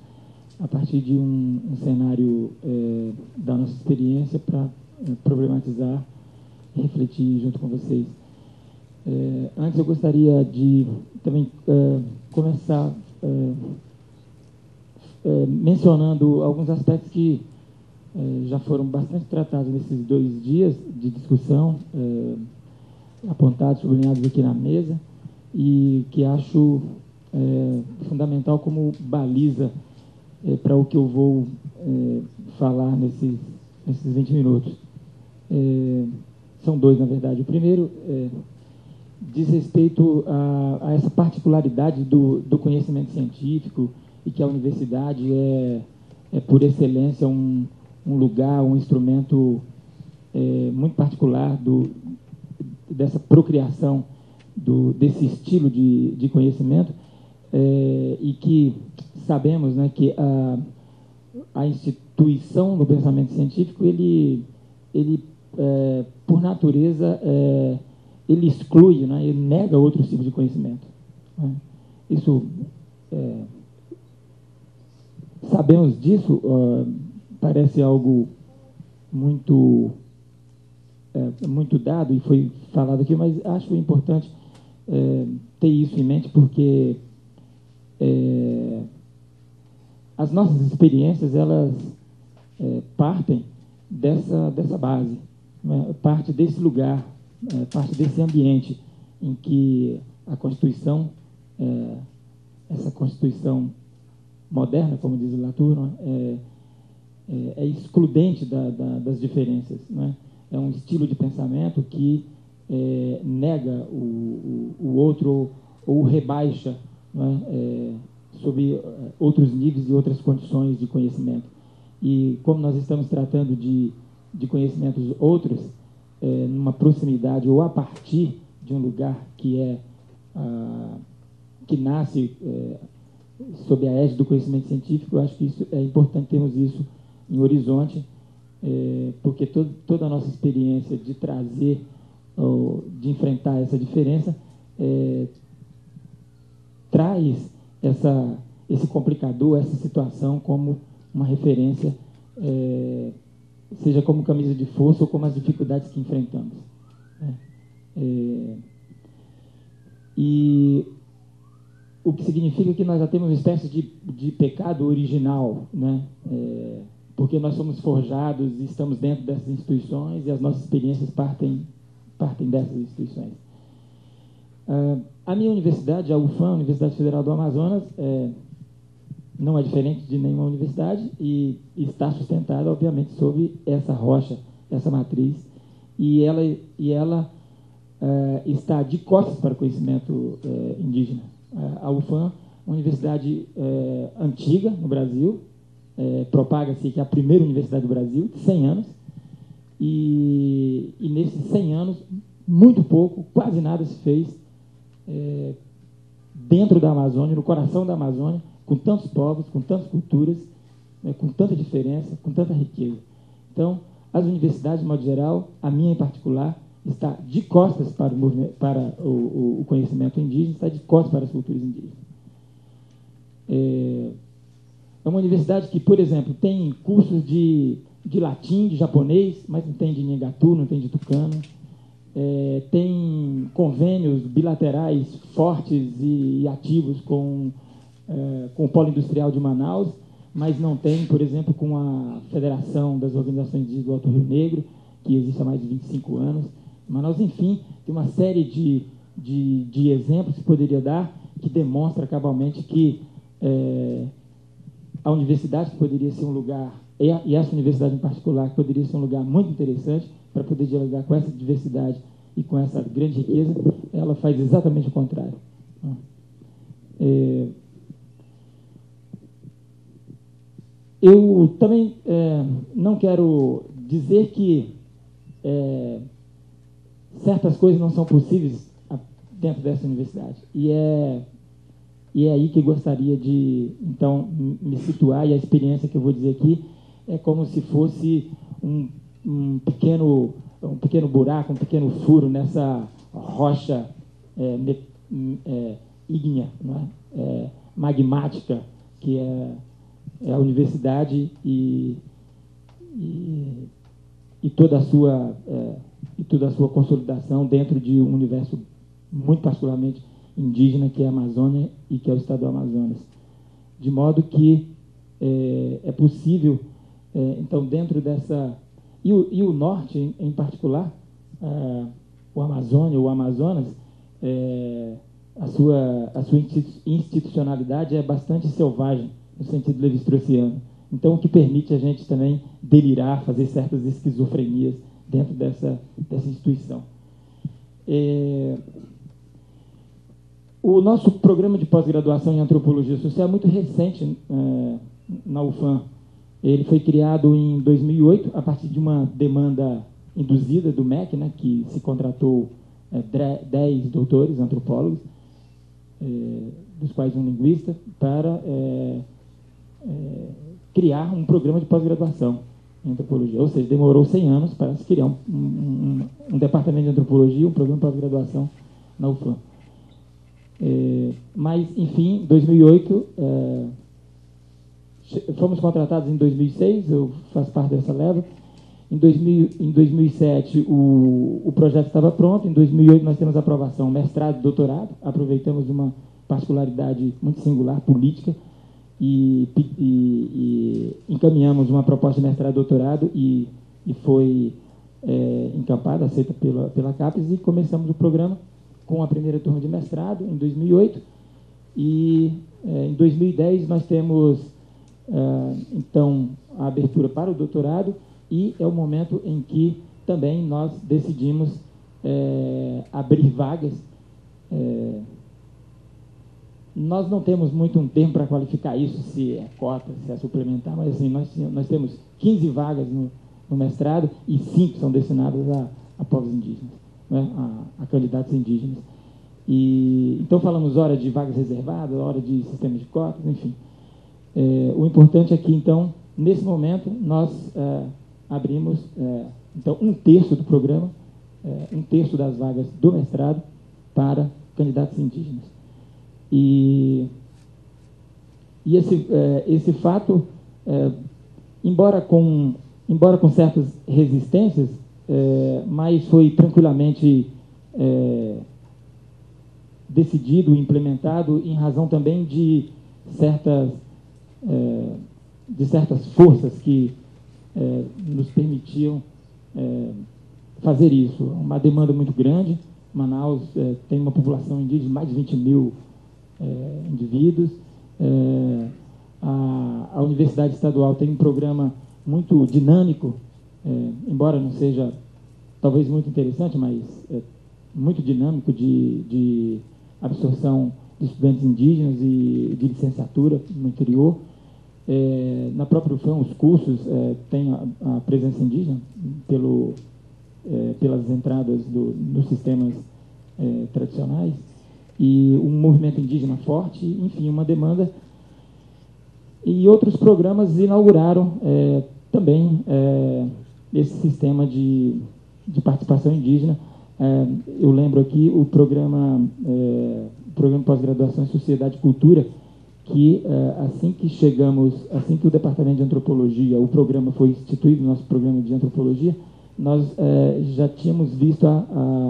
a partir de um, um cenário é, da nossa experiência para é, problematizar e refletir junto com vocês. É, antes eu gostaria de também é, começar mencionando alguns aspectos que já foram bastante tratados nesses dois dias de discussão apontados, sublinhados aqui na mesa, e que acho é, fundamental como baliza é, para o que eu vou é, falar nesses, nesses 20 minutos. É, são dois, na verdade. O primeiro é, diz respeito a, a, essa particularidade do, do conhecimento científico e que a universidade é, é por excelência, um, um lugar, um instrumento é, muito particular do, dessa procriação do, desse estilo de, de conhecimento é, e que sabemos né, que a, a instituição do pensamento científico, ele, ele é, por natureza, é, ele exclui, né, ele nega outros tipos de conhecimento. Né? Isso, é, sabemos disso, parece algo muito é, muito dado e foi falado aqui, mas acho importante é, ter isso em mente porque é, as nossas experiências elas é, partem dessa, dessa base, né? parte desse lugar, é, parte desse ambiente em que a Constituição, é, essa Constituição moderna, como diz o Latour, é, excludente da, da, das diferenças. Né? É um estilo de pensamento que é, nega o, o, o, outro ou rebaixa né? é, sobre é, outros níveis e outras condições de conhecimento. E como nós estamos tratando de, de conhecimentos outros, é, numa proximidade ou a partir de um lugar que é que nasce é, sob a égide do conhecimento científico, eu acho que isso é importante termos isso em horizonte, é, porque todo, toda a nossa experiência de trazer, ou, de enfrentar essa diferença, é, traz essa, esse complicador, essa situação como uma referência, é, seja como camisa de força ou como as dificuldades que enfrentamos. Né? É, e o que significa que nós já temos uma espécie de, de pecado original, né? É, porque nós somos forjados e estamos dentro dessas instituições e as nossas experiências partem, partem dessas instituições. Uh, a minha universidade, a UFAM, Universidade Federal do Amazonas, é, não é diferente de nenhuma universidade e está sustentada, obviamente, sobre essa rocha, essa matriz, e ela, e ela uh, está de costas para o conhecimento uh, indígena. A UFAM, uma universidade antiga no Brasil, propaga-se que é a primeira universidade do Brasil, de 100 anos, e, e nesses 100 anos, muito pouco, quase nada se fez dentro da Amazônia, no coração da Amazônia, com tantos povos, com tantas culturas, né, com tanta diferença, com tanta riqueza. Então, as universidades, de modo geral, a minha em particular, está de costas para o, para o, o conhecimento indígena, está de costas para as culturas indígenas. É, é uma universidade que, por exemplo, tem cursos de, de latim, de japonês, mas não tem de Nhangatu, não tem de tucano. É, tem convênios bilaterais fortes e, e ativos com é, com o Polo Industrial de Manaus, mas não tem, por exemplo, com a Federação das Organizações do Alto Rio Negro, que existe há mais de 25 anos. Manaus, enfim, tem uma série de, de, de exemplos que poderia dar que demonstra cabalmente que é, a universidade poderia ser um lugar, e essa universidade em particular, poderia ser um lugar muito interessante para poder dialogar com essa diversidade e com essa grande riqueza, ela faz exatamente o contrário. É, Eu também é, não quero dizer que é, certas coisas não são possíveis dentro dessa universidade. E é, e é aí que gostaria de, então, me situar, e a experiência que eu vou dizer aqui é como se fosse um, um pequeno, um pequeno buraco, um pequeno furo nessa rocha é, é, ígnea, é? é? magmática, que é é a universidade e, e, e, toda a sua é, e toda a sua consolidação dentro de um universo muito particularmente indígena que é a Amazônia e que é o Estado do Amazonas, de modo que é, é possível é, então dentro dessa e o, e o norte em, em particular o Amazônia o Amazonas é, a sua a sua institucionalidade é bastante selvagem no sentido levi-straussiano. Então, o que permite a gente também delirar, fazer certas esquizofrenias dentro dessa, dessa instituição. É... O nosso programa de pós-graduação em antropologia social é muito recente é, na UFAM. Ele foi criado em 2008, a partir de uma demanda induzida do MEC, né, que se contratou é, 10 doutores antropólogos, é, dos quais um linguista, para é, é, criar um programa de pós-graduação em antropologia. Ou seja, demorou 100 anos para se criar um, um, um departamento de antropologia, um programa de pós-graduação na UFAM. É, mas, enfim, 2008, é, fomos contratados em 2006, eu faço parte dessa leva. Em, 2000, em 2007, o, o projeto estava pronto. Em 2008, nós temos aprovação mestrado e doutorado. Aproveitamos uma particularidade muito singular, política, e, e, e, encaminhamos uma proposta de mestrado e doutorado e, e foi é, encampada, aceita pela, pela CAPES e começamos o programa com a primeira turma de mestrado em 2008 e é, em 2010 nós temos é, então a abertura para o doutorado e é o momento em que também nós decidimos é, abrir vagas. Nós não temos muito um tempo para qualificar isso, se é cota, se é suplementar, mas assim, nós, nós temos 15 vagas no, no mestrado e 5 são destinadas a, a povos indígenas, né, a, a candidatos indígenas. E, então falamos hora de vagas reservadas, hora de sistema de cotas, enfim. É, o importante é que, então, nesse momento, nós é, abrimos é, então um terço do programa, é, um terço das vagas do mestrado para candidatos indígenas. E, e esse, é, esse fato, embora, com, embora com certas resistências, é, mas foi tranquilamente é, decidido e implementado em razão também de certas, é, de certas forças que é, nos permitiam fazer isso. Uma demanda muito grande. Manaus tem uma população indígena de mais de 20 mil é, indivíduos. É, a, a, Universidade Estadual tem um programa muito dinâmico, é, embora não seja talvez muito interessante, mas é muito dinâmico de, de absorção de estudantes indígenas e de licenciatura no interior. É, na própria UFAM, os cursos é, têm a, a, presença indígena pelo, é, pelas entradas do, nos sistemas é, tradicionais e um movimento indígena forte, enfim, uma demanda. E outros programas inauguraram é, também é, esse sistema de, de participação indígena. É, eu lembro aqui o programa, é, programa pós-graduação em Sociedade e Cultura, que é, assim que chegamos, assim que o Departamento de Antropologia, o programa foi instituído, nosso programa de antropologia, nós é, já tínhamos visto, a,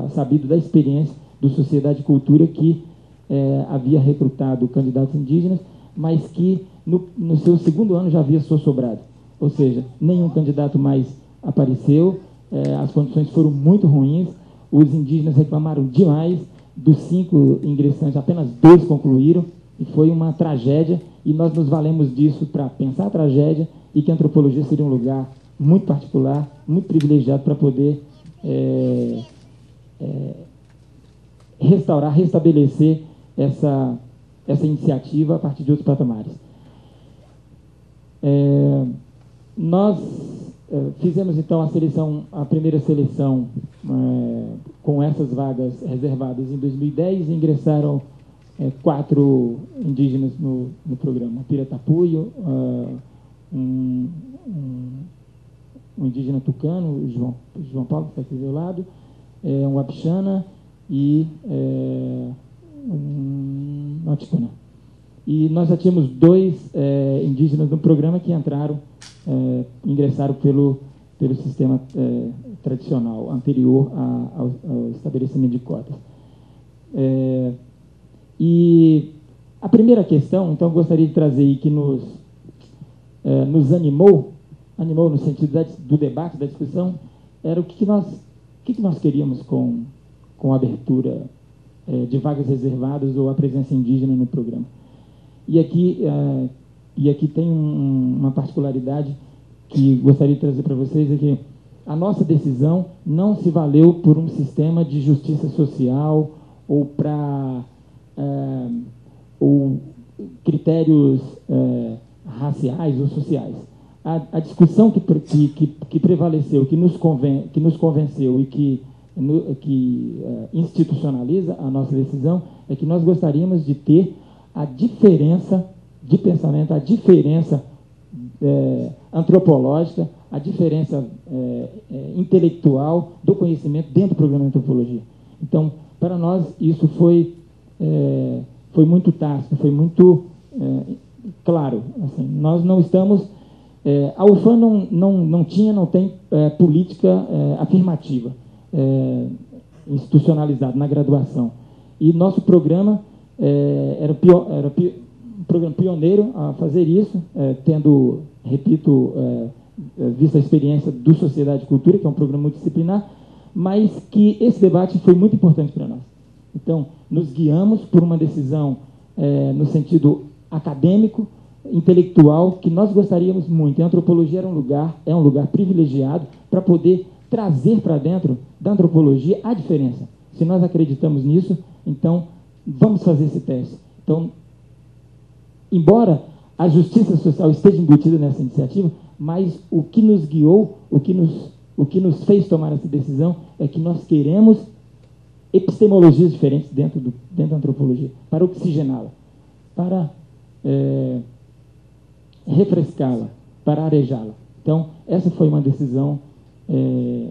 a, sabido da experiência do Sociedade e Cultura que é, havia recrutado candidatos indígenas, mas que no, no seu segundo ano já havia só sobrado. Ou seja, nenhum candidato mais apareceu, é, as condições foram muito ruins, os indígenas reclamaram demais, dos cinco ingressantes, apenas dois concluíram, e foi uma tragédia, e nós nos valemos disso para pensar a tragédia e que a antropologia seria um lugar muito particular, muito privilegiado para poder é, é, restaurar, restabelecer essa, essa iniciativa a partir de outros patamares. É, nós fizemos então a seleção, a primeira seleção é, com essas vagas reservadas em 2010 e ingressaram é, quatro indígenas no, no programa. Piratapuio, uh, um, um, um, indígena tucano, João, João Paulo, que está aqui do meu lado, é, um Abixana e é, um, Noticuna. E nós já tínhamos dois é, indígenas no programa que entraram, é, ingressaram pelo, pelo sistema é, tradicional, anterior a, ao, ao, estabelecimento de cotas. É, e a primeira questão, então, eu gostaria de trazer aí que nos, é, nos animou, animou no sentido da, do debate, da discussão, era o que, que nós, o que, que nós queríamos com, com a abertura é, de vagas reservadas ou a presença indígena no programa. E aqui, é, e aqui tem um, uma particularidade que gostaria de trazer para vocês, é que a nossa decisão não se valeu por um sistema de justiça social ou para é, ou critérios é, raciais ou sociais. A, a discussão que, que, que, prevaleceu, que nos, conven, que nos convenceu e que no, que é, institucionaliza a nossa decisão é que nós gostaríamos de ter a diferença de pensamento, a diferença é, antropológica, a diferença é, intelectual do conhecimento dentro do programa de antropologia. Então, para nós, isso foi, foi muito tácito, foi muito claro. Assim, nós não estamos. a UFAM não, não, não tinha, não tem política afirmativa é, institucionalizado na graduação. E nosso programa é, era, pior, era pior, programa pioneiro a fazer isso, é, tendo, repito, é, é, visto a experiência do Sociedade e Cultura, que é um programa multidisciplinar, mas que esse debate foi muito importante para nós. Então, nos guiamos por uma decisão é, no sentido acadêmico, intelectual, que nós gostaríamos muito. E a antropologia era um lugar, é um lugar privilegiado para poder trazer para dentro da antropologia a diferença. Se nós acreditamos nisso, então vamos fazer esse teste. Então, embora a justiça social esteja embutida nessa iniciativa, mas o que nos guiou, o que nos, o que nos fez tomar essa decisão é que nós queremos epistemologias diferentes dentro, do, dentro da antropologia, para oxigená-la, para é, refrescá-la, para arejá-la. Então, essa foi uma decisão é,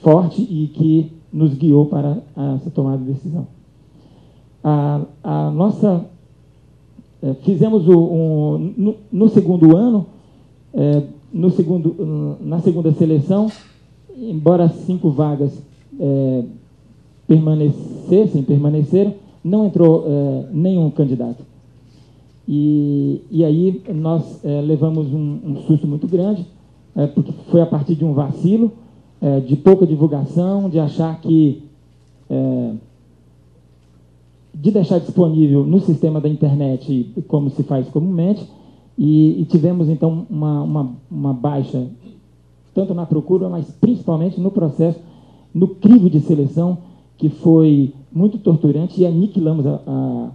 forte e que nos guiou para essa tomada de decisão. A, a nossa é, fizemos o, um, no, no, segundo ano, é, no segundo, na segunda seleção, embora cinco vagas é, permanecessem, permaneceram, não entrou é, nenhum candidato. E, e aí nós é, levamos um, um, susto muito grande, é, porque foi a partir de um vacilo, de pouca divulgação, de achar que. De deixar disponível no sistema da internet, como se faz comumente, e, e tivemos então uma, uma, uma baixa, tanto na procura, mas principalmente no processo, no crivo de seleção, que foi muito torturante e aniquilamos a, a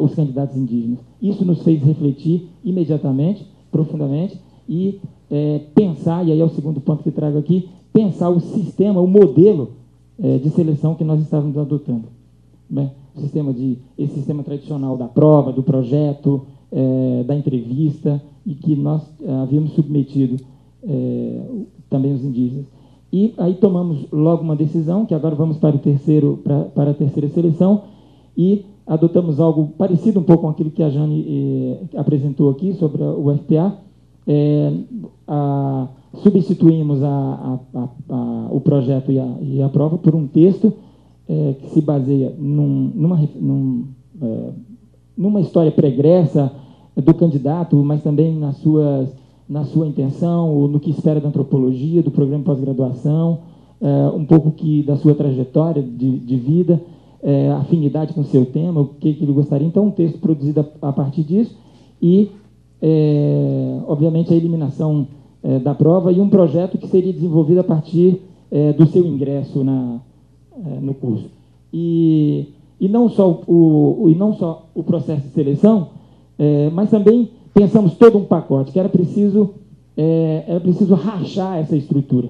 os candidatos indígenas. Isso nos fez refletir imediatamente, profundamente, e é, pensar, e aí é o segundo ponto que trago aqui, pensar o sistema, o modelo é, de seleção que nós estávamos adotando. Né? Sistema de, esse sistema tradicional da prova, do projeto, é, da entrevista, e que nós é, havíamos submetido é, também os indígenas. E aí tomamos logo uma decisão, que agora vamos para, o terceiro, para, para a terceira seleção, e adotamos algo parecido um pouco com aquilo que a Jane eh, apresentou aqui sobre o FPA. É, a, substituímos a, a, o projeto e, e a, prova por um texto é, que se baseia num, numa, num, é, numa história pregressa do candidato, mas também nas suas, na sua intenção, no que espera da antropologia, do programa pós-graduação, é, um pouco que da sua trajetória de, de vida é, afinidade com o seu tema, o que, que ele gostaria. Então, um texto produzido a, a partir disso e, é, obviamente, a eliminação é, da prova e um projeto que seria desenvolvido a partir do seu ingresso na, é, no curso. E, e, não só o, o, e não só o processo de seleção, é, mas também pensamos todo um pacote, que era preciso, era preciso rachar essa estrutura.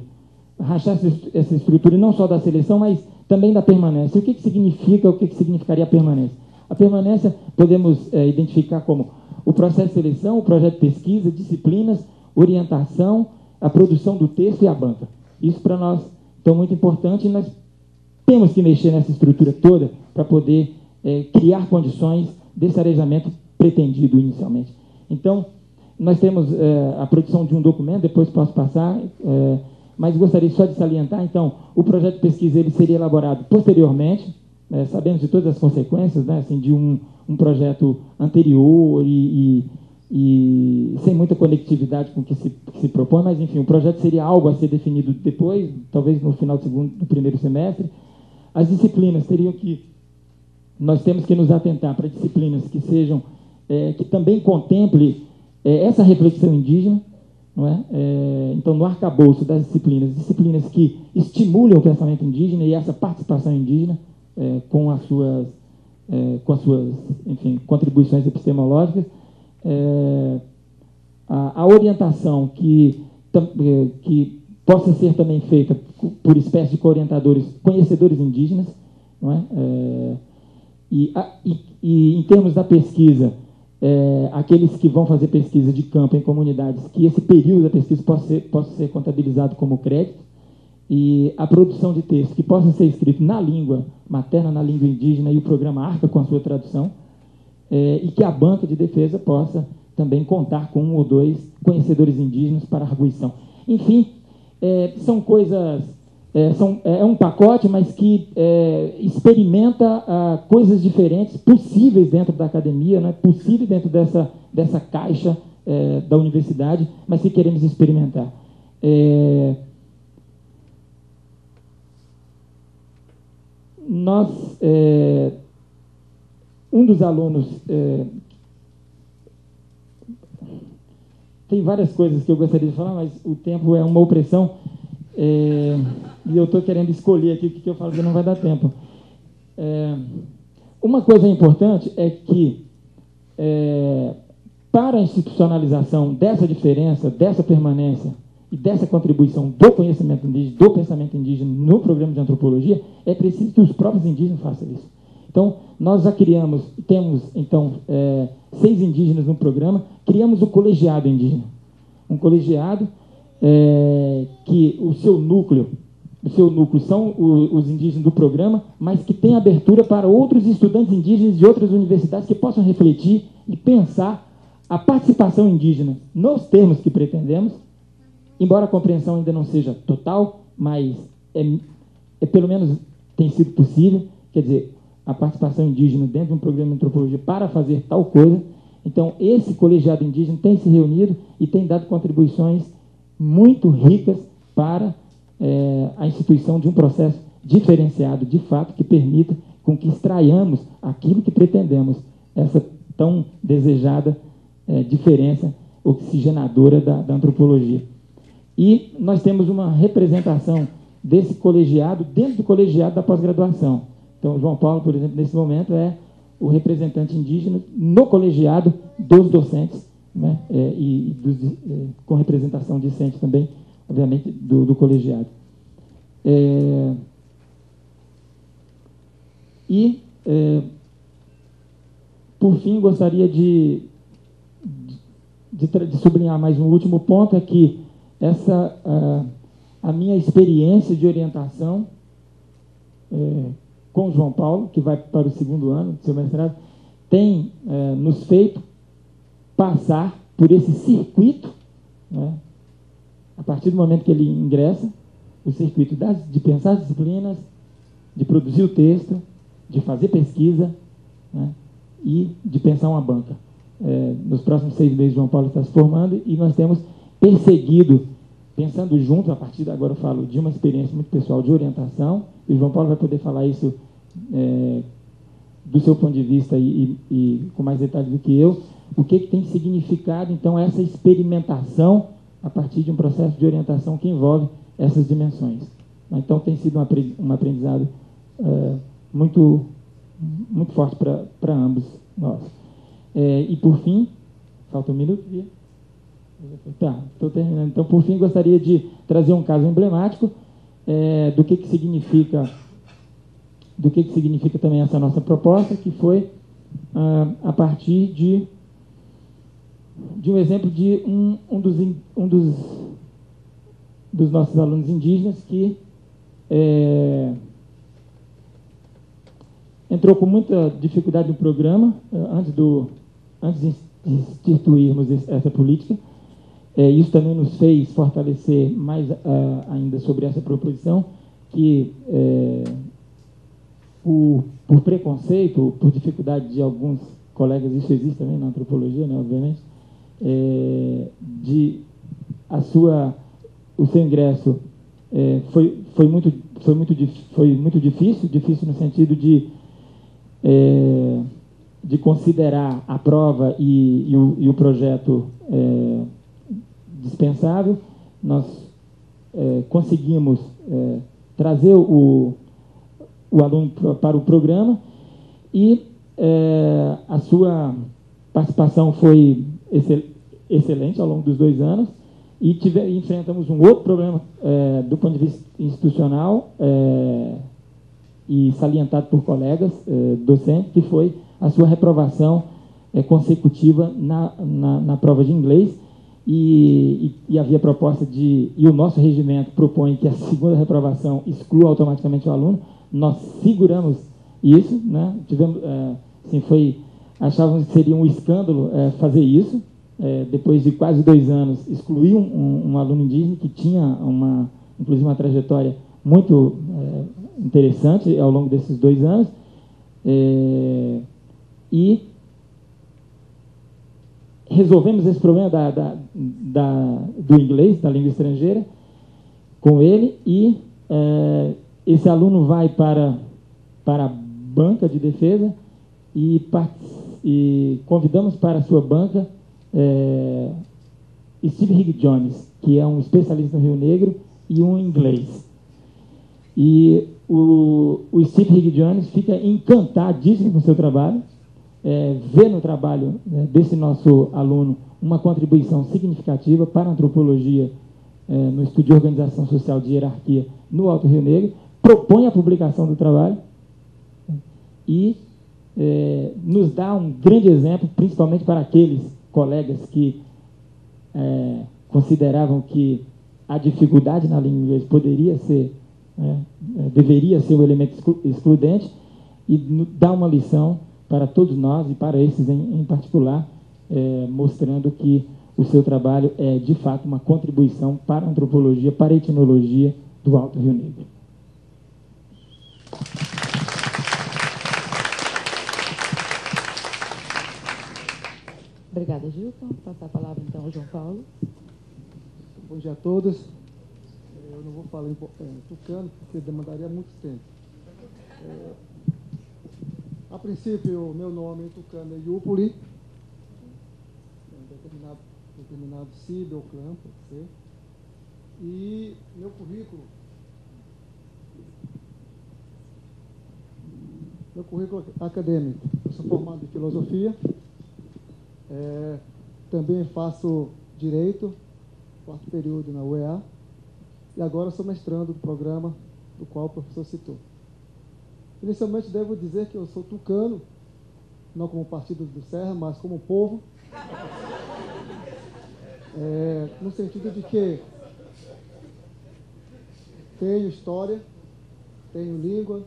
Rachar essa, essa estrutura não só da seleção, mas também da permanência. O que, que significa, o que, que significaria a permanência? A permanência podemos é, identificar como o processo de seleção, o projeto de pesquisa, disciplinas, orientação, a produção do texto e a banca. Isso para nós é muito importante e nós temos que mexer nessa estrutura toda para poder é, criar condições desse arejamento pretendido inicialmente. Então, nós temos é, a produção de um documento, depois posso passar, é, mas gostaria só de salientar, então, o projeto de pesquisa ele seria elaborado posteriormente, né, sabemos de todas as consequências né, assim, de um, um projeto anterior e, e, e, sem muita conectividade com o que se, que se, propõe, mas, enfim, o projeto seria algo a ser definido depois, talvez no final do, segundo, do primeiro semestre. As disciplinas teriam que, nós temos que nos atentar para disciplinas que sejam, é, que também contemple é, essa reflexão indígena, não é? é? então, no arcabouço das disciplinas, disciplinas que estimulem o pensamento indígena e essa participação indígena é, com as suas, é, com as suas enfim, contribuições epistemológicas, é, a, a, orientação que, que possa ser também feita por espécie de orientadores conhecedores indígenas, não é? é e, a, e, e em termos da pesquisa, é, aqueles que vão fazer pesquisa de campo em comunidades, que esse período da pesquisa possa ser, possa ser contabilizado como crédito, e a produção de texto que possa ser escrito na língua materna, na língua indígena, e o programa arca com a sua tradução, é, e que a banca de defesa possa também contar com um ou dois conhecedores indígenas para arguição. Enfim, é, são coisas é, são, é um pacote, mas que é, experimenta ah, coisas diferentes, possíveis dentro da academia, né, possíveis dentro dessa, dessa caixa é, da universidade, mas que queremos experimentar. É, nós, é, um dos alunos, é, tem várias coisas que eu gostaria de falar, mas o tempo é uma opressão. É, e eu estou querendo escolher aqui o que, eu falo que não vai dar tempo. É, uma coisa importante é que, é, para a institucionalização dessa diferença, dessa permanência e dessa contribuição do conhecimento indígena, do pensamento indígena no programa de antropologia, é preciso que os próprios indígenas façam isso. Então, nós já criamos, temos, então, é, seis indígenas no programa, criamos o colegiado indígena. Um colegiado é, que o seu núcleo, o seu núcleo são os indígenas do programa, mas que tem abertura para outros estudantes indígenas de outras universidades que possam refletir e pensar a participação indígena nos termos que pretendemos, embora a compreensão ainda não seja total, mas é, é pelo menos tem sido possível, quer dizer, a participação indígena dentro de um programa de antropologia para fazer tal coisa. Então, esse colegiado indígena tem se reunido e tem dado contribuições muito ricas para é, a instituição de um processo diferenciado, de fato, que permita com que extraiamos aquilo que pretendemos, essa tão desejada é, diferença oxigenadora da, da antropologia. E nós temos uma representação desse colegiado dentro do colegiado da pós-graduação. Então, João Paulo, por exemplo, nesse momento é o representante indígena no colegiado dos docentes né, é, e, dos, é, com representação discente também, obviamente, do, do colegiado. É, e, é, por fim, gostaria de, de, de, sublinhar mais um último ponto, é que essa, a, a minha experiência de orientação é, com João Paulo, que vai para o segundo ano do seu mestrado, tem é, nos feito passar por esse circuito, né, a partir do momento que ele ingressa, o circuito das, de pensar as disciplinas, de produzir o texto, de fazer pesquisa né, e de pensar uma banca. É, nos próximos seis meses, João Paulo está se formando e nós temos perseguido, pensando juntos, a partir de agora eu falo de uma experiência muito pessoal de orientação, e o João Paulo vai poder falar isso é, do seu ponto de vista e, e, e com mais detalhes do que eu, o que, que tem significado, então, essa experimentação a partir de um processo de orientação que envolve essas dimensões. Então, tem sido um aprendizado é, muito, muito forte para ambos nós. É, e, por fim, falta um minuto, Via? Tá, estou terminando. Então, por fim, gostaria de trazer um caso emblemático é, do que, que significa do que, que significa também essa nossa proposta, que foi ah, a partir de de um exemplo de um, um, dos, um dos, dos nossos alunos indígenas que é, entrou com muita dificuldade no programa antes, do, antes de instituirmos essa política. É, isso também nos fez fortalecer mais uh, ainda sobre essa proposição, que é, por, por, preconceito, por dificuldade de alguns colegas, isso existe também na antropologia, né, obviamente, é, de a sua, o seu ingresso é, foi, foi, muito, foi, muito, foi muito difícil, difícil no sentido de, é, de considerar a prova e, e, o, e o, projeto é, dispensável. Nós é, conseguimos é, trazer o, o aluno para o programa e a sua participação foi excelente ao longo dos dois anos e tive, enfrentamos um outro problema é, do ponto de vista institucional é, e salientado por colegas é, docentes, que foi a sua reprovação é, consecutiva na, na, na, prova de inglês e, e, e, havia proposta de e o nosso regimento propõe que a segunda reprovação exclua automaticamente o aluno. Nós seguramos isso, né? Tivemos, é, assim, foi achávamos que seria um escândalo é, fazer isso, é, depois de quase dois anos, excluir um, um, um, aluno indígena que tinha, uma, inclusive, uma trajetória muito é, interessante ao longo desses dois anos. É, e resolvemos esse problema da, da, da, do inglês, da língua estrangeira, com ele e é, esse aluno vai para, para a banca de defesa e, e convidamos para a sua banca é, Steve Higg Jones, que é um especialista no Rio Negro e um inglês. E o, o Steve Higg Jones fica encantadíssimo com o seu trabalho, é, vê no trabalho né, desse nosso aluno uma contribuição significativa para a antropologia é, no estudo de organização social de hierarquia no Alto Rio Negro, propõe a publicação do trabalho e é, nos dá um grande exemplo, principalmente para aqueles colegas que é, consideravam que a dificuldade na língua inglesa poderia ser, né, é, deveria ser um elemento excludente e dá uma lição para todos nós e para esses em, em particular, é, mostrando que o seu trabalho é de fato uma contribuição para a antropologia, para a etnologia do Alto Rio Negro. Obrigada, Gilson. Vou passar a palavra então ao João Paulo. Bom dia a todos. Eu não vou falar em é, tucano, porque demandaria muito tempo. A princípio, meu nome é Yupuli, é determinado, determinado CID ou clã, pode ser. E meu currículo meu currículo acadêmico. Eu sou formado em filosofia, é, também faço direito, quarto período na UEA, e agora sou mestrando do programa do qual o professor citou. Inicialmente devo dizer que eu sou tucano, não como partido do Serra, mas como povo. <laughs> É, no sentido de que tenho história, tenho língua,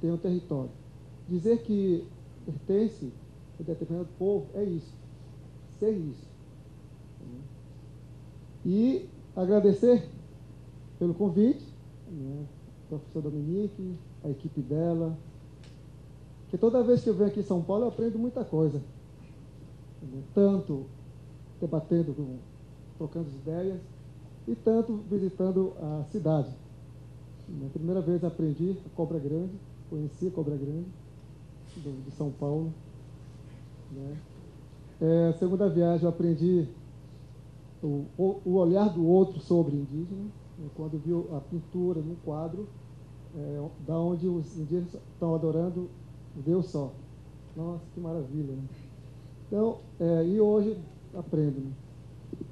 tenho território. Dizer que pertence a determinado povo é isso ser isso. E agradecer pelo convite, né, professor Dominique, a equipe dela, que toda vez que eu venho aqui em São Paulo eu aprendo muita coisa. Tanto debatendo, trocando ideias, e tanto visitando a cidade. Na primeira vez aprendi a Cobra Grande, conheci a Cobra Grande, de São Paulo. Né? É, segunda viagem eu aprendi o, o, olhar do outro sobre indígena, né, quando vi a pintura no quadro, é, da onde os indígenas estão adorando Deus só. Nossa, que maravilha. Né? Então, é, e hoje aprendo. Né?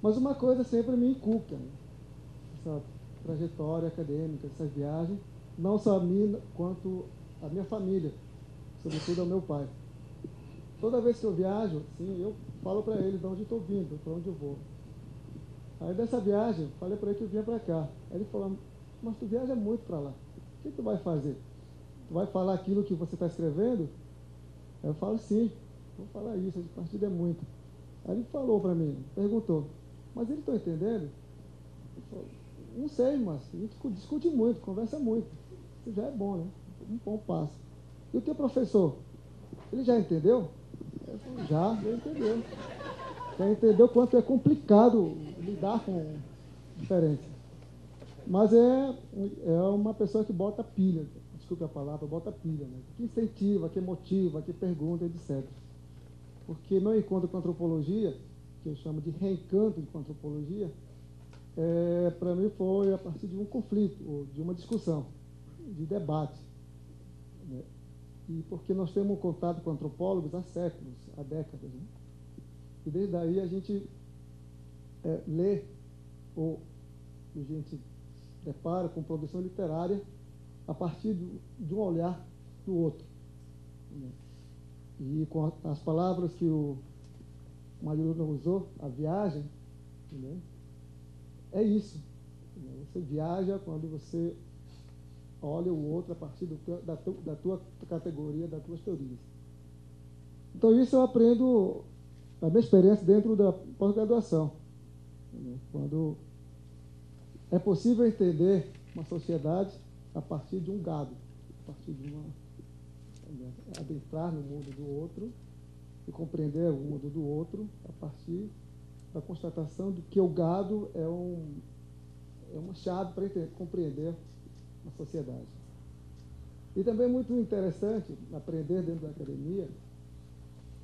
Mas uma coisa sempre me inculca, né? essa trajetória acadêmica, essa viagem, não só a mim, quanto a minha família, sobretudo ao meu pai. Toda vez que eu viajo, sim, eu falo para ele de onde estou vindo, para onde eu vou. Aí dessa viagem, falei para ele que eu vinha para cá. Aí ele falou, mas tu viaja muito para lá. O que tu vai fazer? Tu vai falar aquilo que você está escrevendo? Eu falo, sim, vou falar isso, a partida é muito. Aí ele falou para mim, perguntou, mas ele está entendendo? Falou, não sei, mas a gente discute muito, conversa muito. Isso já é bom, né? Um bom passo. E o teu professor? Ele já entendeu? Já, já entendeu. Já entendeu quanto é complicado lidar com diferença. Mas é, é uma pessoa que bota pilha, desculpe a palavra, bota pilha, né? que incentiva, que motiva, que pergunta, etc. Porque meu encontro com a antropologia, que eu chamo de reencanto com a antropologia, é, para mim foi a partir de um conflito, de uma discussão, de debate. Né? e porque nós temos contato com antropólogos há séculos, há décadas. Né? E desde aí a gente é, lê ou a gente depara com produção literária a partir do, de um olhar do outro. Né? E com as palavras que o Mariano usou, a viagem, né? é isso. Né? Você viaja quando você olha o outro a partir do, da, da tua categoria, das tuas teorias. Então, isso eu aprendo a minha experiência dentro da pós-graduação. Quando é possível entender uma sociedade a partir de um gado, a partir de uma adentrar no mundo do outro e compreender o mundo do outro a partir da constatação de que o gado é, um, é uma chave para compreender a sociedade. E também muito interessante aprender dentro da academia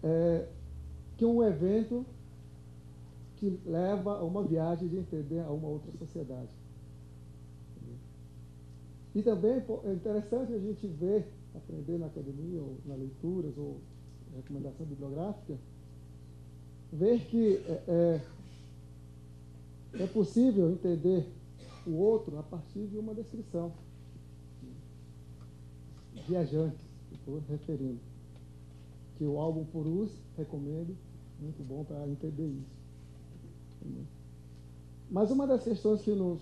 é que um evento que leva a uma viagem de entender a uma outra sociedade. E também é interessante a gente ver, aprender na academia, ou na leituras, ou recomendação bibliográfica, ver que é, é, é possível entender o outro a partir de uma descrição. Viajantes, estou referindo. Que o álbum Purus recomendo, muito bom para entender isso. Mas uma das questões que nos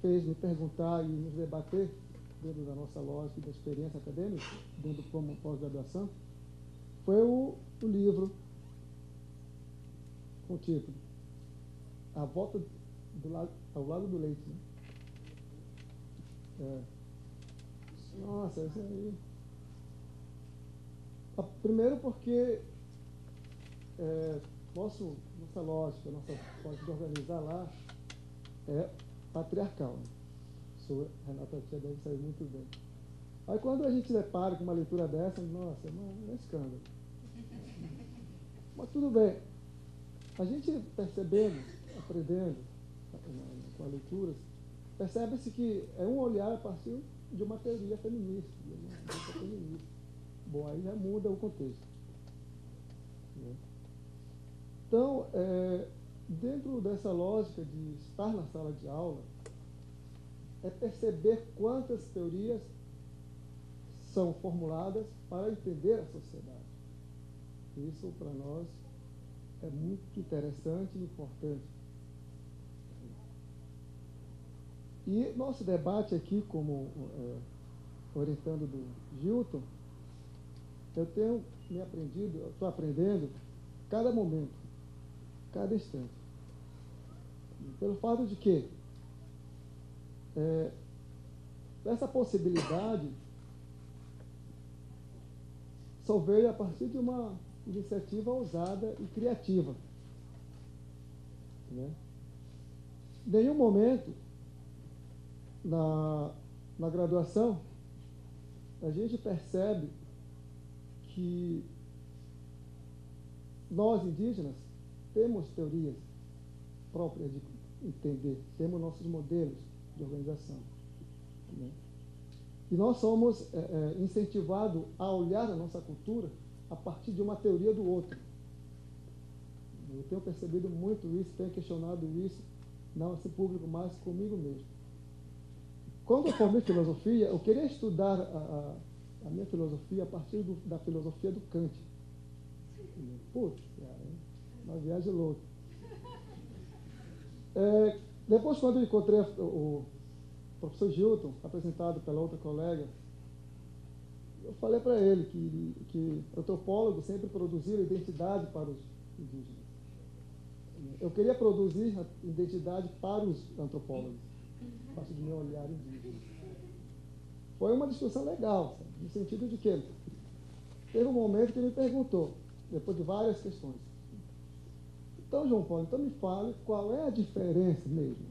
fez me perguntar e nos debater dentro da nossa lógica da experiência acadêmica, dentro do pós-graduação, foi o, o, livro com o título A Volta do ao Lado do Leite. Né? É. Nossa, isso aí. Primeiro porque é, nosso, nossa lógica, nossa forma de organizar lá é patriarcal. Né? Sua Renata Tia deve sair muito bem. Aí quando a gente depara com uma leitura dessa, nossa, é um escândalo. Mas tudo bem. A gente percebendo, aprendendo com a leitura, percebe-se que é um olhar a partir de uma teoria feminista. De uma feminista. Bom, aí já muda o contexto. Né? Então, é, dentro dessa lógica de estar na sala de aula, é perceber quantas teorias são formuladas para entender a sociedade. Isso, para nós, é muito interessante e importante. E nosso debate aqui, como é, orientando do Gilton, eu tenho me aprendido, estou aprendendo cada momento cada instante. Pelo fato de que é, essa possibilidade só veio a partir de uma iniciativa ousada e criativa. Né? Em nenhum momento na, na graduação a gente percebe que nós indígenas temos teorias próprias de entender, temos nossos modelos de organização. Né? E nós somos é, é, incentivados a olhar a nossa cultura a partir de uma teoria do outro. Eu tenho percebido muito isso, tenho questionado isso, não esse público, mas comigo mesmo. Quando eu formei filosofia, eu queria estudar a, a, a minha filosofia a partir do, da filosofia do Kant. Putz, uma viagem louca. É, depois, quando eu encontrei o professor Gilton, apresentado pela outra colega, eu falei para ele que, que antropólogos sempre produziram identidade para os indígenas. Eu queria produzir identidade para os antropólogos, a partir do meu olhar indígena. Foi uma discussão legal, sabe? no sentido de que teve um momento que me perguntou, depois de várias questões, então, João Paulo, então me fale qual é a diferença mesmo.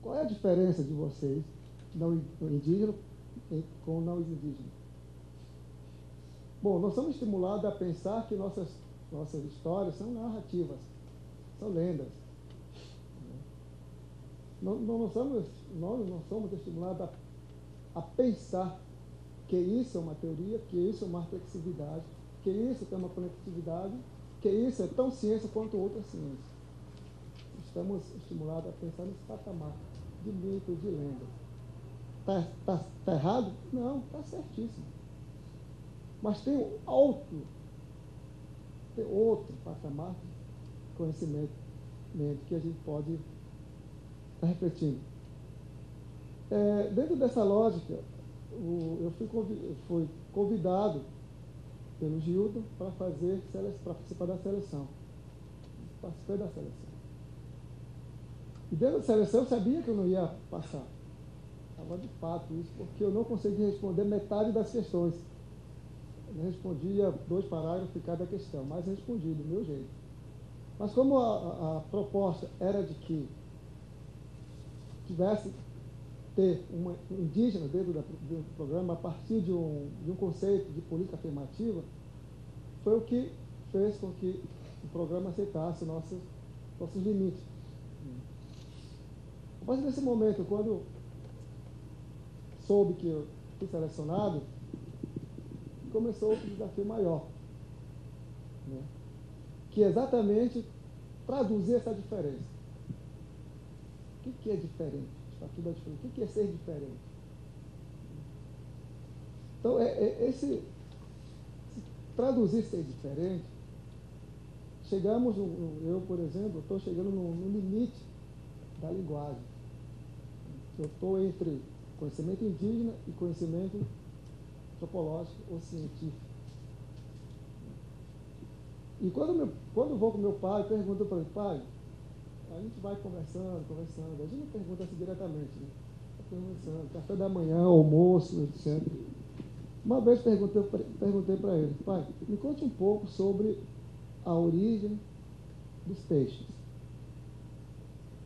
Qual é a diferença de vocês, não indígenas, com não indígenas? Bom, nós somos estimulados a pensar que nossas, nossas histórias são narrativas, são lendas. Nós não somos, nós não somos estimulados a, a pensar que isso é uma teoria, que isso é uma reflexividade, que isso tem uma conectividade que isso é tão ciência quanto outra ciência. Estamos estimulados a pensar nesse patamar de mito, de lenda. Está tá, tá errado? Não, está certíssimo. Mas tem outro, tem outro patamar de conhecimento que a gente pode estar tá refletindo. É, dentro dessa lógica, eu fui convidado pelo Gildo para fazer para participar da seleção. Participei da seleção. E dentro da seleção eu sabia que eu não ia passar. Agora, de fato, isso, porque eu não consegui responder metade das questões. Eu respondia dois parágrafos de cada questão, mas respondi do meu jeito. Mas como a, a, a proposta era de que tivesse ter uma indígena dentro do programa a partir de um, de um conceito de política afirmativa, foi o que fez com que o programa aceitasse nossos, nossos limites. A partir desse momento, quando soube que eu fui selecionado, começou outro desafio maior. Né? Que é exatamente traduzir essa diferença. O que é diferente? Está tudo é diferente. O que, que é ser diferente? Então, é, é esse, traduzir ser diferente, chegamos, eu, por exemplo, estou chegando no, no limite da linguagem. Eu estou entre conhecimento indígena e conhecimento antropológico ou científico. E quando, meu, quando eu vou com meu pai, pergunto para ele, pai, a gente vai conversando, conversando, a gente não pergunta assim diretamente, né? Conversando, café da manhã, almoço, etc. Uma vez perguntei, perguntei para ele, pai, me conte um pouco sobre a origem dos peixes.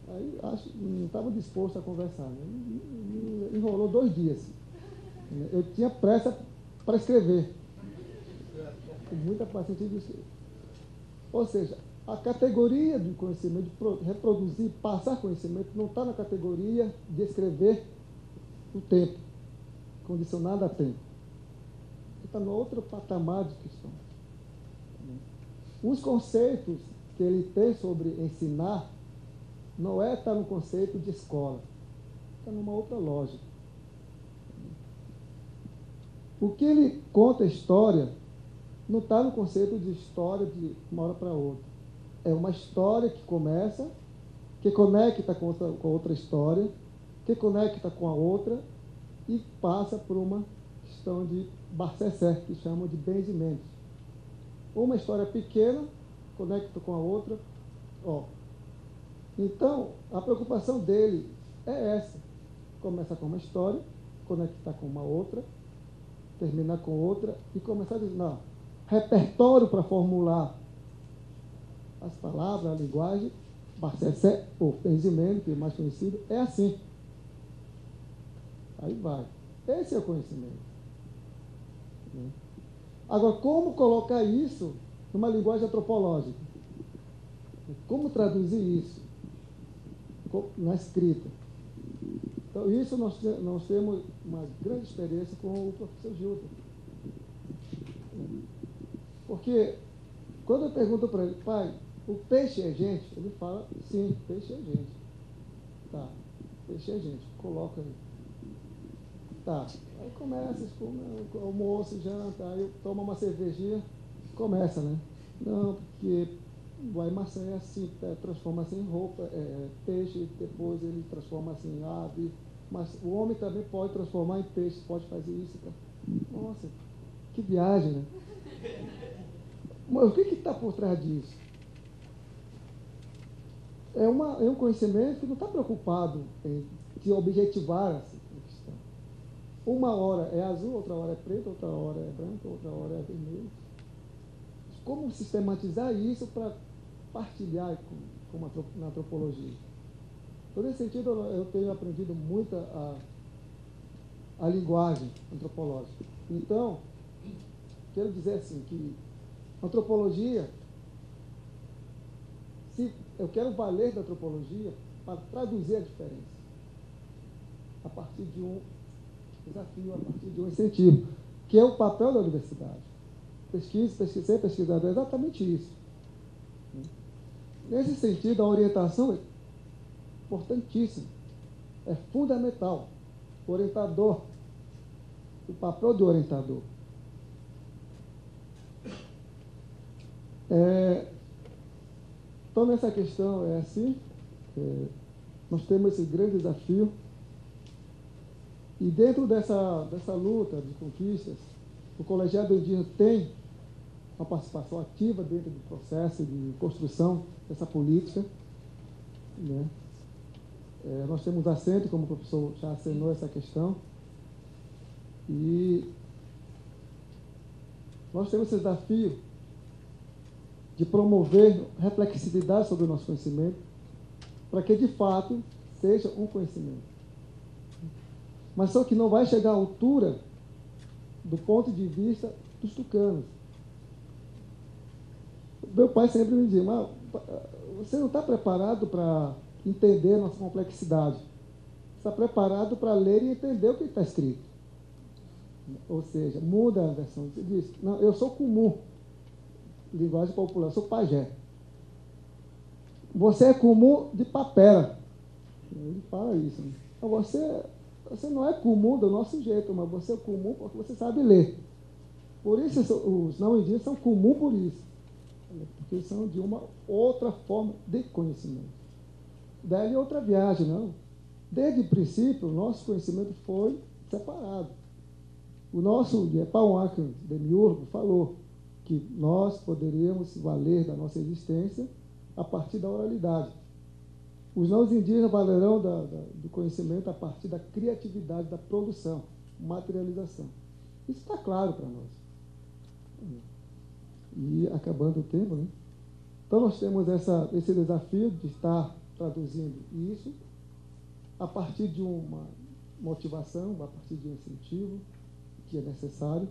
Aí acho não estava disposto a conversar. Né? Enrolou dois dias. Eu tinha pressa para escrever. Com muita paciência. Ou seja, a categoria do conhecimento, de reproduzir, passar conhecimento, não está na categoria de escrever o tempo, condicionado a tempo. Está no outro patamar de questão. Os conceitos que ele tem sobre ensinar não é estar no conceito de escola, está numa outra lógica. O que ele conta história não está no conceito de história de uma hora para outra. É uma história que começa, que conecta com outra, com outra história, que conecta com a outra e passa por uma questão de Barcessé, que chamam de benzimentos. Uma história pequena conecta com a outra. Ó, então, a preocupação dele é essa. Começa com uma história, conectar com uma outra, terminar com outra e começar a dizer, não, repertório para formular as palavras, a linguagem, Barcessé, ou Penzimeno, que é mais conhecido, é assim. Aí vai. Esse é o conhecimento. Agora, como colocar isso numa linguagem antropológica? Como traduzir isso? na escrita. Então, isso nós, nós temos uma grande experiência com o professor Gilton. Porque quando eu pergunto para ele, pai, o peixe é gente? Ele fala, sim, peixe é gente. Tá, peixe é gente, coloca aí. Tá, aí começa, almoço, janta, aí toma uma cervejinha, começa, né? Não, porque o maçã é assim, é, transforma-se em roupa, é, peixe, depois ele transforma-se em ave. Mas o homem também pode transformar em peixe, pode fazer isso. Cara. Nossa, que viagem, né? Mas o que está por trás disso? É, uma, é um conhecimento que não está preocupado em te objetivar essa questão. Uma hora é azul, outra hora é preto, outra hora é branco, outra hora é vermelho. Como sistematizar isso para partilhar com, com na antropologia. Então, nesse sentido, eu tenho aprendido muito a, a linguagem antropológica. Então, quero dizer assim, que antropologia, se eu quero valer da antropologia para traduzir a diferença, a partir de um desafio, a partir de um incentivo, que é o papel da universidade. Pesquisa, pesquisar, pesquisador, é exatamente isso. Nesse sentido, a orientação é importantíssima, é fundamental. O orientador, o papel do orientador. É, então, nessa questão é assim, é, nós temos esse grande desafio. E dentro dessa, dessa luta de conquistas, o colegiado indígena tem uma participação ativa dentro do processo de construção dessa política. Né? É, nós temos assento, como o professor já acenou essa questão, e nós temos esse desafio de promover reflexividade sobre o nosso conhecimento, para que de fato seja um conhecimento. Mas só que não vai chegar à altura do ponto de vista dos tucanos. Meu pai sempre me dizia, mas você não está preparado para entender a nossa complexidade. Está preparado para ler e entender o que está escrito. Ou seja, muda a versão. Você diz, não, eu sou comum. Linguagem popular, sou pajé. Você é comum de papera. Ele fala isso. Né? Então, você, você não é comum do nosso jeito, mas você é comum porque você sabe ler. Por isso os não indígenas são comuns por isso. Porque são de uma outra forma de conhecimento. Daí outra viagem, não. Desde o princípio, o nosso conhecimento foi separado. O nosso Pauacan Demiurgo falou que nós poderíamos valer da nossa existência a partir da oralidade. Os não indígenas valerão da, da, do conhecimento a partir da criatividade, da produção, materialização. Isso está claro para nós. E acabando o tempo, né? Então nós temos essa, esse desafio de estar traduzindo isso a partir de uma motivação, a partir de um incentivo que é necessário.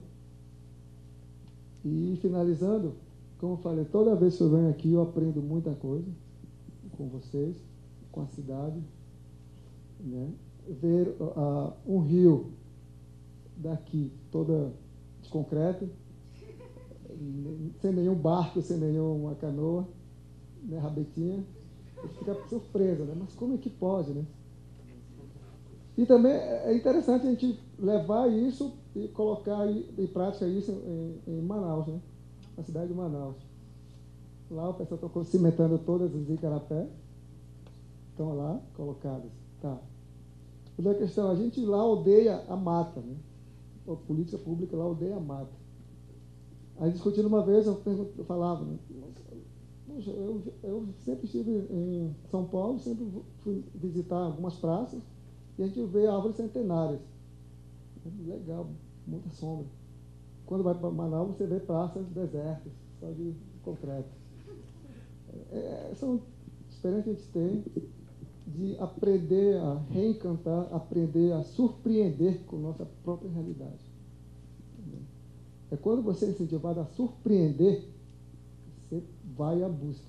E finalizando, como eu falei, toda vez que eu venho aqui eu aprendo muita coisa com vocês, com a cidade. Né? Ver uh, um rio daqui toda de concreto, <laughs> sem nenhum barco, sem nenhuma canoa, né, rabetinha, fica surpresa, né? Mas como é que pode, né? E também é interessante a gente levar isso e colocar em prática isso em, em Manaus, né? Na cidade de Manaus. Lá o pessoal está cimentando todas as icarapé, estão lá colocadas. Tá. Outra questão, a gente lá odeia a mata, né? A política pública lá odeia a mata. Aí discutindo uma vez, eu, eu falava, né? eu, eu sempre estive em São Paulo, sempre fui visitar algumas praças e a gente vê árvores centenárias. Legal, muita sombra. Quando vai para Manaus, você vê praças desertas, só de concreto. É, são experiências que a gente tem de aprender a reencantar, aprender a surpreender com nossa própria realidade. É quando você é incentivado a surpreender, você vai à busca.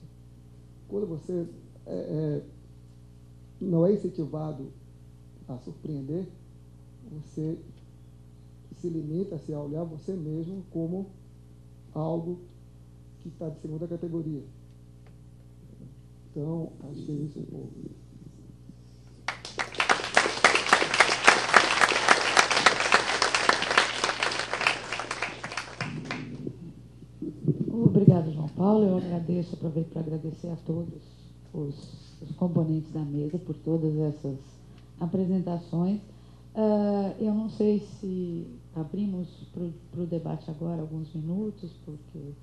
Quando você é, é, não é incentivado a surpreender, você se limita-se a olhar você mesmo como algo que está de segunda categoria. Então, acho que é isso um pouco. Obrigada, João Paulo. Eu agradeço, aproveito para agradecer a todos os, os componentes da mesa por todas essas apresentações. Uh, eu não sei se abrimos para o debate agora alguns minutos, porque.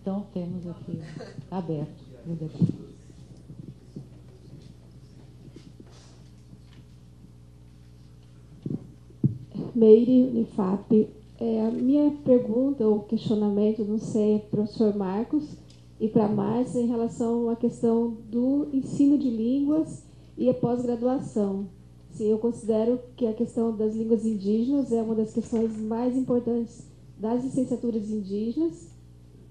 Então, temos aqui aberto o debate. Meire Unifap é, a minha pergunta ou questionamento, não sei, professor Marcos e para mais em relação à questão do ensino de línguas e a pós-graduação. Se eu considero que a questão das línguas indígenas é uma das questões mais importantes das licenciaturas indígenas,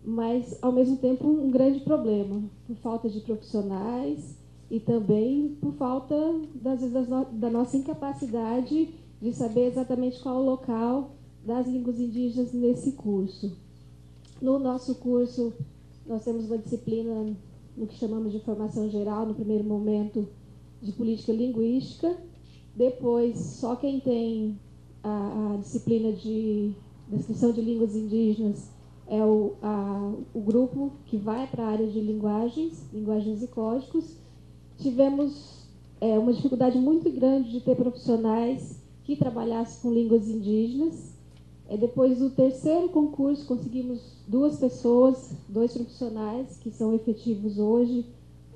mas ao mesmo tempo um grande problema por falta de profissionais e também por falta das vezes da nossa incapacidade de saber exatamente qual o local das línguas indígenas nesse curso. No nosso curso, nós temos uma disciplina no que chamamos de formação geral, no primeiro momento, de política linguística. Depois, só quem tem a, a disciplina de descrição de línguas indígenas é o, a, o grupo que vai para a área de linguagens, linguagens e códigos. Tivemos é, uma dificuldade muito grande de ter profissionais que trabalhassem com línguas indígenas depois do terceiro concurso, conseguimos duas pessoas, dois profissionais que são efetivos hoje,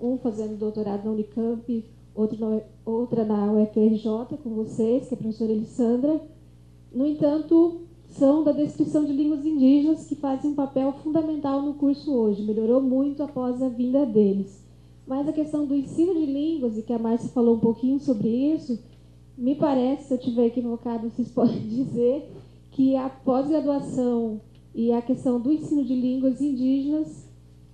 um fazendo doutorado na Unicamp, outro na, outra na UFRJ com vocês, que é a professora Elissandra. No entanto, são da descrição de línguas indígenas que fazem um papel fundamental no curso hoje. Melhorou muito após a vinda deles. Mas a questão do ensino de línguas, e que a Márcia falou um pouquinho sobre isso, me parece, se eu estiver equivocado, vocês <laughs> podem dizer, que a pós-graduação e a questão do ensino de línguas indígenas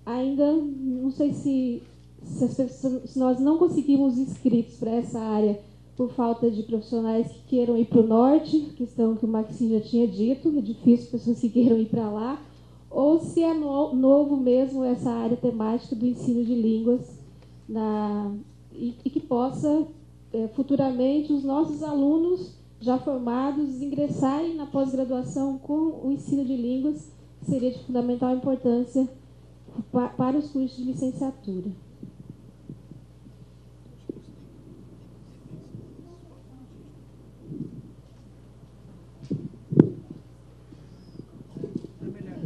ainda, não sei se, se, pessoas, se nós não conseguimos inscritos para essa área por falta de profissionais que queiram ir para o norte, questão que o Maxim já tinha dito, é difícil pessoas que queiram ir para lá, ou se é no, novo mesmo essa área temática do ensino de línguas na, e, e que possa é, futuramente os nossos alunos já formados ingressarem na pós-graduação com o ensino de línguas, seria de fundamental importância para os cursos de licenciatura.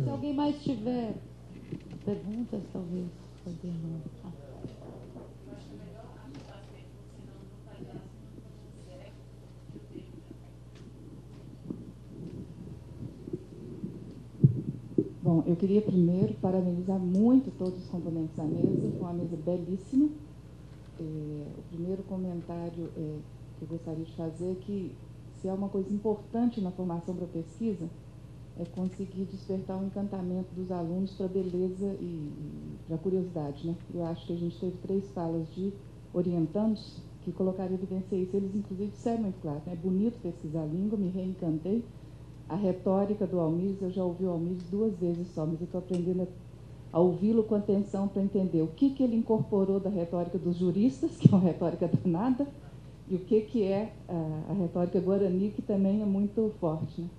Se alguém mais tiver perguntas, talvez podemos. Bom, eu queria primeiro parabenizar muito todos os componentes da mesa, foi uma mesa belíssima. É, o primeiro comentário é, que eu gostaria de fazer é que se há uma coisa importante na formação para a pesquisa, é conseguir despertar o encantamento dos alunos para a beleza e, e para a curiosidade. Né? Eu acho que a gente teve três falas de orientandos que colocaram evidência isso. Eles, inclusive, disseram muito claro, né? é bonito pesquisar a língua, me reencantei, a retórica do Almires, eu já ouvi o Almires duas vezes só, mas eu estou aprendendo a, ouvi-lo com atenção para entender o que, que ele incorporou da retórica dos juristas, <laughs> que é uma retórica danada, e o que, que é a, a retórica guarani, que também é muito forte. Né?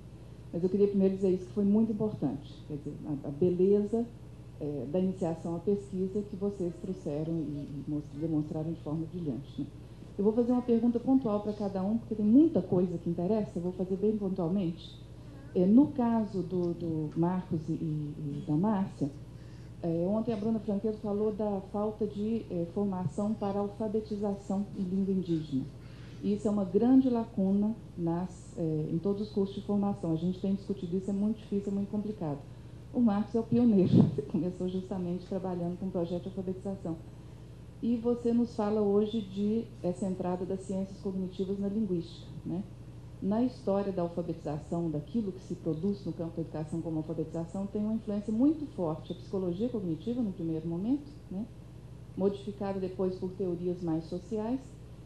Mas eu queria primeiro dizer isso, que foi muito importante, quer dizer, a, a beleza é, da iniciação à pesquisa que vocês trouxeram e, e demonstraram de forma brilhante. Né? Eu vou fazer uma pergunta pontual para cada um, porque tem muita coisa que interessa, eu vou fazer bem pontualmente. É, no caso do, do Marcos e, e, da Márcia, é, ontem a Bruna Franqueiro falou da falta de é, formação para alfabetização em língua indígena. Isso é uma grande lacuna nas, em todos os cursos de formação. A gente tem discutido isso, é muito difícil, é muito complicado. O Marcos é o pioneiro, <laughs> você começou justamente trabalhando com um projeto de alfabetização. E você nos fala hoje de essa entrada das ciências cognitivas na linguística, né? Na história da alfabetização, daquilo que se produz no campo da educação como alfabetização, tem uma influência muito forte. A psicologia cognitiva, no primeiro momento, né, modificada depois por teorias mais sociais.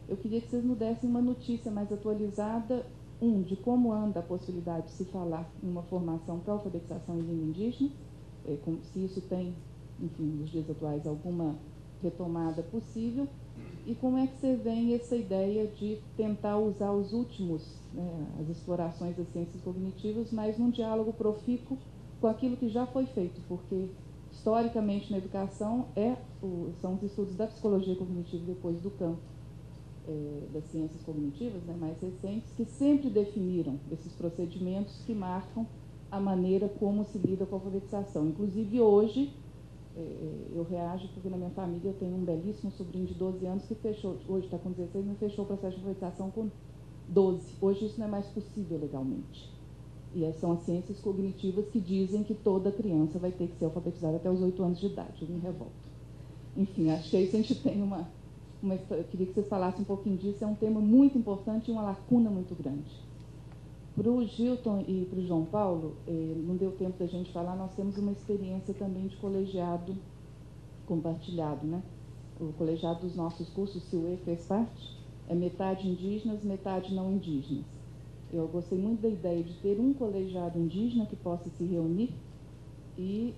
Eu queria que vocês nos dessem uma notícia mais atualizada, um, de como anda a possibilidade de se falar em uma formação para alfabetização em língua indígena, é, se isso tem, enfim, nos dias atuais, alguma retomada possível, e como é que você vê essa ideia de tentar usar os últimos, né, as explorações das ciências cognitivas, mas num diálogo profícuo com aquilo que já foi feito, porque historicamente na educação é o, são os estudos da psicologia cognitiva depois do campo é, das ciências cognitivas né, mais recentes que sempre definiram esses procedimentos que marcam a maneira como se lida com a alfabetização. Inclusive hoje eu reajo porque na minha família eu tenho um belíssimo sobrinho de 12 anos que fechou, hoje está com 16, mas fechou o processo de alfabetização com 12. Hoje isso não é mais possível legalmente. E são as ciências cognitivas que dizem que toda criança vai ter que ser alfabetizada até os 8 anos de idade. Eu me revolto. Enfim, acho que a gente tem uma, uma. Eu queria que vocês falassem um pouquinho disso. É um tema muito importante e uma lacuna muito grande. Para o Gilton e para o João Paulo, eh, não deu tempo da gente falar, nós temos uma experiência também de colegiado compartilhado, né? O colegiado dos nossos cursos, o CIUE, fez parte, é metade indígenas, metade não indígenas. Eu gostei muito da ideia de ter um colegiado indígena que possa se reunir e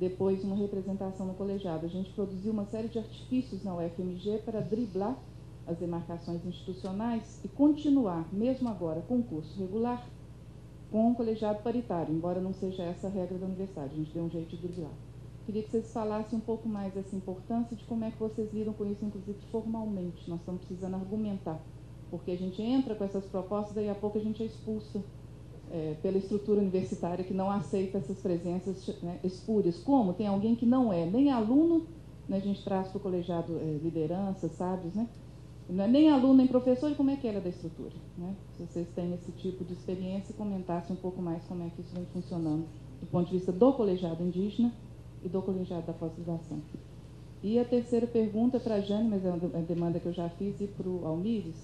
depois uma representação no colegiado. A gente produziu uma série de artifícios na UFMG para driblar as demarcações institucionais e continuar, mesmo agora, com curso regular, com um colegiado paritário, embora não seja essa a regra da universidade, a gente deu um jeito de driblar. Queria que vocês falassem um pouco mais dessa importância de como é que vocês lidam com isso, inclusive formalmente. Nós estamos precisando argumentar, porque a gente entra com essas propostas daí a pouco a gente é expulsa é, pela estrutura universitária que não aceita essas presenças né, espúrias. Como? Tem alguém que não é nem aluno, né, a gente traz para o colegiado é, lideranças, sábios, né? Não é nem aluno nem professor, e como é que era da estrutura? Né? Se vocês têm esse tipo de experiência, comentasse um pouco mais como é que isso vem funcionando do ponto de vista do colegiado indígena e do colegiado da pós-graduação. E a terceira pergunta para a Jane, mas é uma demanda que eu já fiz, e para o Almires,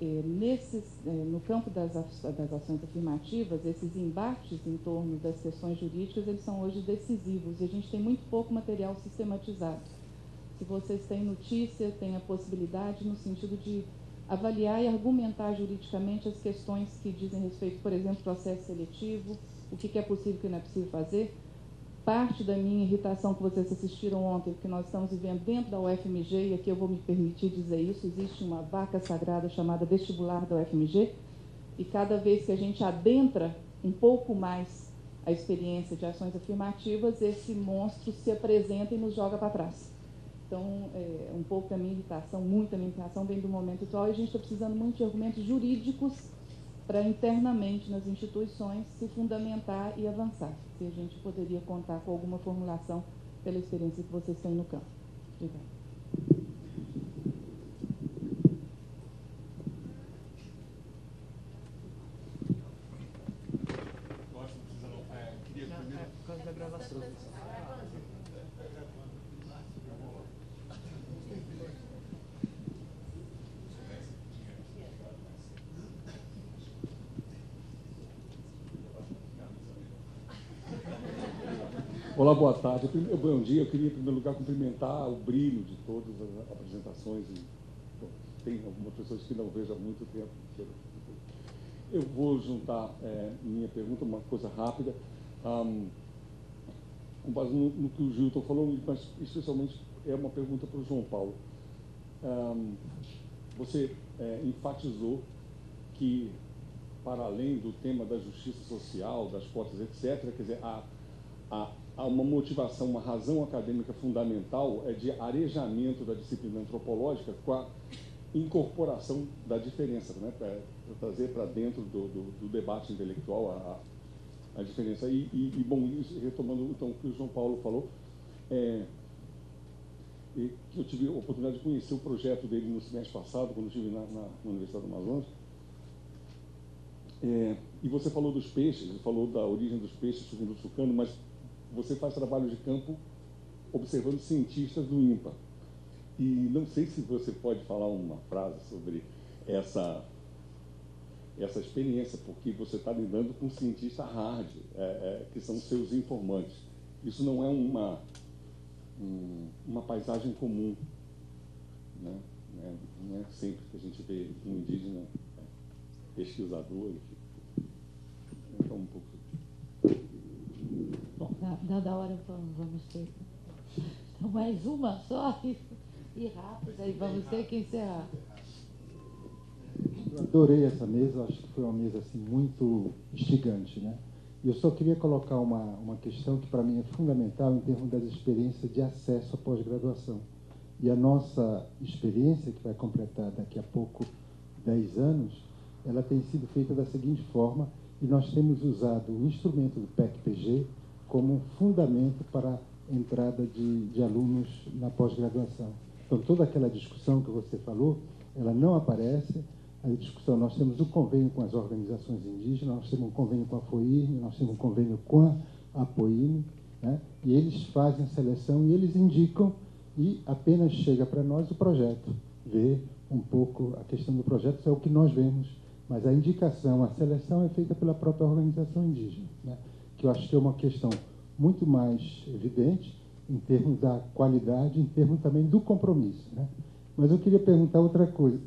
é, nesses, é, no campo das, das ações afirmativas, esses embates em torno das questões jurídicas, eles são hoje decisivos e a gente tem muito pouco material sistematizado. Se vocês têm notícia, têm a possibilidade no sentido de avaliar e argumentar juridicamente as questões que dizem respeito, por exemplo, processo seletivo, o que é possível e o que não é possível fazer, parte da minha irritação que vocês assistiram ontem, porque nós estamos vivendo dentro da UFMG, e aqui eu vou me permitir dizer isso, existe uma vaca sagrada chamada vestibular da UFMG, e cada vez que a gente adentra um pouco mais a experiência de ações afirmativas, esse monstro se apresenta e nos joga para trás. Então, é, um pouco da minha irritação, muita minha irritação vem do momento atual, e a gente está precisando muito de argumentos jurídicos para internamente nas instituições se fundamentar e avançar. Se a gente poderia contar com alguma formulação pela experiência que vocês têm no campo. Obrigada. Olá, boa tarde. Bom dia. Eu queria, em primeiro lugar, cumprimentar o brilho de todas as apresentações. E, bom, tem algumas pessoas que não vejo há muito tempo. Eu vou juntar é, minha pergunta, uma coisa rápida, um, com base no, no, que o Gilton falou, mas especialmente é uma pergunta para o João Paulo. Um, você é, enfatizou que, para além do tema da justiça social, das cotas, etc., quer dizer, a, a há uma motivação, uma razão acadêmica fundamental é de arejamento da disciplina antropológica com a incorporação da diferença, né? para trazer para dentro do, do, do, debate intelectual a, a diferença. E, e, e, bom, retomando então o que o João Paulo falou, é, eu tive a oportunidade de conhecer o projeto dele no semestre passado, quando estive na, na, na Universidade do Amazonas. É, e você falou dos peixes, falou da origem dos peixes, segundo o Sucano, mas você faz trabalho de campo observando cientistas do INPA. E não sei se você pode falar uma frase sobre essa, essa experiência, porque você está lidando com cientistas hard, é, é, que são seus informantes. Isso não é uma, um, uma paisagem comum. Né? É, não é sempre que a gente vê um indígena é, pesquisador. Então, um pouco da, da hora vamos ter. Então, mais uma só e, e rápida, e vamos ter que encerrar. Eu adorei essa mesa, acho que foi uma mesa assim, muito instigante. Né? E eu só queria colocar uma, uma questão que para mim é fundamental em termos das experiências de acesso à pós-graduação. E a nossa experiência, que vai completar daqui a pouco 10 anos, ela tem sido feita da seguinte forma, e nós temos usado o instrumento do PEC-PG, como fundamento para a entrada de, de alunos na pós-graduação. Então, toda aquela discussão que você falou, ela não aparece. A discussão, nós temos um convênio com as organizações indígenas, nós temos um convênio com a FOIRM, nós temos um convênio com a APOIME, né? e eles fazem a seleção e eles indicam e apenas chega para nós o projeto. Ver um pouco a questão do projeto é o que nós vemos, mas a indicação, a seleção é feita pela própria organização indígena. Que eu acho que é uma questão muito mais evidente em termos da qualidade, em termos também do compromisso. Né? Mas eu queria perguntar outra coisa,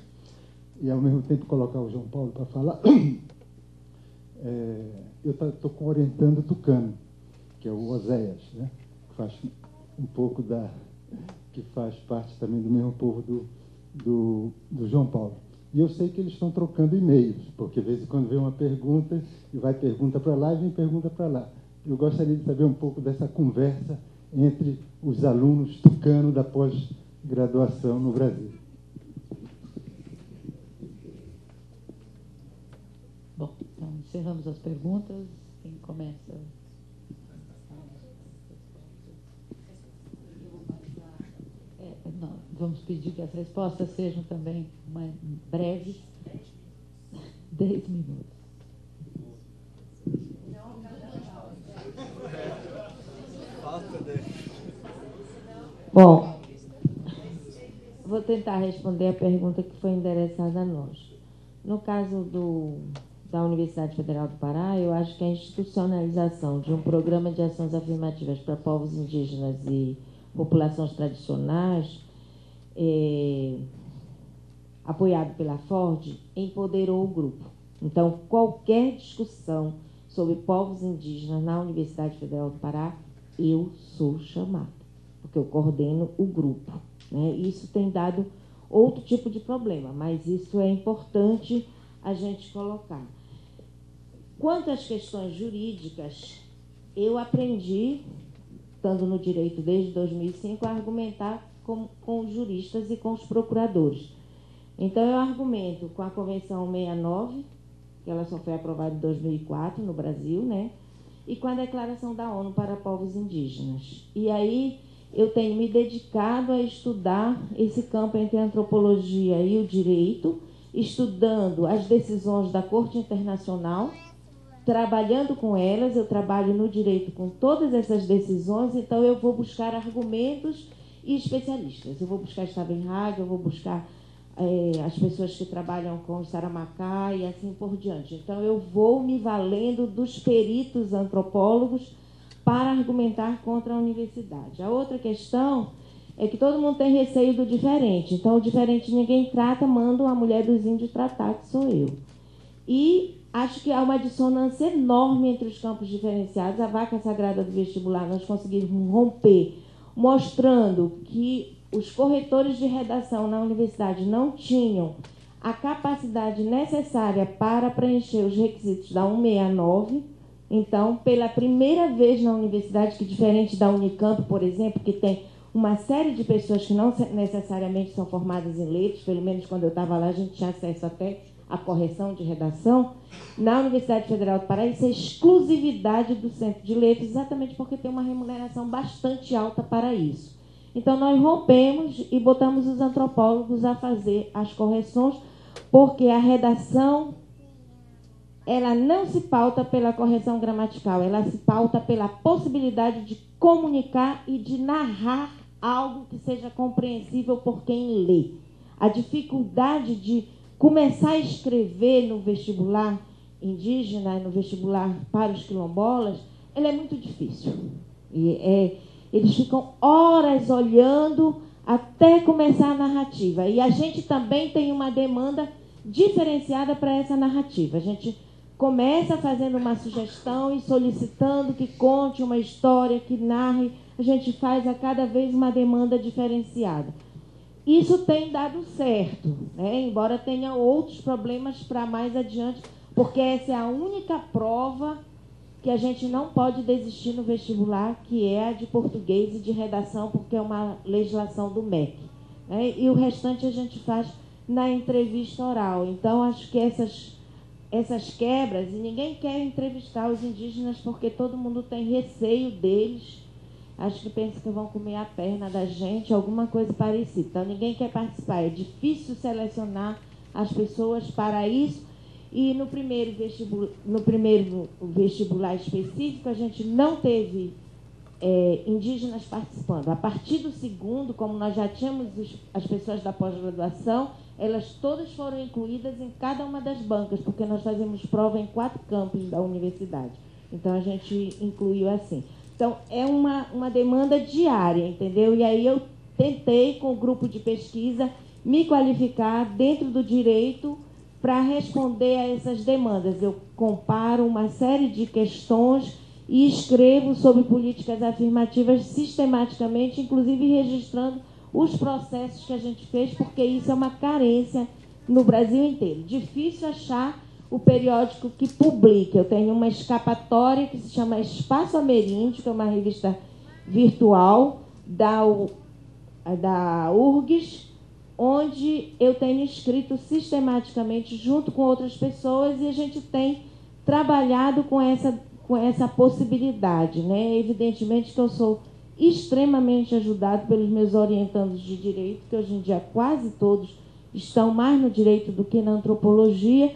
<coughs> e ao mesmo tempo colocar o João Paulo para falar. <coughs> É, eu estou orientando o Tucano, que é o Oséias, né? que faz um pouco da. que faz parte também do mesmo povo do, do, do João Paulo. E eu sei que eles estão trocando e-mails, porque de vez em quando vem uma pergunta e vai pergunta para lá e vem pergunta para lá. Eu gostaria de saber um pouco dessa conversa entre os alunos tucano da pós-graduação no Brasil. Bom, então encerramos as perguntas. Quem começa? É, não, vamos pedir que as respostas sejam também mais breves. Dez minutos. Bom, vou tentar responder a pergunta que foi endereçada a nós. No caso do, da Universidade Federal do Pará, eu acho que a institucionalização de um programa de ações afirmativas para povos indígenas e populações tradicionais, é, apoiado pela Ford, empoderou o grupo. Então, qualquer discussão sobre povos indígenas na Universidade Federal do Pará, eu sou chamada, porque eu coordeno o grupo. Né? Isso tem dado outro tipo de problema, mas isso é importante a gente colocar. Quanto às questões jurídicas, eu aprendi, estando no direito desde 2005, a argumentar com, com os juristas e com os procuradores. Então, eu argumento com a Convenção 69, que ela só foi aprovada em 2004 no Brasil, né? E com a Declaração da ONU para Povos Indígenas. E aí eu tenho me dedicado a estudar esse campo entre a antropologia e o direito, estudando as decisões da Corte Internacional, trabalhando com elas, eu trabalho no direito com todas essas decisões, então eu vou buscar argumentos e especialistas. Eu vou buscar Stabenhag, eu vou buscar é, as pessoas que trabalham com Saramacá e assim por diante. Então, eu vou me valendo dos peritos antropólogos para argumentar contra a universidade. A outra questão é que todo mundo tem receio do diferente. Então, o diferente ninguém trata, manda a mulher dos índios tratar, que sou eu. E acho que há uma dissonância enorme entre os campos diferenciados. A vaca sagrada do vestibular, nós conseguimos romper, mostrando que os corretores de redação na universidade não tinham a capacidade necessária para preencher os requisitos da 169. Então, pela primeira vez na universidade, que diferente da Unicamp, por exemplo, que tem uma série de pessoas que não necessariamente são formadas em letras, pelo menos quando eu estava lá, a gente tinha acesso até à correção de redação. Na Universidade Federal do Pará, isso é exclusividade do Centro de Letras, exatamente porque tem uma remuneração bastante alta para isso. Então, nós rompemos e botamos os antropólogos a fazer as correções, porque a redação ela não se pauta pela correção gramatical, ela se pauta pela possibilidade de comunicar e de narrar algo que seja compreensível por quem lê. A dificuldade de começar a escrever no vestibular indígena no vestibular para os quilombolas, ela é muito difícil. E é, eles ficam horas olhando até começar a narrativa. E a gente também tem uma demanda diferenciada para essa narrativa. A gente começa fazendo uma sugestão e solicitando que conte uma história, que narre. A gente faz a cada vez uma demanda diferenciada. Isso tem dado certo, né? embora tenha outros problemas para mais adiante, porque essa é a única prova que a gente não pode desistir no vestibular, que é a de português e de redação, porque é uma legislação do MEC. Né? E o restante a gente faz na entrevista oral. Então, acho que essas, essas quebras, e ninguém quer entrevistar os indígenas porque todo mundo tem receio deles. Acho que pensa que vão comer a perna da gente, alguma coisa parecida. Então, ninguém quer participar. É difícil selecionar as pessoas para isso e no primeiro, vestibular, no primeiro vestibular específico, a gente não teve é, indígenas participando. A partir do segundo, como nós já tínhamos os, as pessoas da pós-graduação, elas todas foram incluídas em cada uma das bancas, porque nós fazemos prova em quatro campos da universidade. Então, a gente incluiu assim. Então, é uma, uma demanda diária, entendeu? E aí eu tentei, com o grupo de pesquisa, me qualificar dentro do direito para responder a essas demandas. Eu comparo uma série de questões e escrevo sobre políticas afirmativas sistematicamente, inclusive registrando os processos que a gente fez, porque isso é uma carência no Brasil inteiro. Difícil achar o periódico que publica. Eu tenho uma escapatória que se chama Espaço Ameríndio, que é uma revista virtual da, da URGS, onde eu tenho escrito sistematicamente junto com outras pessoas e a gente tem trabalhado com essa, com essa possibilidade. Né? Evidentemente que eu sou extremamente ajudado pelos meus orientandos de direito, que hoje em dia quase todos estão mais no direito do que na antropologia.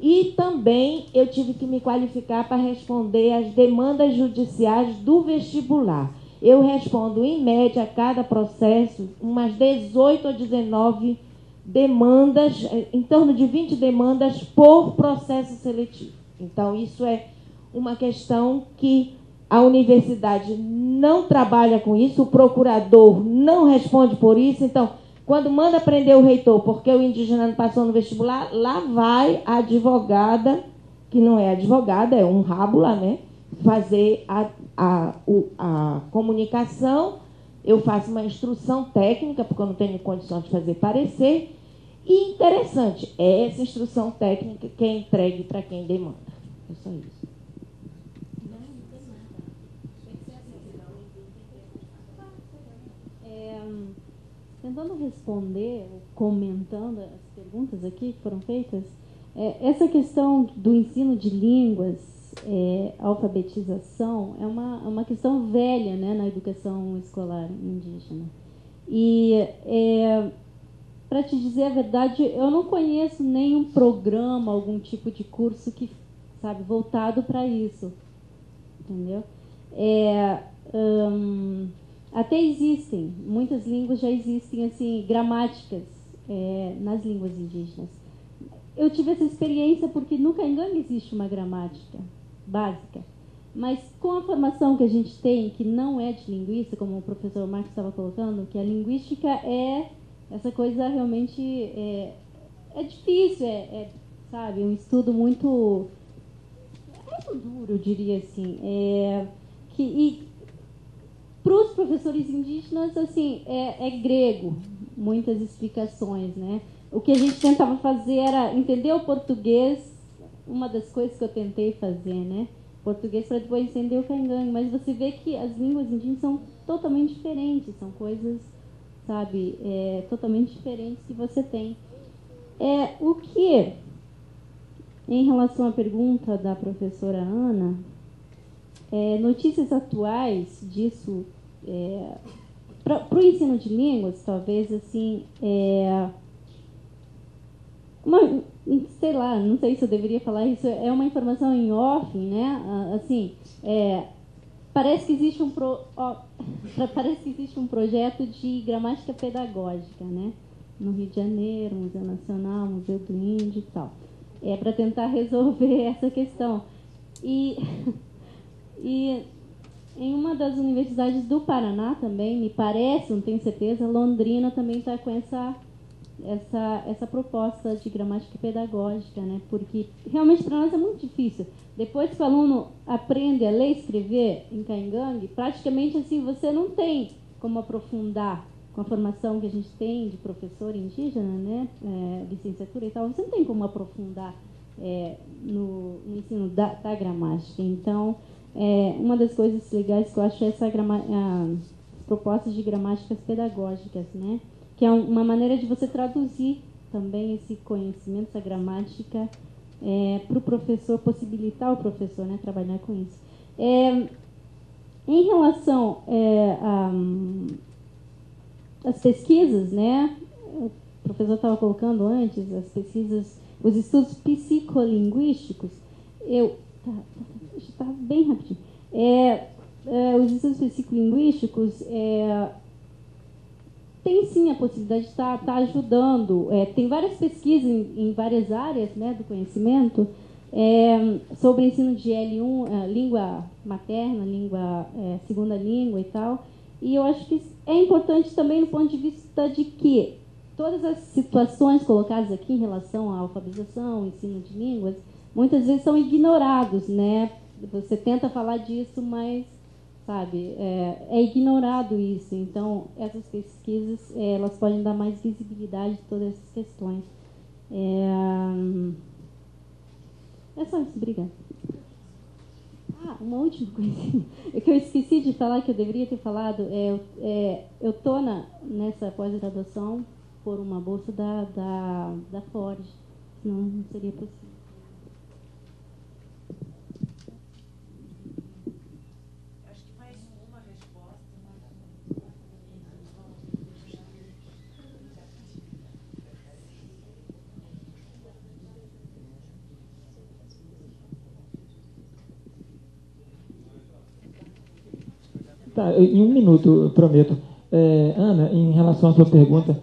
E também eu tive que me qualificar para responder às demandas judiciais do vestibular. Eu respondo, em média, a cada processo, umas 18 ou 19 demandas, em torno de 20 demandas por processo seletivo. Então, isso é uma questão que a universidade não trabalha com isso, o procurador não responde por isso. Então, quando manda prender o reitor porque o indígena não passou no vestibular, lá vai a advogada, que não é advogada, é um rábula, né? Fazer a, a, a comunicação. Eu faço uma instrução técnica, porque eu não tenho condições de fazer parecer. E interessante, é essa instrução técnica que é entregue para quem demanda. É só isso. Tentando responder, comentando as perguntas aqui que foram feitas, é, essa questão do ensino de línguas, é, alfabetização, é uma, é uma questão velha né, na educação escolar indígena. E, é, para te dizer a verdade, eu não conheço nenhum programa, algum tipo de curso que, sabe, voltado para isso. Entendeu? É, hum, até existem, muitas línguas já existem assim, gramáticas é, nas línguas indígenas. Eu tive essa experiência porque no Caingangue existe uma gramática básica, mas com a formação que a gente tem, que não é de linguista, como o professor Marcos estava colocando, que a linguística é essa coisa realmente é, é difícil, é, é, sabe, um estudo muito muito duro, eu diria assim, é, que e para os professores indígenas, assim, é, é grego, muitas explicações, né? O que a gente tentava fazer era entender o português, uma das coisas que eu tentei fazer, né? Português para depois entender o cangangue, mas você vê que as línguas indígenas são totalmente diferentes, são coisas, sabe, é, totalmente diferentes que você tem. É, o que, em relação à pergunta da professora Ana, é, notícias atuais disso, é, para o ensino de línguas, talvez assim, é, uma, sei lá, não sei se eu deveria falar isso, é uma informação em off, né? Assim, é, parece que existe um pro, ó, <laughs> parece que existe um projeto de gramática pedagógica, né? No Rio de Janeiro, Museu Nacional, Museu do Índio e tal. É para tentar resolver <laughs> essa questão. E <laughs> E em uma das universidades do Paraná também, me parece, não tenho certeza, Londrina também está com essa, essa, essa proposta de gramática pedagógica, né? Porque realmente para nós é muito difícil. Depois que o aluno aprende a ler e escrever em Caingangue, praticamente assim você não tem como aprofundar com a formação que a gente tem de professor indígena, né? É, licenciatura e tal, você não tem como aprofundar é, no, no, ensino da, da gramática. Então, é, uma das coisas legais que eu acho é essa grama, propostas de gramáticas pedagógicas, né? Que é uma maneira de você traduzir também esse conhecimento, essa gramática, é, para o professor, possibilitar o professor né, trabalhar com isso. É, em relação é, às pesquisas, né? O professor estava colocando antes, as pesquisas, os estudos psicolinguísticos, eu. Tá, tá está bem rapidinho. É, é, os estudos psicolinguísticos é, tem sim a possibilidade de estar, estar ajudando. É, tem várias pesquisas em, em, várias áreas né, do conhecimento é, sobre ensino de L1, é, língua materna, língua é, segunda língua e tal. E eu acho que é importante também no ponto de vista de que todas as situações colocadas aqui em relação à alfabetização, ensino de línguas, muitas vezes são ignorados, né? Você tenta falar disso, mas sabe é, é ignorado isso. Então essas pesquisas é, elas podem dar mais visibilidade a todas essas questões. É, é só isso, obrigada. Ah, uma última coisa <laughs> é que eu esqueci de falar que eu deveria ter falado. É, é, eu estou nessa pós-graduação por uma bolsa da, da, da Ford, não seria possível. Tá, em um minuto, prometo. É, Ana, em relação à sua pergunta,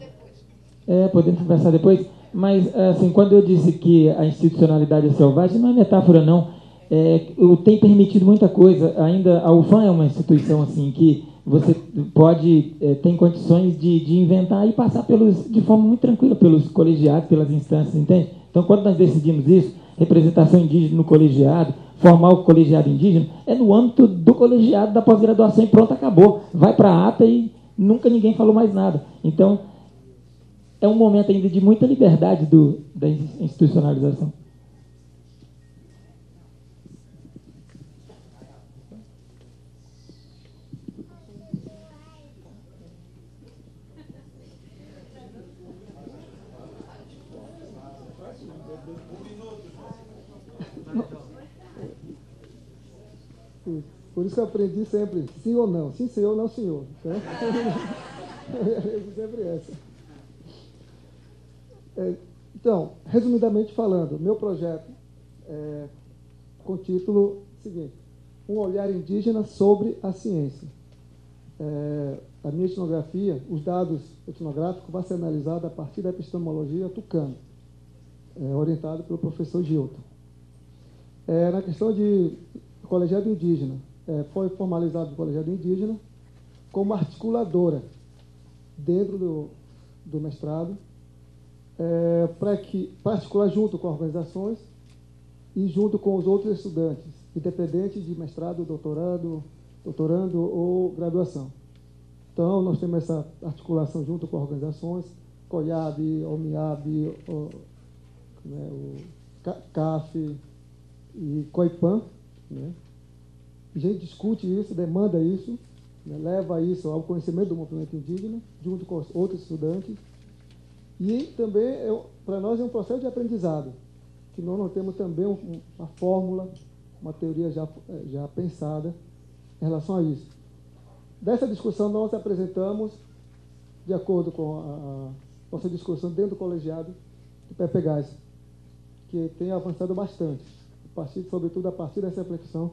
é, podemos conversar depois, mas assim, quando eu disse que a institucionalidade é selvagem, não é metáfora não. É, tenho permitido muita coisa. Ainda a UFAM é uma instituição assim que você pode é, tem condições de, de inventar e passar pelos de forma muito tranquila pelos colegiados, pelas instâncias, entende? Então, quando nós decidimos isso, representação indígena no colegiado, formar o colegiado indígena, é no âmbito do colegiado da pós-graduação e pronto, acabou. Vai para a ata e nunca ninguém falou mais nada. Então, é um momento ainda de muita liberdade do, da institucionalização. Por isso eu aprendi sempre, sim ou não, sim senhor, não senhor. Então, <laughs> sempre essa. É, então, resumidamente falando, meu projeto é com o título seguinte, Um olhar indígena sobre a ciência. É, a minha etnografia, os dados etnográficos vão ser analisados a partir da epistemologia tucano, é, orientado pelo professor Gilton. É, na questão de colegiado indígena, foi formalizado o colegiado indígena como articuladora dentro do, do mestrado, é, para que particular junto com organizações e junto com os outros estudantes, independente de mestrado, doutorado, doutorando ou graduação. Então, nós temos essa articulação junto com organizações, COIAB, OMIAB, o, né, o CAF e COIPAN, né? A gente discute isso, demanda isso, né? leva isso ao conhecimento do movimento indígena, junto com outros estudantes. E também, é, para nós, é um processo de aprendizado, que nós não temos também uma fórmula, uma teoria já, já pensada em relação a isso. Dessa discussão, nós apresentamos, de acordo com a, a nossa discussão dentro do colegiado do Gás, que tem avançado bastante partir, sobretudo a partir dessa reflexão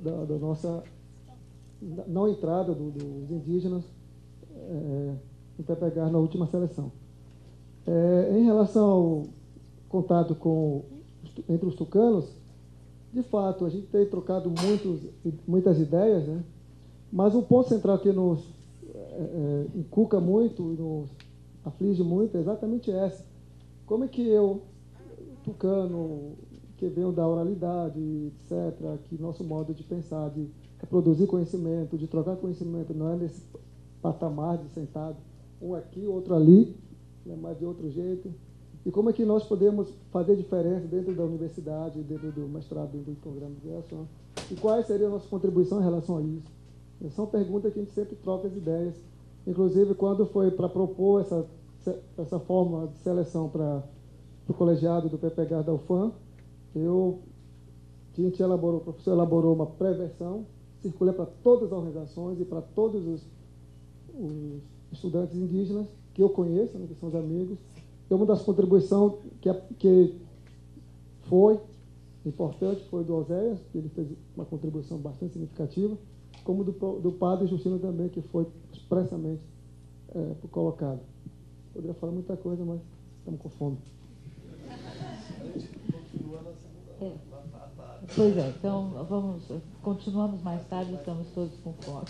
da, da nossa não entrada do, dos indígenas é, pegar na última seleção. É, em relação ao contato com entre os tucanos, de fato, a gente tem trocado muitos, muitas ideias, né? mas um ponto central que nos é, é, inculca muito, nos aflige muito, é exatamente essa. Como é que eu, tucano, que venham da oralidade, etc., que nosso modo de pensar, de reproduzir conhecimento, de trocar conhecimento, não é nesse patamar de sentado, um aqui, outro ali, né, mas de outro jeito. E como é que nós podemos fazer diferença dentro da universidade, dentro do mestrado, dentro do programa de graduação? E quais seriam a nossa contribuição em relação a isso? São perguntas que a gente sempre troca as ideias. Inclusive, quando foi para propor essa, essa forma de seleção para o colegiado do PPH da UFAM, eu, a gente elaborou, o professor elaborou uma pré-versão, circula para todas as organizações e para todos os, os, estudantes indígenas que eu conheço, né, que são os amigos. E uma das contribuições que, que foi importante foi do Oséias, que ele fez uma contribuição bastante significativa, como do, do padre Justino também, que foi expressamente é, colocado. Poderia falar muita coisa, mas estamos com fome. É. Pois é, então vamos, continuamos mais tarde, estamos todos com fome.